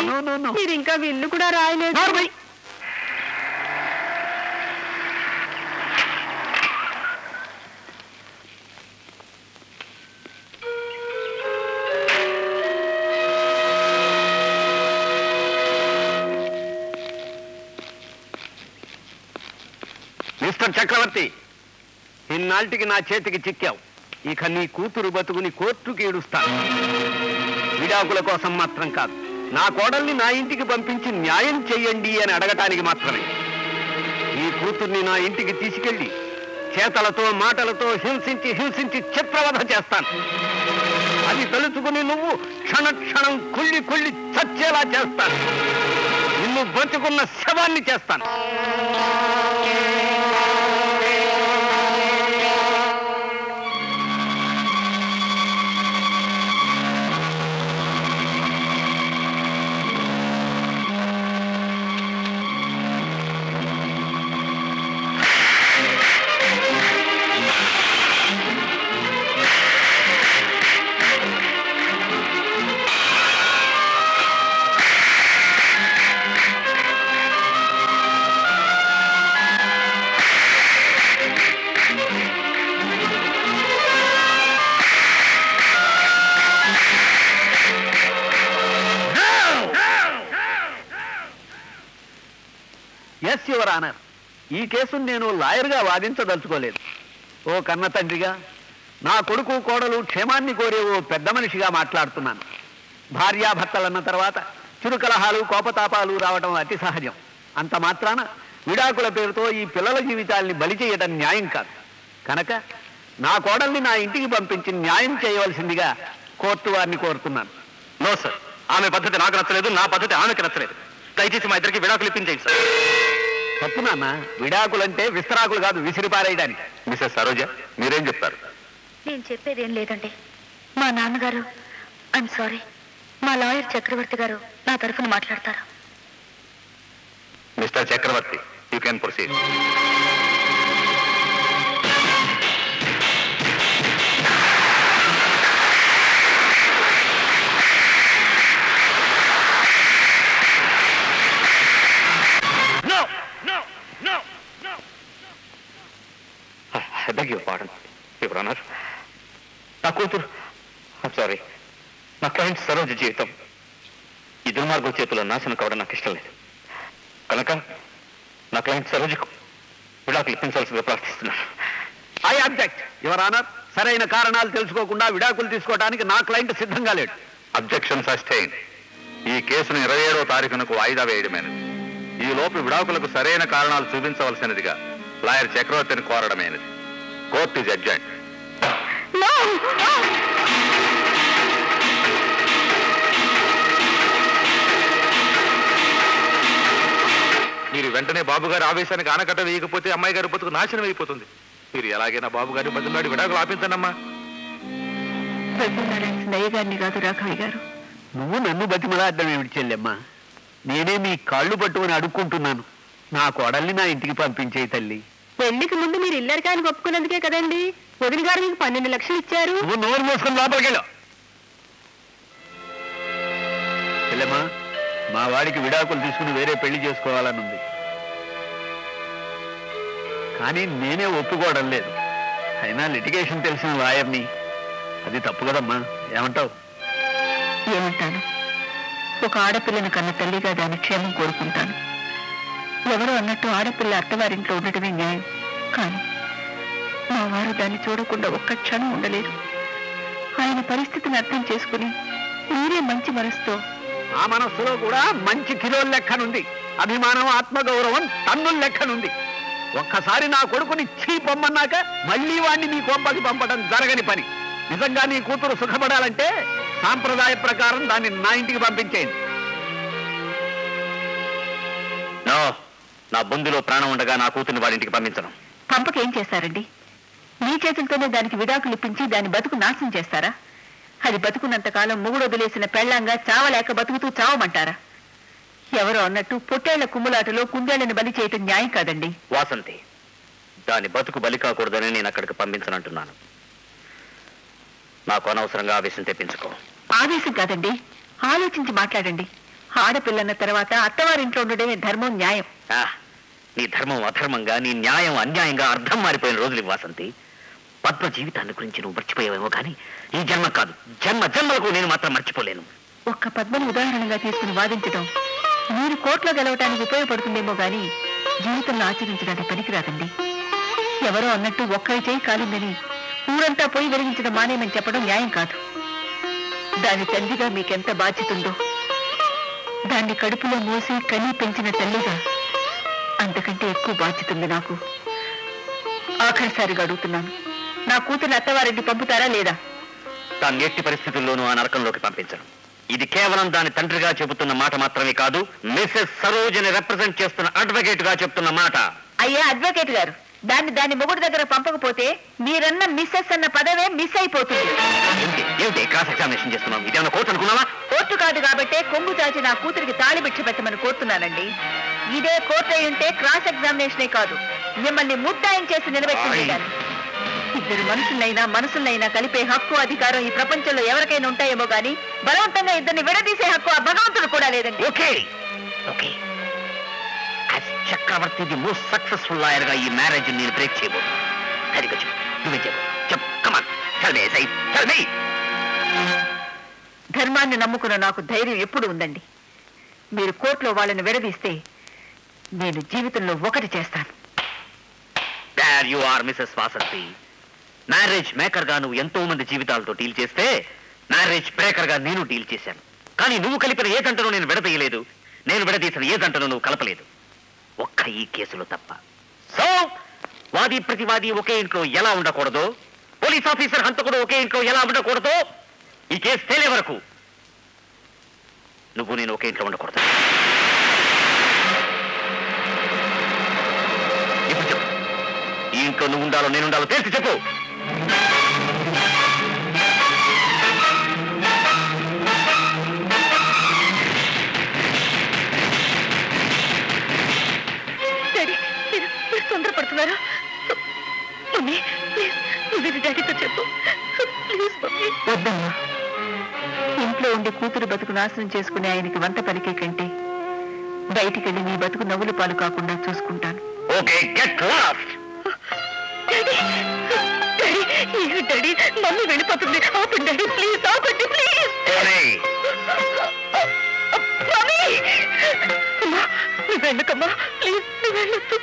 మీరు ఇంకా విల్లు కూడా రాయలేదు. నోర్మై. ఇన్నాళ్ళకి నా చేతికి చిక్కావు. ఇక నీ కూతురు బతుకుని కోర్టుకి ఏడుస్తాను. విడాకుల కోసం మాత్రం కాదు నా కోడల్ని నా ఇంటికి పంపించి న్యాయం చెయ్యండి అని అడగటానికి మాత్రమే. ఈ కూతుర్ని నా ఇంటికి తీసుకెళ్ళి చేతలతో మాటలతో హింసించి హింసించి చిత్రవధ చేస్తాను. అది తలుచుకుని నువ్వు క్షణ క్షణం కుళ్ళి కుళ్ళి చచ్చేలా చేస్తాను. నిన్ను బతుకున్న శవాన్ని చేస్తాను. ఆనర్. ఈ కేసును నేను లాయర్గా వాదించదలుచుకోలేదు. ఓ కన్న తండ్రిగా నా కొడుకు కోడలు క్షేమాన్ని కోరే ఓ పెద్ద మనిషిగా మాట్లాడుతున్నాను. భార్యాభర్తలన్న తర్వాత చిరుకలహాలు కోపతాపాలు రావడం అతి సహజం. అంత మాత్రాన విడాకుల పేరుతో ఈ పిల్లల జీవితాల్ని బలి చేయడం న్యాయం కాదు. కనుక నా కోడల్ని నా ఇంటికి పంపించి న్యాయం చేయవలసిందిగా కోర్టు వారిని కోరుతున్నాను. నో సార్ ఆమె పద్ధతి నాకు నచ్చలేదు నా పద్ధతి ఆమెకి నచ్చలేదు. దయచేసి మా ఇద్దరికి విడాకులు ఇప్పించేయండి సార్. తప్పు నాన్న. విడాకులంటే విస్తరాకులు కాదు విసిరిపారేయడానికి మిసెస్ సరోజ మీరేం చెప్తారు? నేను చెప్పేది ఏం లేదండి. మా నాన్నగారు ఐఎమ్ సారీ మా లాయర్ చక్రవర్తి గారు నా తరఫున మాట్లాడతారు. Mister Chakravarthi you can proceed Beg your pardon, Your Honor. నా కూతురు సారీ నా క్లయింట్ సరోజ జీవితం. ఈ దుర్మార్గం చేతిలో నాశనం కావడం నాకు ఇష్టం లేదు. కనుక నా క్లయింట్ సరోజకు విడాకులు ఇప్పించాల్సిందిగా ప్రార్థిస్తున్నాను. ఐ అబ్జెక్ట్ యువర్ ఆనర్ సరైన కారణాలు తెలుసుకోకుండా విడాకులు తీసుకోవడానికి నా క్లయింట్ సిద్ధంగా లేడు. అబ్జెక్షన్ సస్టైన్ ఈ కేసును ఇరవై ఏడవ తారీఖునకు వాయిదా వేయడమైనది. ఈ లోపు విడాకులకు సరైన కారణాలు చూపించవలసినదిగా లాయర్ చక్రవర్తిని కోరడమైనది. Court No! No! మీరు వెంటనే బాబు గారి ఆవేశానికి ఆనకట్ట వేయకపోతే అమ్మాయి గారి బతుకు నాశనం అయిపోతుంది. మీరు ఎలాగైనా బాబు గారి బదులాడి విడాకులు గారిని కాదు గారు. నువ్వు నన్ను బతిమలాడ్డం ఏమిటి చెల్లెమ్మా? నేనే మీ కాళ్ళు పట్టుకుని అడుక్కుంటున్నాను. నా కోడల్ని నా ఇంటికి పంపించేయి తల్లి. పెళ్ళికి ముందు మీరు ఇల్లరు కానీ ఒప్పుకున్నందుకే కదండి. వదిన గారు మీకు పన్నెండు లక్షలు ఇచ్చారు. నువ్వు నోరు మూసుకొని లోపలికి వెళ్ళు చెల్లెమ్మా మా వాడికి విడాకులు తీసుకుని వేరే పెళ్ళి చేసుకోవాలనుంది కానీ నేనే ఒప్పుకోవడం లేదు. అయినా లిటిగేషన్ తెలిసిన లాయర్ని. అది తప్పు కదమ్మా. ఏమంటావు? ఏమంటాను? ఒక ఆడపిల్లను కన్న తల్లిగా దాని క్షేమం కోరుకుంటాను. ఎవరో అన్నట్టు ఆడపిల్ల అత్తవారింట్లో ఉండటమే న్యాయం కానీ మా వారు దాన్ని చూడకుండా ఒక్క క్షణం ఉండలేరు. ఆయన పరిస్థితిని అర్థం చేసుకుని మీరే మంచి మనసుతో ఆ మనస్సులో కూడా మంచి కిలోల లెక్కనుంది. అభిమానం ఆత్మగౌరవం తన్నుల లెక్కనుంది. ఒక్కసారి నా కొడుకుని చీ పొమ్మన్నాక మళ్ళీ వాణ్ణి నీ కొంపకి పంపడం జరగని పని. నిజంగా నీ కూతురు సుఖపడాలంటే సాంప్రదాయ ప్రకారం దాన్ని నా ఇంటికి పంపించేయండి. నా బొందులో ప్రాణం ఉండగా నా కూతుర్ని వాడి ఇంటికి పంపించను. పంపక చేస్తారండి? మీ చేతులతోనే దానికి విడాకులు ఇప్పించి దాని బతుకు నాశనం చేస్తారా? అది బతుకున్నంత కాలం మొగుడు వదిలేసిన పెళ్ళాంగా చావలేక బతుకుతూ చావమంటారా? ఎవరో అన్నట్టు పొట్టేళ్ళ కుమ్ములాటలో కుందేళ్ళను బలి చేయటం న్యాయం కాదండి. వాసంతి దాని బతుకు బలి కాకూడదని నేను అక్కడికి పంపించనంటున్నాను. నాకు అనవసరంగా ఆవేశం తెప్పించుకో. ఆవేశం కాదండి. ఆలోచించి మాట్లాడండి. ఆడపిల్లన్న తర్వాత అత్తవారింట్లో ఉండడమే ధర్మం న్యాయం. ఆ, నీ ధర్మం అధర్మంగా నీ న్యాయం అన్యాయంగా అర్థం మారిపోయిన రోజులు ఇవి, వాసంతి. పద్మ జీవితాన్ని గురించి నువ్వు మర్చిపోయావేమో కానీ ఈ జన్మ కాదు. జన్మ జన్మలకు నేను మాత్రం మర్చిపోలేను. ఒక్క పద్మను ఉదాహరణగా తీసుకుని వాదించడం మీరు కోర్టులో గెలవటానికి ఉపయోగపడుతుందేమో గాని జీవితంలో ఆచరించడానికి పనికిరాదండి. ఎవరో అన్నట్టు ఒక్కరి చేయి కాలిందని ఊరంతా పోయి వెలిగించడం మానేమని చెప్పడం న్యాయం కాదు. దాని తండ్రిగా మీకెంత బాధ్యత ఉందో. దాన్ని కడుపులో మోసి కని పెంచిన తల్లిగా అంతకంటే ఎక్కువ బాధ్యత ఉంది నాకు. ఆఖరిసారిగా అడుగుతున్నాను నా కూతురు అత్తవారింటి పంపుతారా లేదా? దాన్ని ఎట్టి పరిస్థితుల్లోనూ ఆ నరకంలోకి పంపించను. ఇది కేవలం దాని తండ్రిగా చెబుతున్న మాట మాత్రమే కాదు మిస్సెస్ సరోజని రిప్రజెంట్ చేస్తున్న అడ్వకేట్గా చెప్తున్న మాట. అయ్యా అడ్వకేట్ గారు. దాన్ని దాని మొగుడు దగ్గర పంపకపోతే మీరన్న మిస్సెస్ అన్న పదవే మిస్ అయిపోతుంది. ఏమిటి ఏమిటి? క్రాస్ ఎగ్జామినేషన్ చేస్తున్నావు. ఇదేమన్నా కోర్టు అనుకున్నావా? కోర్టు కాదు కాబట్టే కొంగు చాచి నా కూతురికి తాళి బిచ్చి పెట్టమని కోరుతున్నానండి. ఇదే కోర్టు అయి ఉంటే క్రాస్ ఎగ్జామినేషనే కాదు. మిమ్మల్ని ముద్దాయం చేసి నిలబెట్టింది. ఇద్దరు మనుషులైనా మనసులైనా కలిపే హక్కు అధికారం ఈ ప్రపంచంలో ఎవరికైనా ఉంటాయేమో గాని బలవంతంగా ఇద్దరిని విడదీసే హక్కు ఆ భగవంతుడు కూడా లేదండి. Okay. Okay. As Chakravarthi the most successful లాయర్గా ఈ మ్యారేజ్ నేను బ్రేక్ చేయబోతు సరిగ్గా చెప్పు నువ్వే చెప్పు. చెప్పు. కమాన్ చల్ మే సై చల్ మీ ధర్మాన్ని నమ్ముకున్న నాకు ధైర్యం ఎప్పుడు ఉందండి? మీరు కోర్టులో వాళ్ళని విడదీస్తే నేను జీవితంలో ఒకటి చేస్తాను. There you are Mrs Vasanthi marriage మేకర్గా నువ్వు ఎంతో మంది జీవితాలతో డీల్ చేస్తే మ్యారేజ్ బ్రేకర్గా నేను డీల్ చేశాను. కానీ నువ్వు కలిపిన ఏ దంటను నేను విడదీయలేదు. నేను విడదీసిన ఏ దంటను నువ్వు కలపలేదు. ఒక్క ఈ కేసులో తప్ప. సో వాది ప్రతివాది ఒకే ఇంట్లో ఎలా ఉండకూడదు? పోలీస్ ఆఫీసర్ హంతకుడు ఒకే ఇంట్లో ఎలా ఉండకూడదు? ఈ కేసు తేలే వరకు నువ్వు నేను ఒకే ఇంట్లో ఉండకూడదు. ఇప్పుడు చెప్పు. ఈ ఇంట్లో నువ్వు ఉండాలో నేను ఉండాలో తెలిసి చెప్పు. తొందరపడుతున్నారా మమ్మీ ప్లీజ్ డాడీతో చెప్పు. Please mummy. వద్దమ్మా. ఇంట్లో ఉండి కూతురు బతుకు నాశనం చేసుకునే ఆయనకి వంట పలికే కంటే బయటికి వెళ్ళి నీ బతుకు నవ్వుల పాలు కాకుండా చూసుకుంటాను. Okay get lost daddy daddy ఏ డాడీ మమ్మీ వెళ్ళిపోతుంది. ఆపండి డాడీ ప్లీజ్ ఆపండి ప్లీజ్. మమ్మీ అమ్మా నువ్వు వెళ్ళకమ్మా ప్లీజ్ నువ్వు వెళ్ళొద్దు.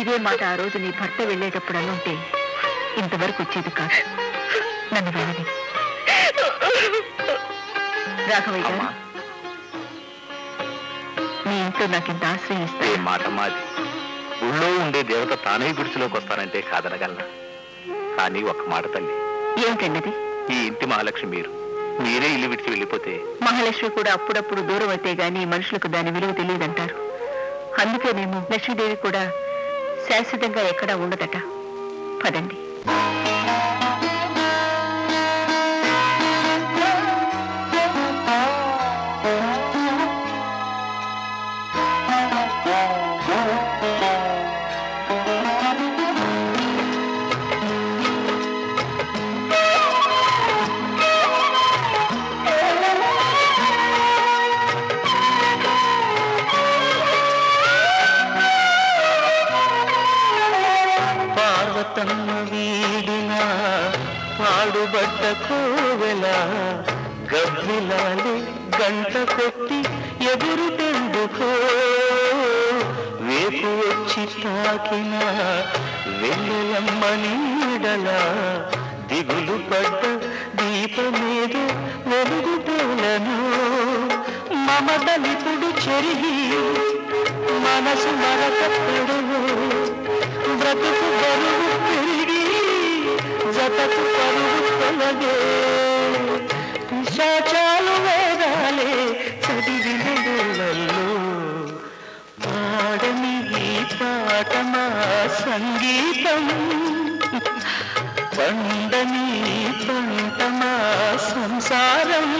ఇదే మాట ఆ రోజు నీ భర్త వెళ్ళేటప్పుడు అనుంటే ఇంతవరకు వచ్చేది కాదు. నన్ను వెళ్ళని రాఘవయ్య గారు మీ ఇంట్లో నాకు ఇంత ఆశ్రయం ఏ ఇస్తాను మాట మాది. ఊళ్ళో ఉండే దేవత తానే గుడిసెలోకి వస్తానంటే కాదనగలనా? కానీ ఒక మాట తల్లి. ఏమిటన్నది ఈ ఇంటి మహాలక్ష్మి మీరు. మీరే ఇల్లు విడిచి వెళ్ళిపోతే. మహాలక్ష్మి కూడా అప్పుడప్పుడు దూరం అయితే గాని మనుషులకు దాని విలువ తెలియదంటారు. అందుకేనేమో లక్ష్మీదేవి కూడా శాశ్వతంగా ఎక్కడా ఉండదట. పదండి. పాడుబడ్డ గబ్బిలాలి గంట కొట్టి ఎదురు తెందుకో. వేపు వచ్చి తాకిన వెన్నెలమ్మ నీడలా. దిగులు పడ్డ దీపమేద వెలుగుతోలను. మమదలిపుడు చెరిగి మనసు మరక పెడువు బ్రతుకు బరువు పెరిగి జతకు పరువు పిశాచాలు వేదాలే చదివిన వేళల్లో పాడని ఈ సంగీతం. పండని పంటమా సంసారం.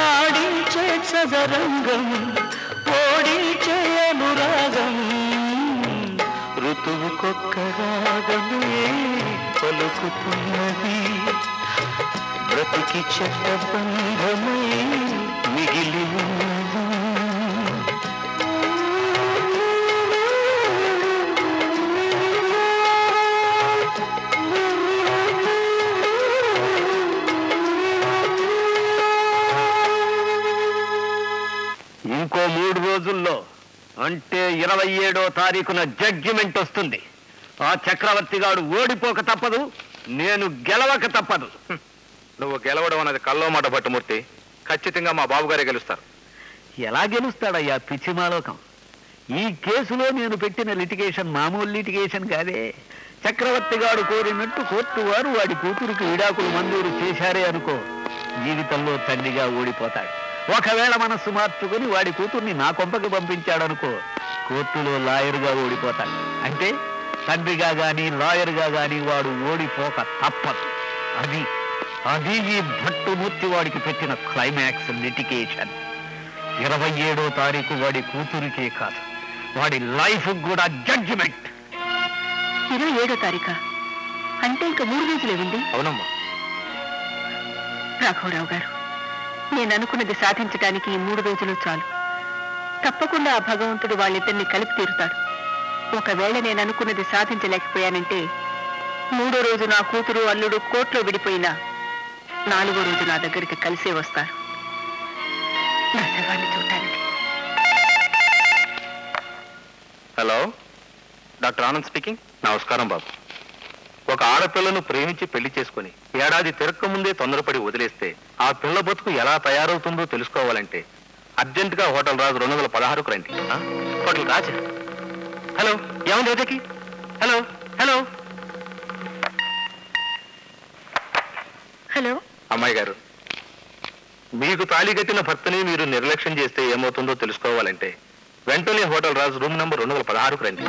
ఆడించే సదరంగం ఒక్కొక్క రాగము పలుకుతున్నది? బ్రతికి చెట్ట బంధమై మిగిలి ఉన్నది. ఇంకో మూడు రోజుల్లో అంటే ఇరవై ఏడో తారీఖున జడ్జిమెంట్ వస్తుంది. ఆ చక్రవర్తి గాడు ఓడిపోక తప్పదు నేను గెలవక తప్పదు. నువ్వు గెలవడం అన్నది కల్లో మాట పట్టుమూర్తి. ఖచ్చితంగా మా బాబుగారే గెలుస్తారు. ఎలా గెలుస్తాడయ్యా పిచ్చిమాలోకం ఈ కేసులో నేను పెట్టిన లిటిగేషన్ మామూలు లిటిగేషన్ కాదే. చక్రవర్తి గారు కోరినట్టు కోర్టు వారు వాడి కూతురికి విడాకులు మంజూరు చేశారే అనుకో జీవితంలో తండ్రిగా ఓడిపోతాడు. ఒకవేళ మనస్సు మార్చుకుని వాడి కూతుర్ని నా కొంపకి పంపించాడనుకో కోర్టులో లాయర్గా ఓడిపోతాడు. అంటే? తండ్రిగా గాని లాయర్గా గాని వాడు ఓడిపోక తప్పదు. అది అది ఈ భట్టుమూర్తి వాడికి పెట్టిన క్లైమాక్స్ లిటికేషన్ ఇరవై ఏడో తారీఖు వాడి కూతురికే కాదు వాడి లైఫ్ కూడా జడ్జిమెంట్. ఇరవై ఏడో తారీఖా? అంటే ఇంకా మూడు రోజులే ఉంది అవునమ్మా. రాఘవరావు గారు నేను అనుకున్నది సాధించడానికి ఈ మూడు రోజులు చాలు. తప్పకుండా ఆ భగవంతుడు వాళ్ళిద్దరిని కలిపి తీరుతాడు. ఒకవేళ నేను అనుకున్నది సాధించలేకపోయానంటే మూడో రోజు నా కూతురు అల్లుడు కోర్టులో విడిపోయినా నాలుగో రోజు నా దగ్గరికి కలిసే వస్తారు. నా శవాన్ని చూడటానికి. Hello doctor Anand speaking. నమస్కారం బాబు. ఒక ఆడపిల్లను ప్రేమించి పెళ్ళి చేసుకుని ఏడాది తిరక్క ముందే తొందరపడి వదిలేస్తే ఆ పిల్ల బతుకు ఎలా తయారవుతుందో తెలుసుకోవాలంటే అర్జెంటుగా హోటల్ రాజు రెండు వందల పదహారుకు రండి? హోటల్ రాజు? హలో ఏముంది రాజకి? Hello hello. హలో. అమ్మాయి గారు మీకు తాళి కట్టిన భర్తని మీరు నిర్లక్ష్యం చేస్తే ఏమవుతుందో తెలుసుకోవాలంటే వెంటనే హోటల్ రాజు రూమ్ నంబర్ రెండు వందల పదహారుకు రండి.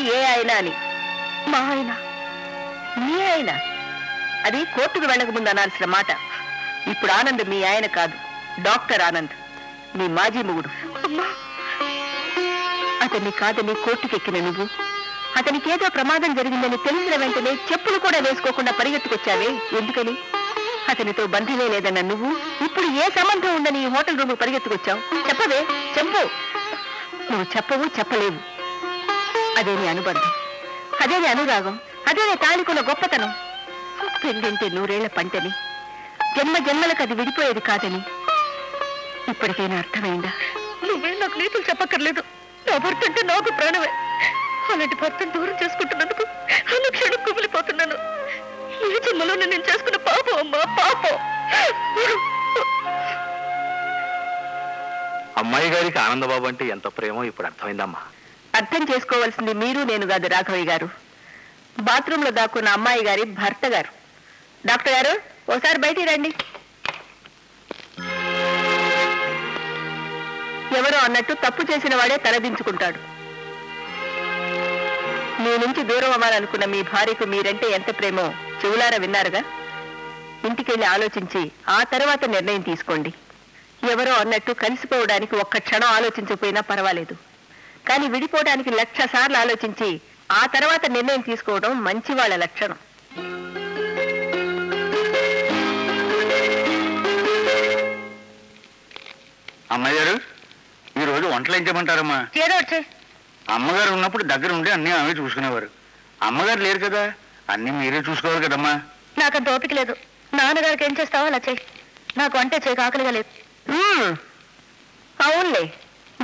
ఏ ఆయన అని. మా ఆయన. మీ ఆయన? అది కోర్టుకు వెళ్ళక ముందు అనాల్సిన మాట. ఇప్పుడు ఆనంద్ మీ ఆయన కాదు డాక్టర్ ఆనంద్. మీ మాజీ మొగుడు. అతన్ని కాదని కోర్టుకెక్కిన నువ్వు. అతనికి ఏదో ప్రమాదం జరిగిందని తెలిసిన వెంటనే చెప్పులు కూడా వేసుకోకుండా పరిగెత్తుకొచ్చావే? ఎందుకని? అతనితో బంధువే లేదన్న నువ్వు ఇప్పుడు ఏ సంబంధం ఉందని ఈ హోటల్ రూమ్ పరిగెత్తుకొచ్చావు? చెప్పవే చెప్పు. నువ్వు చెప్పవు చెప్పలేవు. అదే నీ అనుబంధం. అదే నీ అనురాగం. అదే నీ తాళికుల గొప్పతనం. పెళ్ళింటే నూరేళ్ళ పంటని. జన్మ జన్మలకు అది విడిపోయేది కాదని. ఇప్పటికైనా అర్థమైందా? నువ్వే నాకు నీతులు చెప్పక్కర్లేదు. నా భర్త అంటే నాకు ప్రాణమే. అలాంటి భర్తను దూరం చేసుకుంటున్నందుకు అనుక్షణం కుమిలిపోతున్నాను. ఈ జన్మలో నేను చేసుకున్న పాపం అమ్మా పాపం. అమ్మాయి గారికి ఆనందబాబు అంటే ఎంత ప్రేమో ఇప్పుడు అర్థమైందమ్మా. అర్థం చేసుకోవాల్సింది మీరు నేను కాదు రాఘవి గారు. బాత్రూంలో దాక్కున్న అమ్మాయి గారి భర్త గారు. డాక్టర్ గారు ఓసారి బయటికి రండి. ఎవరో అన్నట్టు తప్పు చేసిన వాడే తలదించుకుంటాడు. మీ నుంచి దూరం అవ్వాలనుకున్న మీ భార్యకు మీరంటే ఎంత ప్రేమో చెవులారా విన్నారుగా? ఇంటికెళ్ళి ఆలోచించి ఆ తర్వాత నిర్ణయం తీసుకోండి. ఎవరో అన్నట్టు కలిసిపోవడానికి ఒక్క క్షణం ఆలోచించకపోయినా పర్వాలేదు. కానీ విడిపోవడానికి లక్ష సార్లు ఆలోచించి ఆ తర్వాత నిర్ణయం తీసుకోవడం మంచి వాళ్ళ లక్షణం. అమ్మాయి గారు ఈ రోజు వంటలు ఏం చేయమంటారమ్మా? అమ్మగారు ఉన్నప్పుడు దగ్గర ఉండి అన్నీ ఆమె చూసుకునేవారు. అమ్మగారు లేరు కదా అన్నీ మీరే చూసుకోవాలి కదమ్మా. నాకంత ఓపిక లేదు. నాన్నగారికి ఏం చేస్తావో అలా చెయ్యి నాకు అంటే చేయక ఆకలిగా లేదు. అవునులే.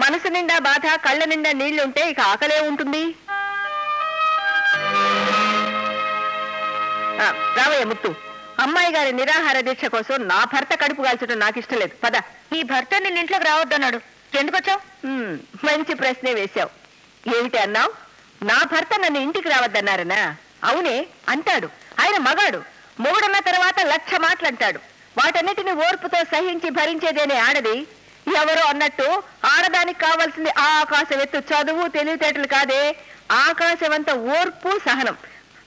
మనసు నిండా బాధ కళ్ళ నిండా నీళ్ళుంటే ఇక ఆకలే ఉంటుంది. రావయ్య ముత్తు అమ్మాయి గారి నిరాహార దీక్ష కోసం నా భర్త కడుపు కాల్చడం నాకు ఇష్టం లేదు. పద. నీ భర్త నిన్న ఇంట్లోకి రావద్దన్నాడు. ఎందుకు వచ్చావు మ్మ్, మంచి ప్రశ్నే వేశావు. ఏమిటి అన్నావు? నా భర్త నన్ను ఇంటికి రావద్దన్నారనా? అవునే అంటాడు. ఆయన మగాడు. మొగుడున్న తర్వాత లక్ష మాటలు అంటాడు వాటన్నిటిని ఓర్పుతో సహించి భరించేదేనే ఆడది? ఎవరో అన్నట్టు ఆడదానికి కావాల్సింది ఆ ఆకాశం ఎత్తు చదువు తెలివితేటలు కాదే. ఆకాశమంత ఓర్పు సహనం.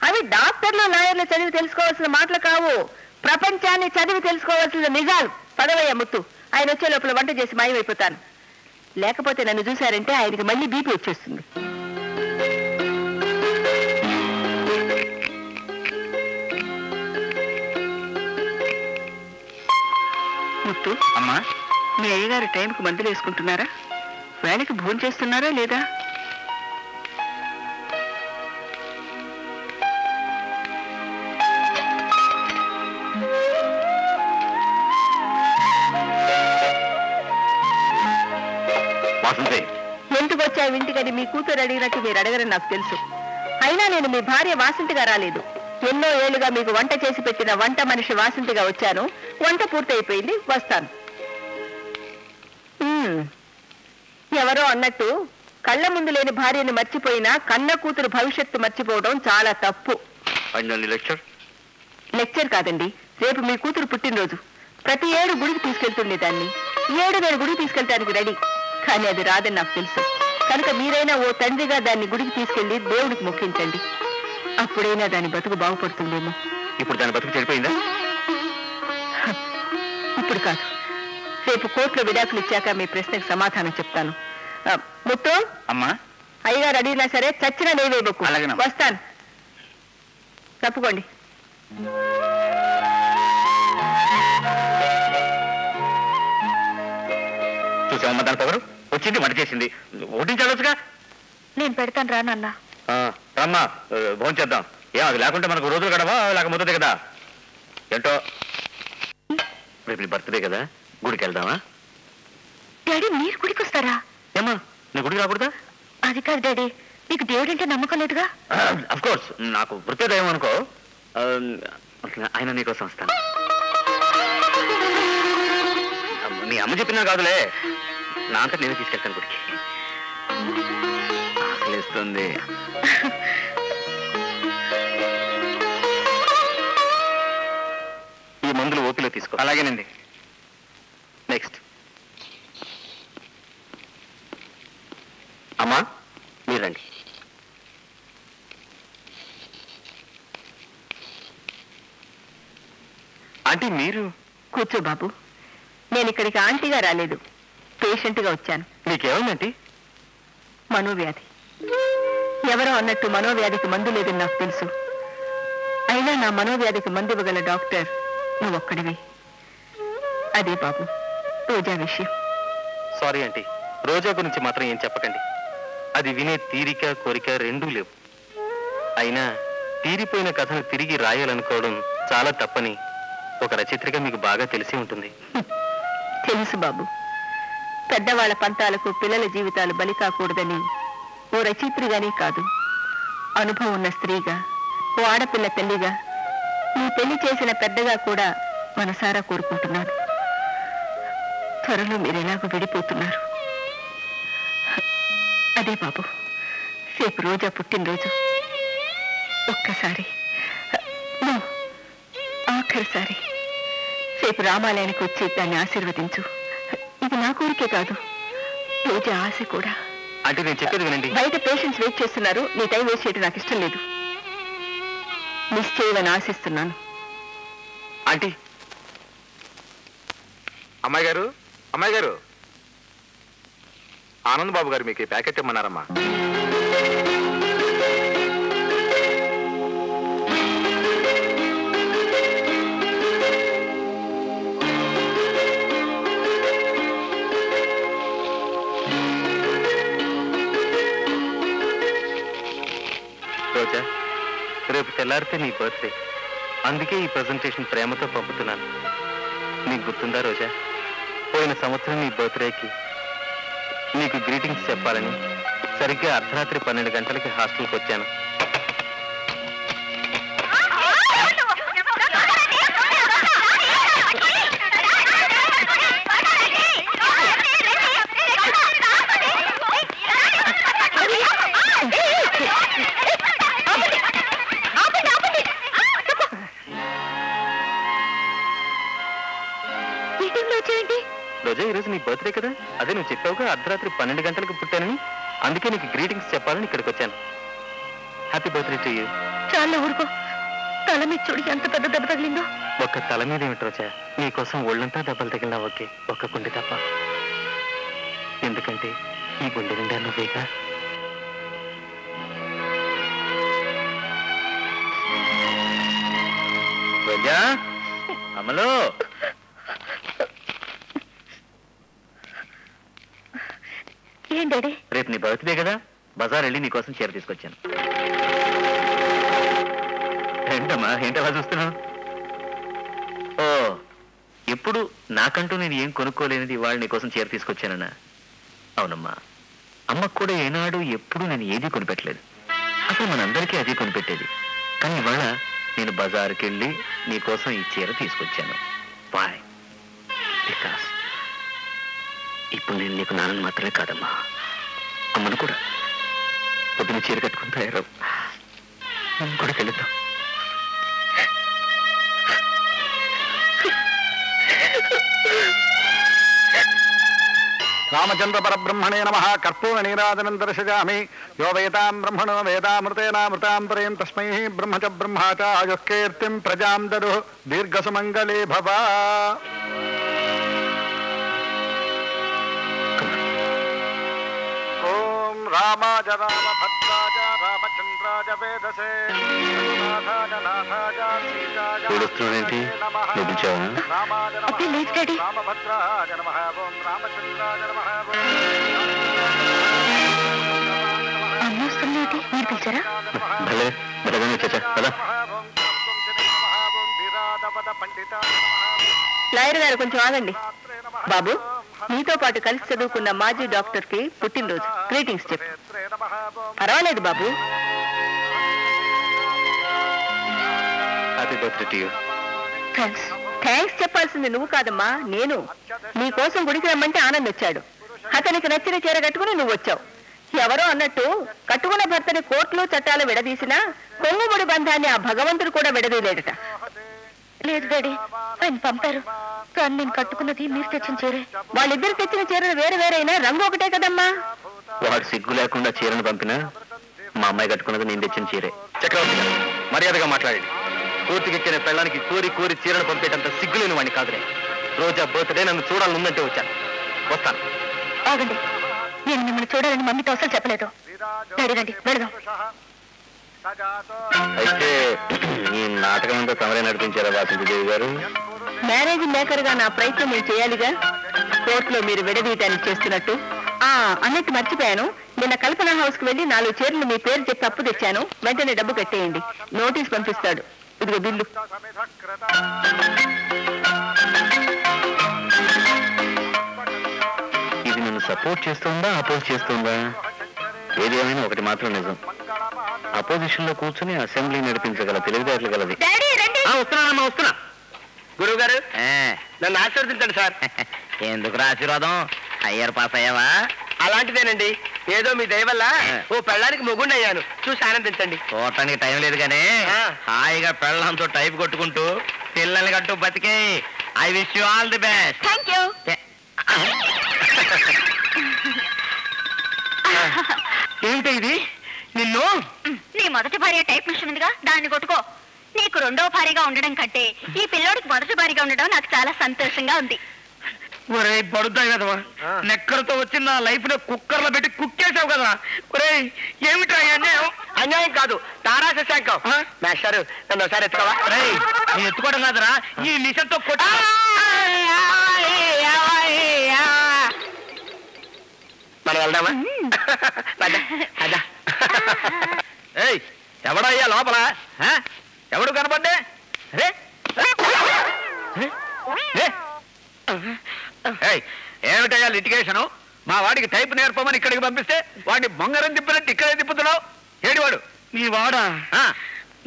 అవి డాక్టర్లు లాయర్లు చదివి తెలుసుకోవాల్సిన మాటలు కావు. ప్రపంచాన్ని చదివి తెలుసుకోవాల్సిన నిజాలు. పదవయ్య ముత్తు. ఆయన వచ్చే లోపల వంట చేసి మాయమైపోతాను. లేకపోతే నన్ను చూశారంటే ఆయనకి మళ్ళీ బీపీ వచ్చేస్తుంది. ముత్తు. అమ్మా. మీ అయ్యగారు టైంకి మందులు వేసుకుంటున్నారా? వేళకి భోజనం చేస్తున్నారా లేదా? ఎందుకు వచ్చావు ఇంటికని? మీ కూతురు అడిగినట్టు మీరు అడగరని నాకు తెలుసు. అయినా నేను మీ భార్య వాసంతిగా రాలేదు. ఎన్నో ఏళ్ళుగా మీకు వంట చేసి పెట్టిన వంట మనిషి వాసంతిగా వచ్చాను. వంట పూర్తయిపోయింది వస్తాను. ఎవరో అన్నట్టు కళ్ళ ముందు లేని భార్యని మర్చిపోయినా కన్న కూతురు భవిష్యత్తు మర్చిపోవడం చాలా తప్పు. లెక్చర్? లెక్చర్ కాదండి. రేపు మీ కూతురు పుట్టినరోజు. ప్రతి ఏడు గుడికి తీసుకెళ్తుండే దాన్ని. ఏడు నేను గుడికి తీసుకెళ్ళడానికి రెడీ. కానీ అది రాదని నాకు తెలుసు. కనుక మీరైనా ఓ తండ్రిగా దాన్ని గుడికి తీసుకెళ్ళి దేవుడికి మొక్కించండి. అప్పుడైనా దాని బతుకు బాగుపడుతుందేమో. ఇప్పుడు దాని బతుకు చెడిపోయిందా? ఇప్పుడు కాదు. రేపు కోర్టులో విడాకులు ఇచ్చాక మీ ప్రశ్నకు సమాధానం చెప్తాను. ముత్తు? అమ్మా. అయ్యగారు అడిగినా సరే చచ్చిన నేవేయబోకు అలాగేనమ్మా. వస్తాను. తప్పుకోండి. చూసామమ్మా దాని పొగరు? వచ్చింది వంట చేసింది. ఓటించాలొచ్చుగా? నేను పెడతాను రా నాన్న. ఆ, రమ్మా. భోజనం చేద్దాం. ఏం అది లేకుంటే మనకు రోజులు గడవా? లేక ముద్దదే కదా? ఏంటో? రేపు నీ బర్త్డే కదా. గుడికి వెళ్దామా? డాడీ మీరు గుడికి వస్తారా ఏమ్మా నీ గుడికి రాకూడదా? అది కాదు డాడీ నీకు దేవుడంటే నమ్మకం లేదుగా? అఫ్ కోర్స్ నాకు వృత్తిదయం అనుకో. ఆ, ఆయన నీకోసం వస్తాను. మీ అమ్మ చెప్పినా కాదులే నా అంతా నేను తీసుకెళ్తాను గుడికి. ఆకలిస్తుంది. ఈ మందులు ఓపిలో తీసుకో. అలాగేనండి. నెక్స్ట్ అమ్మా మీరు రండి. అంటే మీరు? కూర్చో బాబు. నేను ఇక్కడికి ఆంటీగా రాలేదు. పేషెంట్గా వచ్చాను. మీకేమైందంటే? మనోవ్యాధి. ఎవరో అన్నట్టు మనోవ్యాధికి మందు లేదని నాకు తెలుసు. అయినా నా మనోవ్యాధికి మందు ఇవ్వగల డాక్టర్ నువ్వు ఒక్కడివి అదే బాబు రోజా విషయం. సారీ ఆంటీ రోజా గురించి మాత్రం ఏం చెప్పకండి. అది వినే తీరిక కోరిక రెండూ లేవు. అయినా తీరిపోయిన కథను తిరిగి రాయాలనుకోవడం చాలా తప్పని ఒక రచయిత్రిగా మీకు బాగా తెలిసి ఉంటుంది. తెలుసు బాబు. పెద్దవాళ్ళ పంతాలకు పిల్లల జీవితాలు బలి కాకూడదని ఓ రచయిత్రిగానే కాదు. అనుభవం ఉన్న స్త్రీగా ఓ ఆడపిల్ల తల్లిగా నీ పెళ్ళి చేసిన పెద్దగా కూడా మనసారా కోరుకుంటున్నాను. త్వరలో మీరు ఎలాగో విడిపోతున్నారు. అదే బాబు. రేపు రోజా పుట్టినరోజు. ఒక్కసారి. ఆఖరిసారి. రేపు రామాలయానికి వచ్చి దాన్ని ఆశీర్వదించు. ఇది నా కోరికే కాదు. రోజా ఆశ కూడా. అంటే నేను చెప్పేది వినండి. బయట పేషెంట్స్ వెయిట్ చేస్తున్నారు. నీ టైం వేస్ట్ చేయడం నాకు ఇష్టం లేదు. మిస్ చేయమని ఆశిస్తున్నాను. ఆంటీ. అమ్మాయి గారు అమ్మాయి గారు ఆనంద్ బాబు గారు మీకు ఈ ప్యాకెట్ ఇమ్మన్నారమ్మా. రోజా రేపు తెల్లారితే నీ బర్త్డే. అందుకే ఈ ప్రజెంటేషన్ ప్రేమతో పంపుతున్నాను. నీకు గుర్తుందా రోజా? పోయిన సంవత్సరం నీ బర్త్డేకి నీకు గ్రీటింగ్స్ చెప్పాలని. సరిగ్గా అర్ధరాత్రి పన్నెండు గంటలకి హాస్టల్కి వచ్చాను నీ బర్త్డే కదా? అదే నువ్వు చెప్పావుగా అర్ధరాత్రి పన్నెండు గంటలకు పుట్టానని. అందుకే నీకు గ్రీటింగ్స్ చెప్పాలని ఇక్కడికి వచ్చాను హ్యాపీ బర్త్డే టు యూ చాలా ఊరుకో. తల మీద చూడు ఎంత పెద్ద దెబ్బ తగిలిందో. ఒక్క తల మీద ఏమిటి రోజా? నీకోసం ఒళ్ళంతా దెబ్బలు తగిలినా ఓకే ఒక్క గుండె తప్ప. ఎందుకంటే ఈ గుండె నిండా నువ్వేగా? రోజా అమలు? ఏం డాడీ? రేపు నీ బర్త్డే కదా. బజార్ వెళ్ళి నీకోసం చీర తీసుకొచ్చాను. ఏంటమ్మా ఏంటలా చూస్తున్నావు? ఓ ఎప్పుడు నాకంటూ నేను ఏం కొనుక్కోలేనిది ఇవాళ నీకోసం చీర తీసుకొచ్చానన్నా? అవునమ్మా. అమ్మకు కూడా ఏనాడు ఎప్పుడు నేను ఏది కొనిపెట్టలేదు. అసలు మనందరికీ అది కొనిపెట్టేది. కానీ ఇవాళ నేను బజార్కి వెళ్ళి నీకోసం ఈ చీర తీసుకొచ్చాను. బాయ్ ఇప్పుడు నేను నీకు నాన్నని మాత్రమే కాదమ్మా. అమ్మను కూడా. పొద్దున చీర కట్టుకుని తయారు మనం కూడా వెళుద్దాం రామచంద్ర పరబ్రహ్మణే నమ. కర్పూర నీరాజనం దర్శయామి. యో వేదాం బ్రహ్మణో వేదామృతేనామృతాం పరేం తస్మై బ్రహ్మ చ బ్రహ్మా చ ప్రజాం దరు దీర్ఘసుమంగళే భవ. రామాజ రామభద్రాజ రామచంద్రాజ వేదసే రఘునాథాజ నాథాజ సీతాజ లేదు డాడీ. రామభద్రాజ నమః ఓం రామచంద్రాజ అమ్మ వస్తుందేంటి మీరు పిలిచారా భలే భలేగానే కదా లాయర్ గారు కొంచెం ఆగండి. బాబు నీతో పాటు కలిసి చదువుకున్న మాజీ డాక్టర్కి పుట్టినరోజు. గ్రీటింగ్స్ చెప్పు. పర్వాలేదు బాబు. Happy birthday to you thanks thanks చెప్పాల్సింది నువ్వు కాదమ్మా నేను. నీ కోసం గుడికి రమ్మంటే ఆనంద్ వచ్చాడు. అతనికి నచ్చిన చీర కట్టుకుని నువ్వు వచ్చావు. ఎవరో అన్నట్టు కట్టుకున్న భర్తని కోర్టులో చట్టాలు విడదీసినా కొంగుముడి బంధాన్ని ఆ భగవంతుడు కూడా విడదీయలేడట. లేదు డాడీ ఆయన పంపారు. కానీ నేను కట్టుకున్నది మీరు తెచ్చిన చీరే. వాళ్ళిద్దరు తెచ్చిన చీరలు వేరు వేరైనా రంగు ఒకటే కదమ్మా. వాడు సిగ్గు లేకుండా చీరను పంపినా మా అమ్మాయి కట్టుకున్నది నేను తెచ్చిన చీరే. చక్రవర్తి గారు మర్యాదగా మాట్లాడండి. కోర్టుకెక్కిన పెళ్ళానికి కోరి కోరి చీరను పంపేటంత సిగ్గులేని వాడిని కాదులే. రోజా బర్త్డే నన్ను చూడాలనుందంటే వచ్చాను వస్తాను. ఆగండి. నేను మిమ్మల్ని చూడాలని మమ్మీతో అసలు చెప్పలేదు. డాడీ రండి వెళదాం. అయితే ఈ నాటకం అంతా తమరే నడిపించారా వాసంతిదేవి గారు? మ్యారేజ్ మేకర్గా నా ప్రయత్నం నేను చేయాలిగా? కోర్టులో మీరు విడదీయటానికి చేస్తున్నట్టు. ఆ అన్నట్టు మర్చిపోయాను. నిన్న కల్పన హౌస్కి వెళ్ళి నాలుగు చీరలు మీ పేరు చెప్పి అప్పు తెచ్చాను. వెంటనే డబ్బు కట్టేయండి. నోటీస్ పంపిస్తాడు. ఇదిగో బిల్లు. ఇది సపోర్ట్ చేస్తుందా అపోజ్ చేస్తుందా? ఏది ఏమైనా ఒకటి మాత్రం నిజం. అపోజిషన్లో కూర్చుని అసెంబ్లీ నడిపించగల తెలివితేటలు గలది వస్తున్నానమ్మా వస్తున్నా గురువు గారు నన్ను ఆశీర్వదించండి సార్. ఎందుకు ఆశీర్వాదం? అయ్యారు పాస్ అయ్యావా? అలాంటిదేనండి. ఏదో మీ దయ వల్ల ఓ పెళ్ళానికి మొగుండి అయ్యాను చూసి ఆనందించండి. చూడటానికి టైం లేదు కానీ. హాయిగా పెళ్ళంతో టైప్ కొట్టుకుంటూ పిల్లల్ని కట్టు బతికే I wish you all the best. Thank you ఏమిటి ఇది? నిన్ను? నీ మొదటి భార్య టైప్ మిషన్ ఉందిగా దాన్ని కొట్టుకో. నీకు రెండో భార్యగా ఉండడం కంటే ఈ పిల్లోడికి మొదటి భార్యగా ఉండడం నాకు చాలా సంతోషంగా ఉంది. ఒరే బడుద్దాయి కదవా? నెక్కలతో వచ్చి నా లైఫ్లో కుక్కర్లో పెట్టి కుక్కేసావు కదా ఒరే ఏమిట్రా ఈ అన్యాయం? అన్యాయం కాదు తారా శశాంకం. మాస్టారు నన్ను ఒకసారి ఎత్తుకోవా? ఎత్తుకోవడం కాదురా ఈ నిశతో కొట్టు. మనం వెళ్దామా. ఏయ్ ఎవడయ్యా లోపల? ఎవడు కనపడ్డే? రే ఏమిటయ్యా లిటిగేషను? మా వాడికి టైప్ నేర్పమని ఇక్కడికి పంపిస్తే వాడిని బొంగరం తిప్పినట్టు ఇక్కడే తిప్పుతున్నావు? ఏడివాడు నీ వాడా?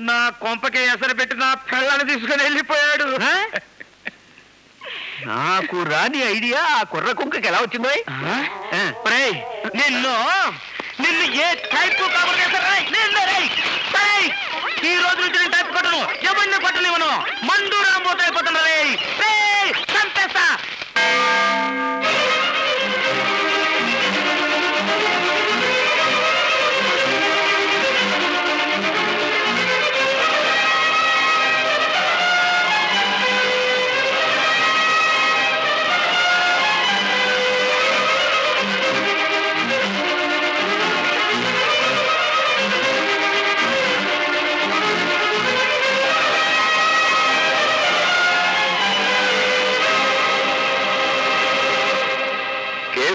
నా కొంపకే ఎసరు పెట్టి నా పిల్లని తీసుకుని వెళ్ళిపోయాడు. నాకు రాని ఐడియా ఆ కుర్ర కుంకకి ఎలా వచ్చిందో? నిన్ను నిన్ను ఏ టైప్ కాబట్టి ఈ రోజు నుంచి నేను టైప్ కొట్టను. ఎవరిని కొట్టనివ్వను? మందు రాంబోతో అయిపోతున్నా రే చంపేస్తా.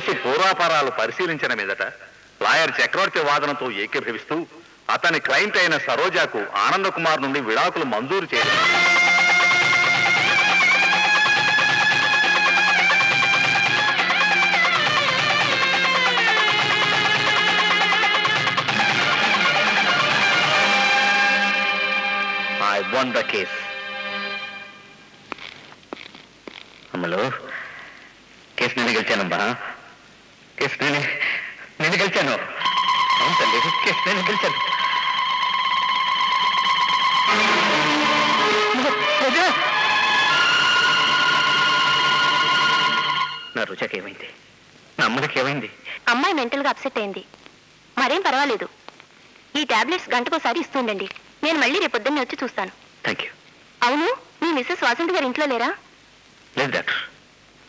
కేసు పూర్వాపరాలు పరిశీలించిన మీదట లాయర్ చక్రవర్తి వాదనతో ఏకీభవిస్తూ అతని క్లయింట్ అయిన సరోజాకు ఆనందకుమార్ నుండి విడాకులు మంజూరు చేయడం ఐ వన్ ద కేస్ అమ్మలో కేసు నేను గెలిచానమ్మా. కేసు నేను గెలిచాను. అవును తల్లి నేను గెలిచాను. నా రుచకి ఏమైంది? నా అమ్మకి ఏమైంది? అమ్మాయి మెంటల్గా అప్సెట్ అయింది. మరేం పర్వాలేదు. ఈ టాబ్లెట్స్ గంటకోసారి ఇస్తుండండి నేను మళ్ళీ రేపు పొద్దున్నే వచ్చి చూస్తాను. థ్యాంక్ యూ అవును మీ మిస్సెస్ వాసంతి గారు ఇంట్లో లేరా? లేదు డాక్టర్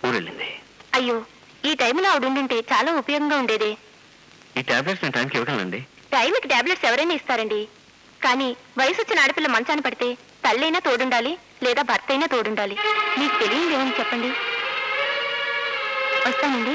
ఊరెళ్ళింది. అయ్యో ఈ టైంలో ఆవిడ ఉండుంటే చాలా ఉపయోగంగా ఉండేదే. ఈ టాబ్లెట్స్ నేను టైంకి ఇవ్వగలనండి. టైంకి టాబ్లెట్స్ ఎవరైనా ఇస్తారండి. కానీ వయసు వచ్చిన ఆడపిల్ల మంచాన పడితే తల్లైనా తోడుండాలి లేదా భర్త అయినా తోడుండాలి. మీకు తెలియదు ఏమని చెప్పండి. వస్తానండి.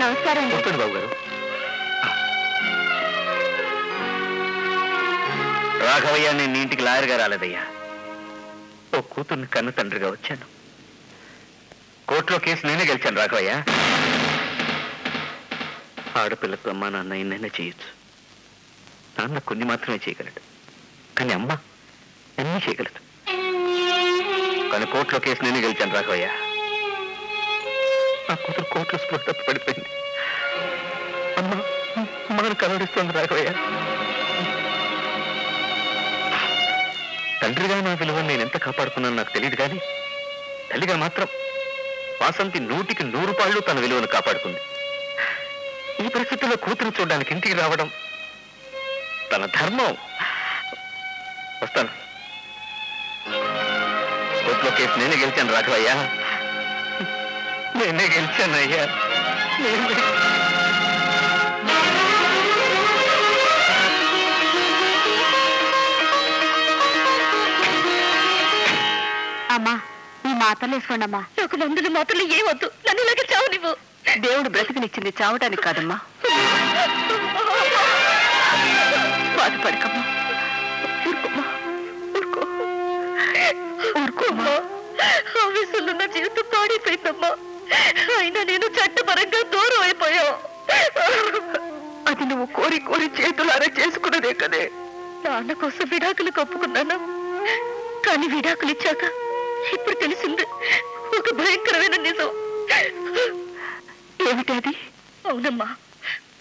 నమస్కారం రండి బాబు గారు. రాఘవయ్య నేను ఇంటికి లాయర్గా రాలేదయ్యా. ఓ కూతుర్ని కన్ను తండ్రిగా వచ్చాను. కోర్టులో కేసు నేనే గెలిచాను రాఘవయ్య. ఆడపిల్లకు అమ్మ నాన్న ఎన్నైనా చేయొచ్చు. నాన్న కొన్ని మాత్రమే చేయగలడు. కానీ అమ్మ అన్నీ చేయగలదు. కానీ కోర్టులో కేసు నేనే గెలిచాను రాఘవయ్య. నా కూతురు కోర్టులో స్పృహ పడిపోయింది. అమ్మ మనకు కలవడిస్తోంది రాఘవయ్య. తండ్రిగా నా విలువను నేను ఎంత కాపాడుకున్నాను నాకు తెలియదు కానీ తల్లిగా మాత్రం వాసంతి నూటికి నూరు పాళ్ళు తన విలువను కాపాడుకుంది. ఈ పరిస్థితుల్లో కూతురు చూడడానికి ఇంటికి రావడం తన ధర్మం. వస్తాను. కోర్టులో కేసు నేనే గెలిచాను రాఘవయ్యా. నేనే గెలిచాను అయ్యా అమ్మా ఈ మాతలు వేసుకోండి అమ్మా నాకు మందులు మాత్రలు ఏమొద్దు నన్ను ఇలాగే చావు నువ్వు దేవుడు బ్రతికినిచ్చింది చావటానికి కాదమ్మా. బాధపడకమ్మా ఊరుకోమ్మా. ఊరుకో. ఊరుకోమ్మా. ఆవేశంలో నా జీవితం పాడైపోయిందమ్మా. అయినా నేను చట్టపరంగా దూరం అయిపోయావు అది నువ్వు కోరి కోరి చేతులారా చేసుకున్నదే కదే. నాన్న కోసం విడాకులు కప్పుకున్నాను. కానీ విడాకులు ఇచ్చాక ఇప్పుడు తెలిసింది. ఒక భయంకరమైన నిజం. ఏమిటి అది? అవునమ్మా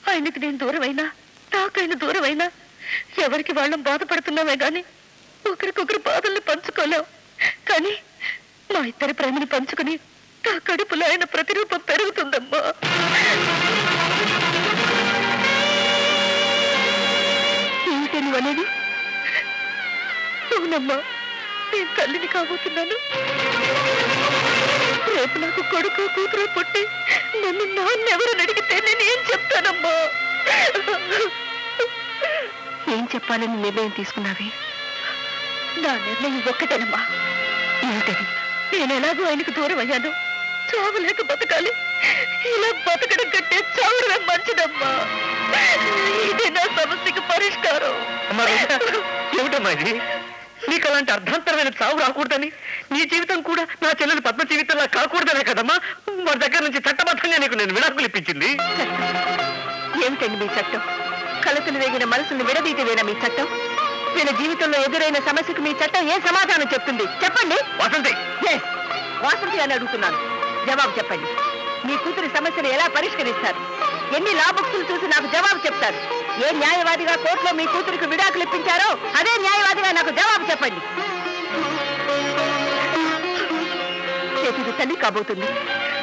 ఆయనకి నేను దూరమైనా నాకైనా దూరమైనా ఎవరికి వాళ్ళం బాధపడుతున్నామే గాని ఒకరికొకరు బాధల్ని పంచుకోలేం. కానీ మా ఇద్దరి ప్రేమని పంచుకుని నా కడుపులో ఆయన ప్రతిరూపం పెరుగుతుందమ్మా. ఏమిటి నువ్వు అనేది? అవునమ్మా. నేను తల్లిని కాబోతున్నాను? రేపు నాకు కొడుకు కూతురు పుట్టి నన్ను నాన్నెవరని అడిగితే నేను ఏం చెప్తానమ్మా? ఏం చెప్పాలని నిర్ణయం తీసుకున్నావి? నా నిర్ణయం ఒక్కటేనమ్మా. ఏమిటది? నేను ఎలాగో ఆయనకు దూరం అయ్యాను. చావలేక బతకాలి. ఇలా బతకడం కంటే చావడమే మంచిదమ్మా. ఇదే నా సమస్యకి పరిష్కారం. ఏమిటమ్మా ఇది? నీకు అలాంటి అర్ధాంతరమైన చావు రాకూడదని నీ జీవితం కూడా నా చెల్లెలు పద్మ జీవితంలా కాకూడదనే కదమ్మా? వారి దగ్గర నుంచి చట్టబద్ధంగా నీకు నేను విడాకులు ఇప్పించింది. ఏమిటండి మీ చట్టం? కలతలు వేగిన మనసును విడదీయటమేనా మీ చట్టం? వీళ్ళ జీవితంలో ఎదురైన సమస్యకు మీ చట్టం ఏ సమాధానం చెప్తుంది? చెప్పండి. వసంతి. వాసంతి అని అడుగుతున్నాను. జవాబు చెప్పండి. మీ కూతురి సమస్యను ఎలా పరిష్కరిస్తారు? ఎన్ని లా బుక్స్లు చూసి నాకు జవాబు చెప్తారు? ఏ న్యాయవాదిగా కోర్టులో మీ కూతురికి విడాకులు ఇప్పించారో అదే న్యాయవాదిగా నాకు జవాబు చెప్పండి. రేపు ఇది తల్లి కాబోతుంది.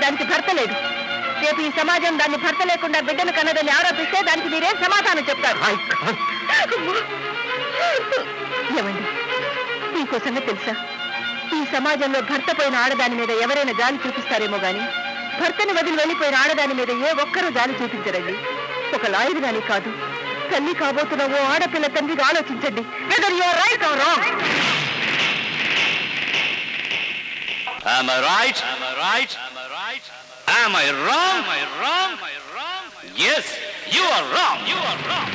దానికి భర్త లేదు. రేపు ఈ సమాజం దాన్ని భర్త లేకుండా బిడ్డను కన్నదని ఆరోపిస్తే దానికి మీరేం సమాధానం చెప్తారు? ఏమండి? మీకో సంగతి తెలుసా? ఈ సమాజంలో భర్త పోయిన ఆడదాని మీద ఎవరైనా జాలి చూపిస్తారేమో గాని భర్తని వదిలి వెళ్ళిపోయిన ఆడదాని మీద ఏ ఒక్కరూ జాలి చూపించరండి ఒక లాయర్ గాని కాదు తల్లి కాబోతున్న ఓ ఆడపిల్ల తండ్రిగా ఆలోచించండి whether your right or wrong Am I right? Am I right? Am I right? Am I wrong? Am I wrong? Am I wrong? Yes, you are wrong. You are wrong.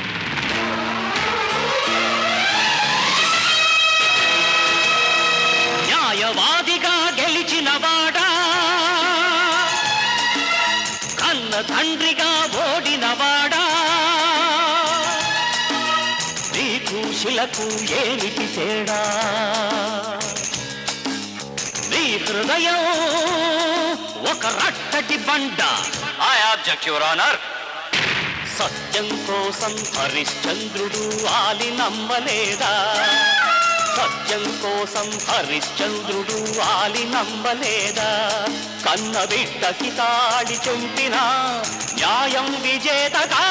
న్యాయవాదిగా గెలిచిన వాడా కన్న తండ్రిగా ఓడిన వాడా నీకు శిలకు ఏమిటి తేడా? నీ హృదయం ఒక రట్టటి బండ. I object, Your Honor. సత్యం కోసం హరిశ్చంద్రుడు ఆలి నమ్మలేదా సత్యం కోసం హరిశ్చంద్రుడు వాలి నమ్మలేదా కన్న బిడ్డకి తాడి చంపిన న్యాయం విజేతగా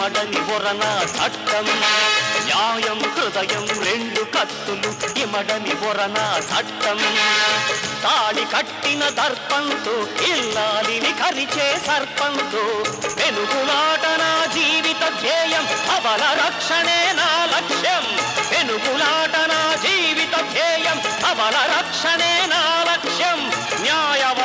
ఇమడని ఒరన చట్టం. న్యాయం హృదయం రెండు కత్తులు ఇమడని ఒరన చట్టం. తాడి కట్టిన దర్పంతో ఇల్లాలిని కరిచే సర్పంతో. వెనుగులాట నా జీవిత ధ్యేయం అవల రక్షణే నా లక్ష్యం. వెనుగులాట నా జీవిత ధ్యేయం అవల రక్షణే నా లక్ష్యం. న్యాయవాదిగా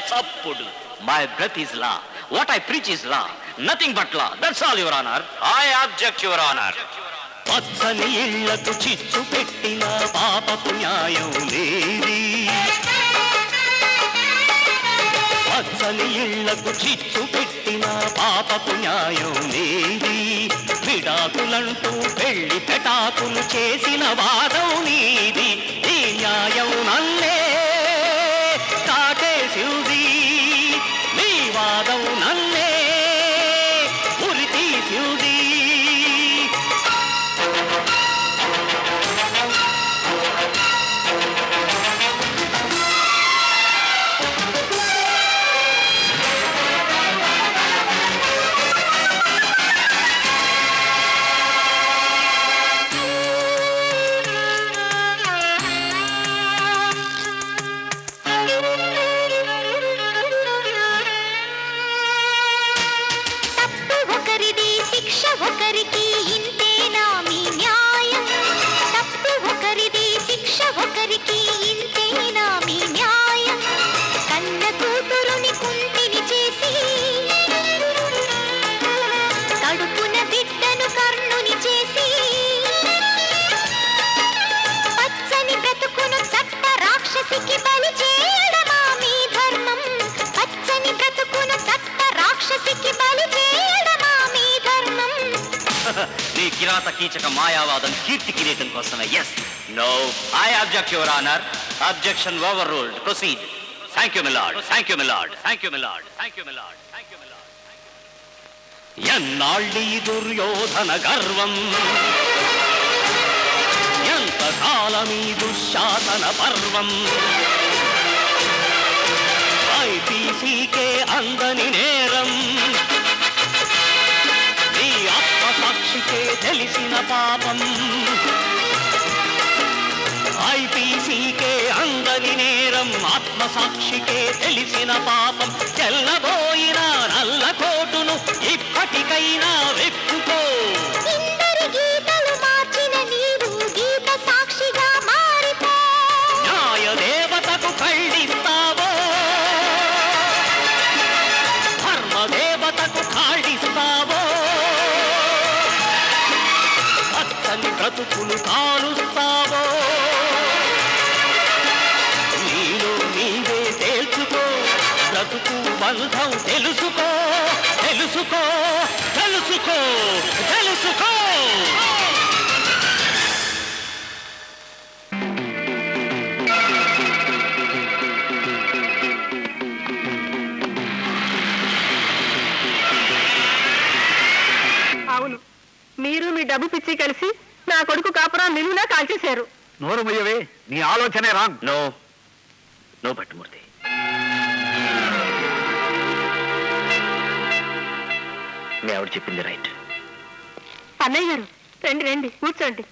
గుండెల చప్పుడు My breath is law. What I preach is law. Nothing but law. That's all, Your Honor. I object, Your Honor. పచ్చని ఇళ్ళకు చిచ్చు పెట్టిన పాపపు న్యాయం లేది పచ్చని ఇళ్ళకు చిచ్చు పెట్టిన పాపపు న్యాయం లేది విడాకులంటూ పెళ్ళి పెటాకులు చేసిన వాదం నీది ఈ న్యాయం అందరికీ 我 రాక్షసికి బలి చేయడమా మీ ధర్మం? పచ్చని బ్రతుకున చట్ట రాక్షసికి బలి చేయడమా మీ ధర్మం? నీ కిరాత కీచక మాయావాదం కీర్తి కిరీటం కోసమే. Yes no I object your honour objection overruled proceed thank you milord thank you milord thank you milord thank you milord thank you milord ఎన్నాళ్ళీ Duryodhana గర్వం కాలమీ దుశ్శాసన పర్వం ఐపీసీకే అందని నేరం. నీ ఆత్మసాక్షికే తెలిసిన పాపం. ఐపీసీకే అందని నేరం ఆత్మసాక్షికే తెలిసిన పాపం. చెల్లబోయిన నల్ల కోటును ఇప్పటికైనా విప్ప బతుకులు కాలుస్తావో నీలో నీవే తేల్చుకో బ్రతుకు బంధం తెలుసుకో తెలుసుకో తెలుసుకో తెలుసుకో. మీరు మీ డబ్బు పిచ్చి కలిసి నా కొడుకు కాపురం నిలువునా కాల్చేశారు. నోరు ముయ్యవే నీ ఆలోచనే రాంగ్. నో నో భట్టుమూర్తి మీ ఆవిడ చెప్పింది రైట్. అన్నయ్య గారు రండి రండి కూర్చోండి.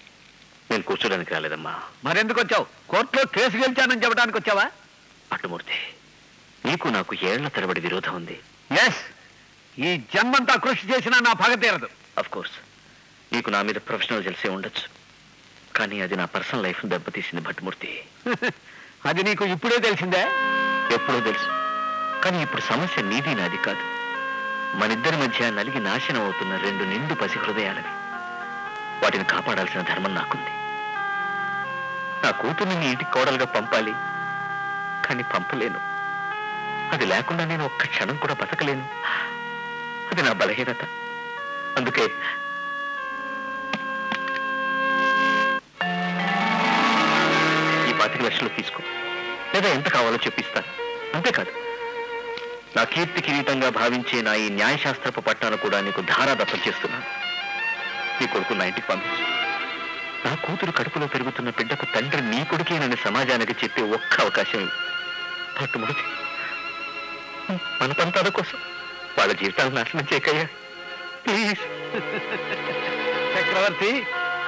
నేను కూర్చోడానికి రాలేదమ్మా. మరెందుకు వచ్చావు? కోర్టులో కేసు గెలిచానని చెప్పడానికి వచ్చావా? భట్టుమూర్తి నీకు నాకు ఏళ్ళ తరబడి విరోధం ఉంది. ఎస్ ఈ జన్మంతా కృషి చేసినా నా పగ తీరదు. అఫ్ కోర్స్ నీకు నా మీద ప్రొఫెషనల్ తెలిసే ఉండొచ్చు. కానీ అది నా పర్సనల్ లైఫ్ దెబ్బతీసింది భట్టుమూర్తి అది నీకు ఇప్పుడే తెలిసిందే? ఎప్పుడో తెలుసు. కానీ ఇప్పుడు సమస్య నీది నాది కాదు. మనిద్దరి మధ్య నలిగి నాశనం అవుతున్న రెండు నిండు పసి హృదయాలవి. వాటిని కాపాడాల్సిన ధర్మం నాకుంది. నా కూతుర్ని నీ ఇంటికి కోడలుగా పంపాలి. కానీ పంపలేను. అది లేకుండా నేను ఒక్క క్షణం కూడా బతకలేను. అది నా బలహీనత. అందుకే పాతిక లక్షలు తీసుకో. లేదా ఎంత కావాలో చెప్పిస్తాను అంతేకాదు నా కీర్తి కిరీటంగా భావించే నా ఈ న్యాయశాస్త్రపు పట్టాను కూడా నీకు ధారాదత్తం చేస్తున్నాను నీ కొడుకు నా ఇంటికి పంపించు. నా కూతురు కడుపులో పెరుగుతున్న బిడ్డకు తండ్రి నీ కొడుకేనని సమాజానికి చెప్పే ఒక్క అవకాశం ఇవ్వు. మన పంతాల కోసం వాళ్ళ జీవితాలు నాశనం చేయకయ్యా. ప్లీజ్. చక్రవర్తి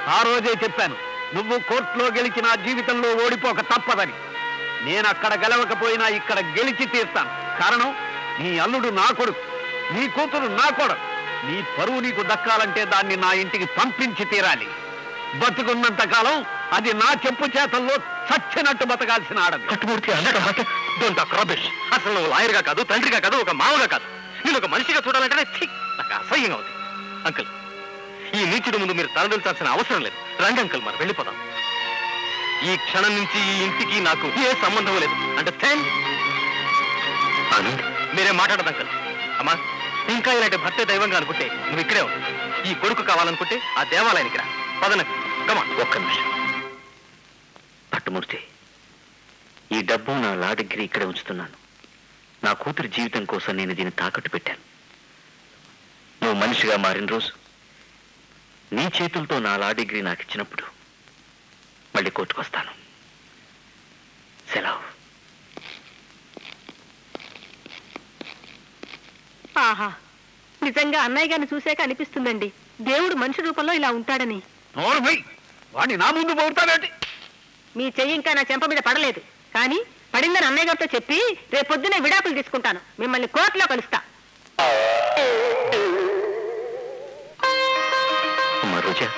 ఆ రోజే చెప్పాను. నువ్వు కోర్టులో గెలిచినా జీవితంలో ఓడిపోక తప్పదని. నేను అక్కడ గెలవకపోయినా ఇక్కడ గెలిచి తీర్తాను. కారణం నీ అల్లుడు నా కొడుకు. నీ కూతురు నా కొడుకు. నీ పరువు నీకు దక్కాలంటే దాన్ని నా ఇంటికి పంపించి తీరాలి. బతుకున్నంత కాలం అది నా చెప్పు చేతల్లో చచ్చినట్టు బతకాల్సిన ఆడది. అసలు నువ్వు లాయర్గా కాదు తండ్రిగా కాదు ఒక మామగా కాదు. నేను ఒక మనిషిగా చూడాలంటే ఛీ, నాకు అసహ్యంగా ఉంది. అంకుల్ ఈ నీచుడు ముందు మీరు తలదించాల్సిన అవసరం లేదు. రండి అంకుల్ మరి వెళ్ళిపోదాం. ఈ క్షణం నుంచి ఈ ఇంటికి నాకు ఏ సంబంధం లేదు. అంటే ఆనంద్ మీరేం మాట్లాడదు అంకుల్. అమ్మా ఇంకా ఇలాంటి భర్తే దైవంగా అనుకుంటే నువ్వు ఇక్కడే ఉండు. ఈ కొడుకు కావాలనుకుంటే ఆ దేవాలయానికి రా. పదన కమా ఒక్క నిమిషం. పట్టుమూర్తి ఈ డబ్బు నా లా డిగ్రీ ఇక్కడే ఉంచుతున్నాను. నా కూతురి జీవితం కోసం నేను దీన్ని తాకట్టు పెట్టాను. నువ్వు మనిషిగా మారిన రోజు నీ చేతులతో నా లా డిగ్రీ నాకు ఇచ్చినప్పుడు మళ్ళీ కోర్టుకొస్తాను. సెలవు. ఆహా నిజంగా అన్నయ్య గారిని చూశాక అనిపిస్తుందండి. దేవుడు మనిషి రూపంలో ఇలా ఉంటాడని. వాడిని నా ముందు పోతాడేంటి మీ చెయ్యి ఇంకా నా చెంప మీద పడలేదు. కానీ పడిందని అన్నయ్య గారితో చెప్పి రేపు పొద్దునే విడాకులు తీసుకుంటాను. మిమ్మల్ని కోర్టులో కలుస్తా. రోజా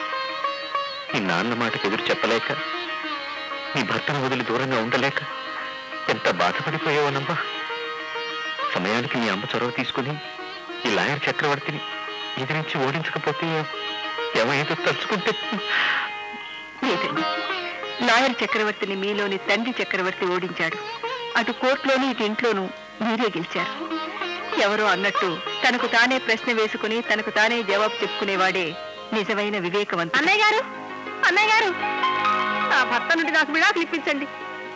నీ నాన్న మాటకు ఎదురు చెప్పలేక నీ భర్తను వదిలి దూరంగా ఉండలేక ఎంత బాధపడిపోయావనమ్మా సమయానికి నీ అమ్మ చొరవ తీసుకుని ఈ లాయర్ చక్రవర్తిని ఎదిరించి ఓడించకపోతే ఏమైతే తలుచుకుంటే లేదండి లాయర్ చక్రవర్తిని మీలోని తండ్రి చక్రవర్తి ఓడించాడు. అటు కోర్టులోని ఇటు ఇంట్లోనూ మీరే గెలిచారు. ఎవరో అన్నట్టు తనకు తానే ప్రశ్న వేసుకుని తనకు తానే జవాబు చెప్పుకునేవాడే నిజమైన వివేకవంతుడు. అన్నయ్య గారు అన్నయ్య గారు నా భర్త నుండి నాకు విడాకులు ఇప్పించండి.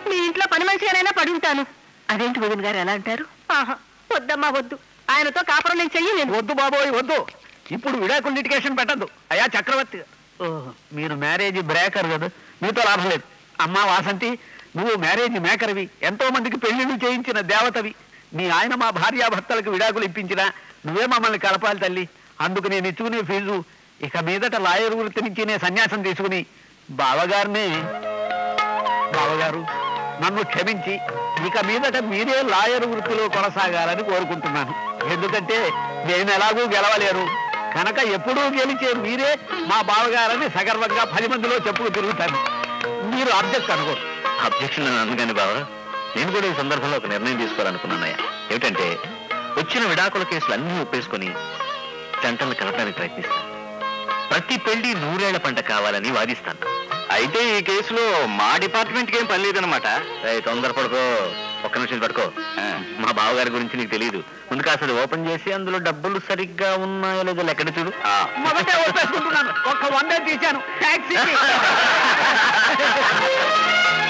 మీ ఇంట్లో పని మనిషిగానైనా పడి ఉంటాను. అదేంటి వదిన గారు ఎలా అంటారు? ఆహా వద్దమ్మా వద్దు. ఆయనతో కాపురం నేను చెయ్యలేను. వద్దు బాబోయ్ వద్దు. ఇప్పుడు విడాకులు లిటికేషన్ పెట్టద్దు. అయ్యా చక్రవర్తి. ఓహ్, మీరు మ్యారేజ్ బ్రేకర్ కదా. మీతో లాభం లేదు. అమ్మా వాసంతి నువ్వు మ్యారేజ్ మేకర్వి ఎంతో మందికి పెళ్ళిళ్ళు చేయించిన దేవతవి. నీ ఆయన మా భార్యాభర్తలకు విడాకులు ఇప్పించినా నువ్వే మమ్మల్ని కలపాలి తల్లి. అందుకు నేను ఇచ్చుకునే ఫీజు ఇక మీదట లాయర్ వృత్తి నుంచి నేను సన్యాసం తీసుకుని బావగారిని బావగారు నన్ను క్షమించి ఇక మీదట మీరే లాయర్ వృత్తిలో కొనసాగాలని కోరుకుంటున్నాను. ఎందుకంటే నేను ఎలాగూ గెలవలేరు కనుక ఎప్పుడూ గెలిచే మీరే మా బావగారని సగర్వంగా పది మందిలో చెప్పుకు తిరుగుతాను. మీరు అబ్జెక్ట్ అనుకోరు అబ్జెక్షన్ అందుకని బావా నేను కూడా ఈ సందర్భంలో ఒక నిర్ణయం తీసుకోవాలనుకున్నానయ్యా. ఏమిటంటే వచ్చిన విడాకుల కేసులు అన్నీ ఒప్పేసుకొని జంటలను కలపడానికి ప్రయత్నిస్తాను. ప్రతి పెళ్ళి నూరేళ్ళ పంట కావాలని వాదిస్తాను. అయితే ఈ కేసులో మా డిపార్ట్మెంట్కి ఏం పని లేదనమాట ఏయ్, తొందరపడుకో. ఒక్క నిమిషం పడుకో. మా బావగారి గురించి నీకు తెలియదు ముందు కాస్త అది ఓపెన్ చేసి అందులో డబ్బులు సరిగ్గా ఉన్నాయో లేదో లెక్కడ చూడు. ఒక్క వందే తీశాను.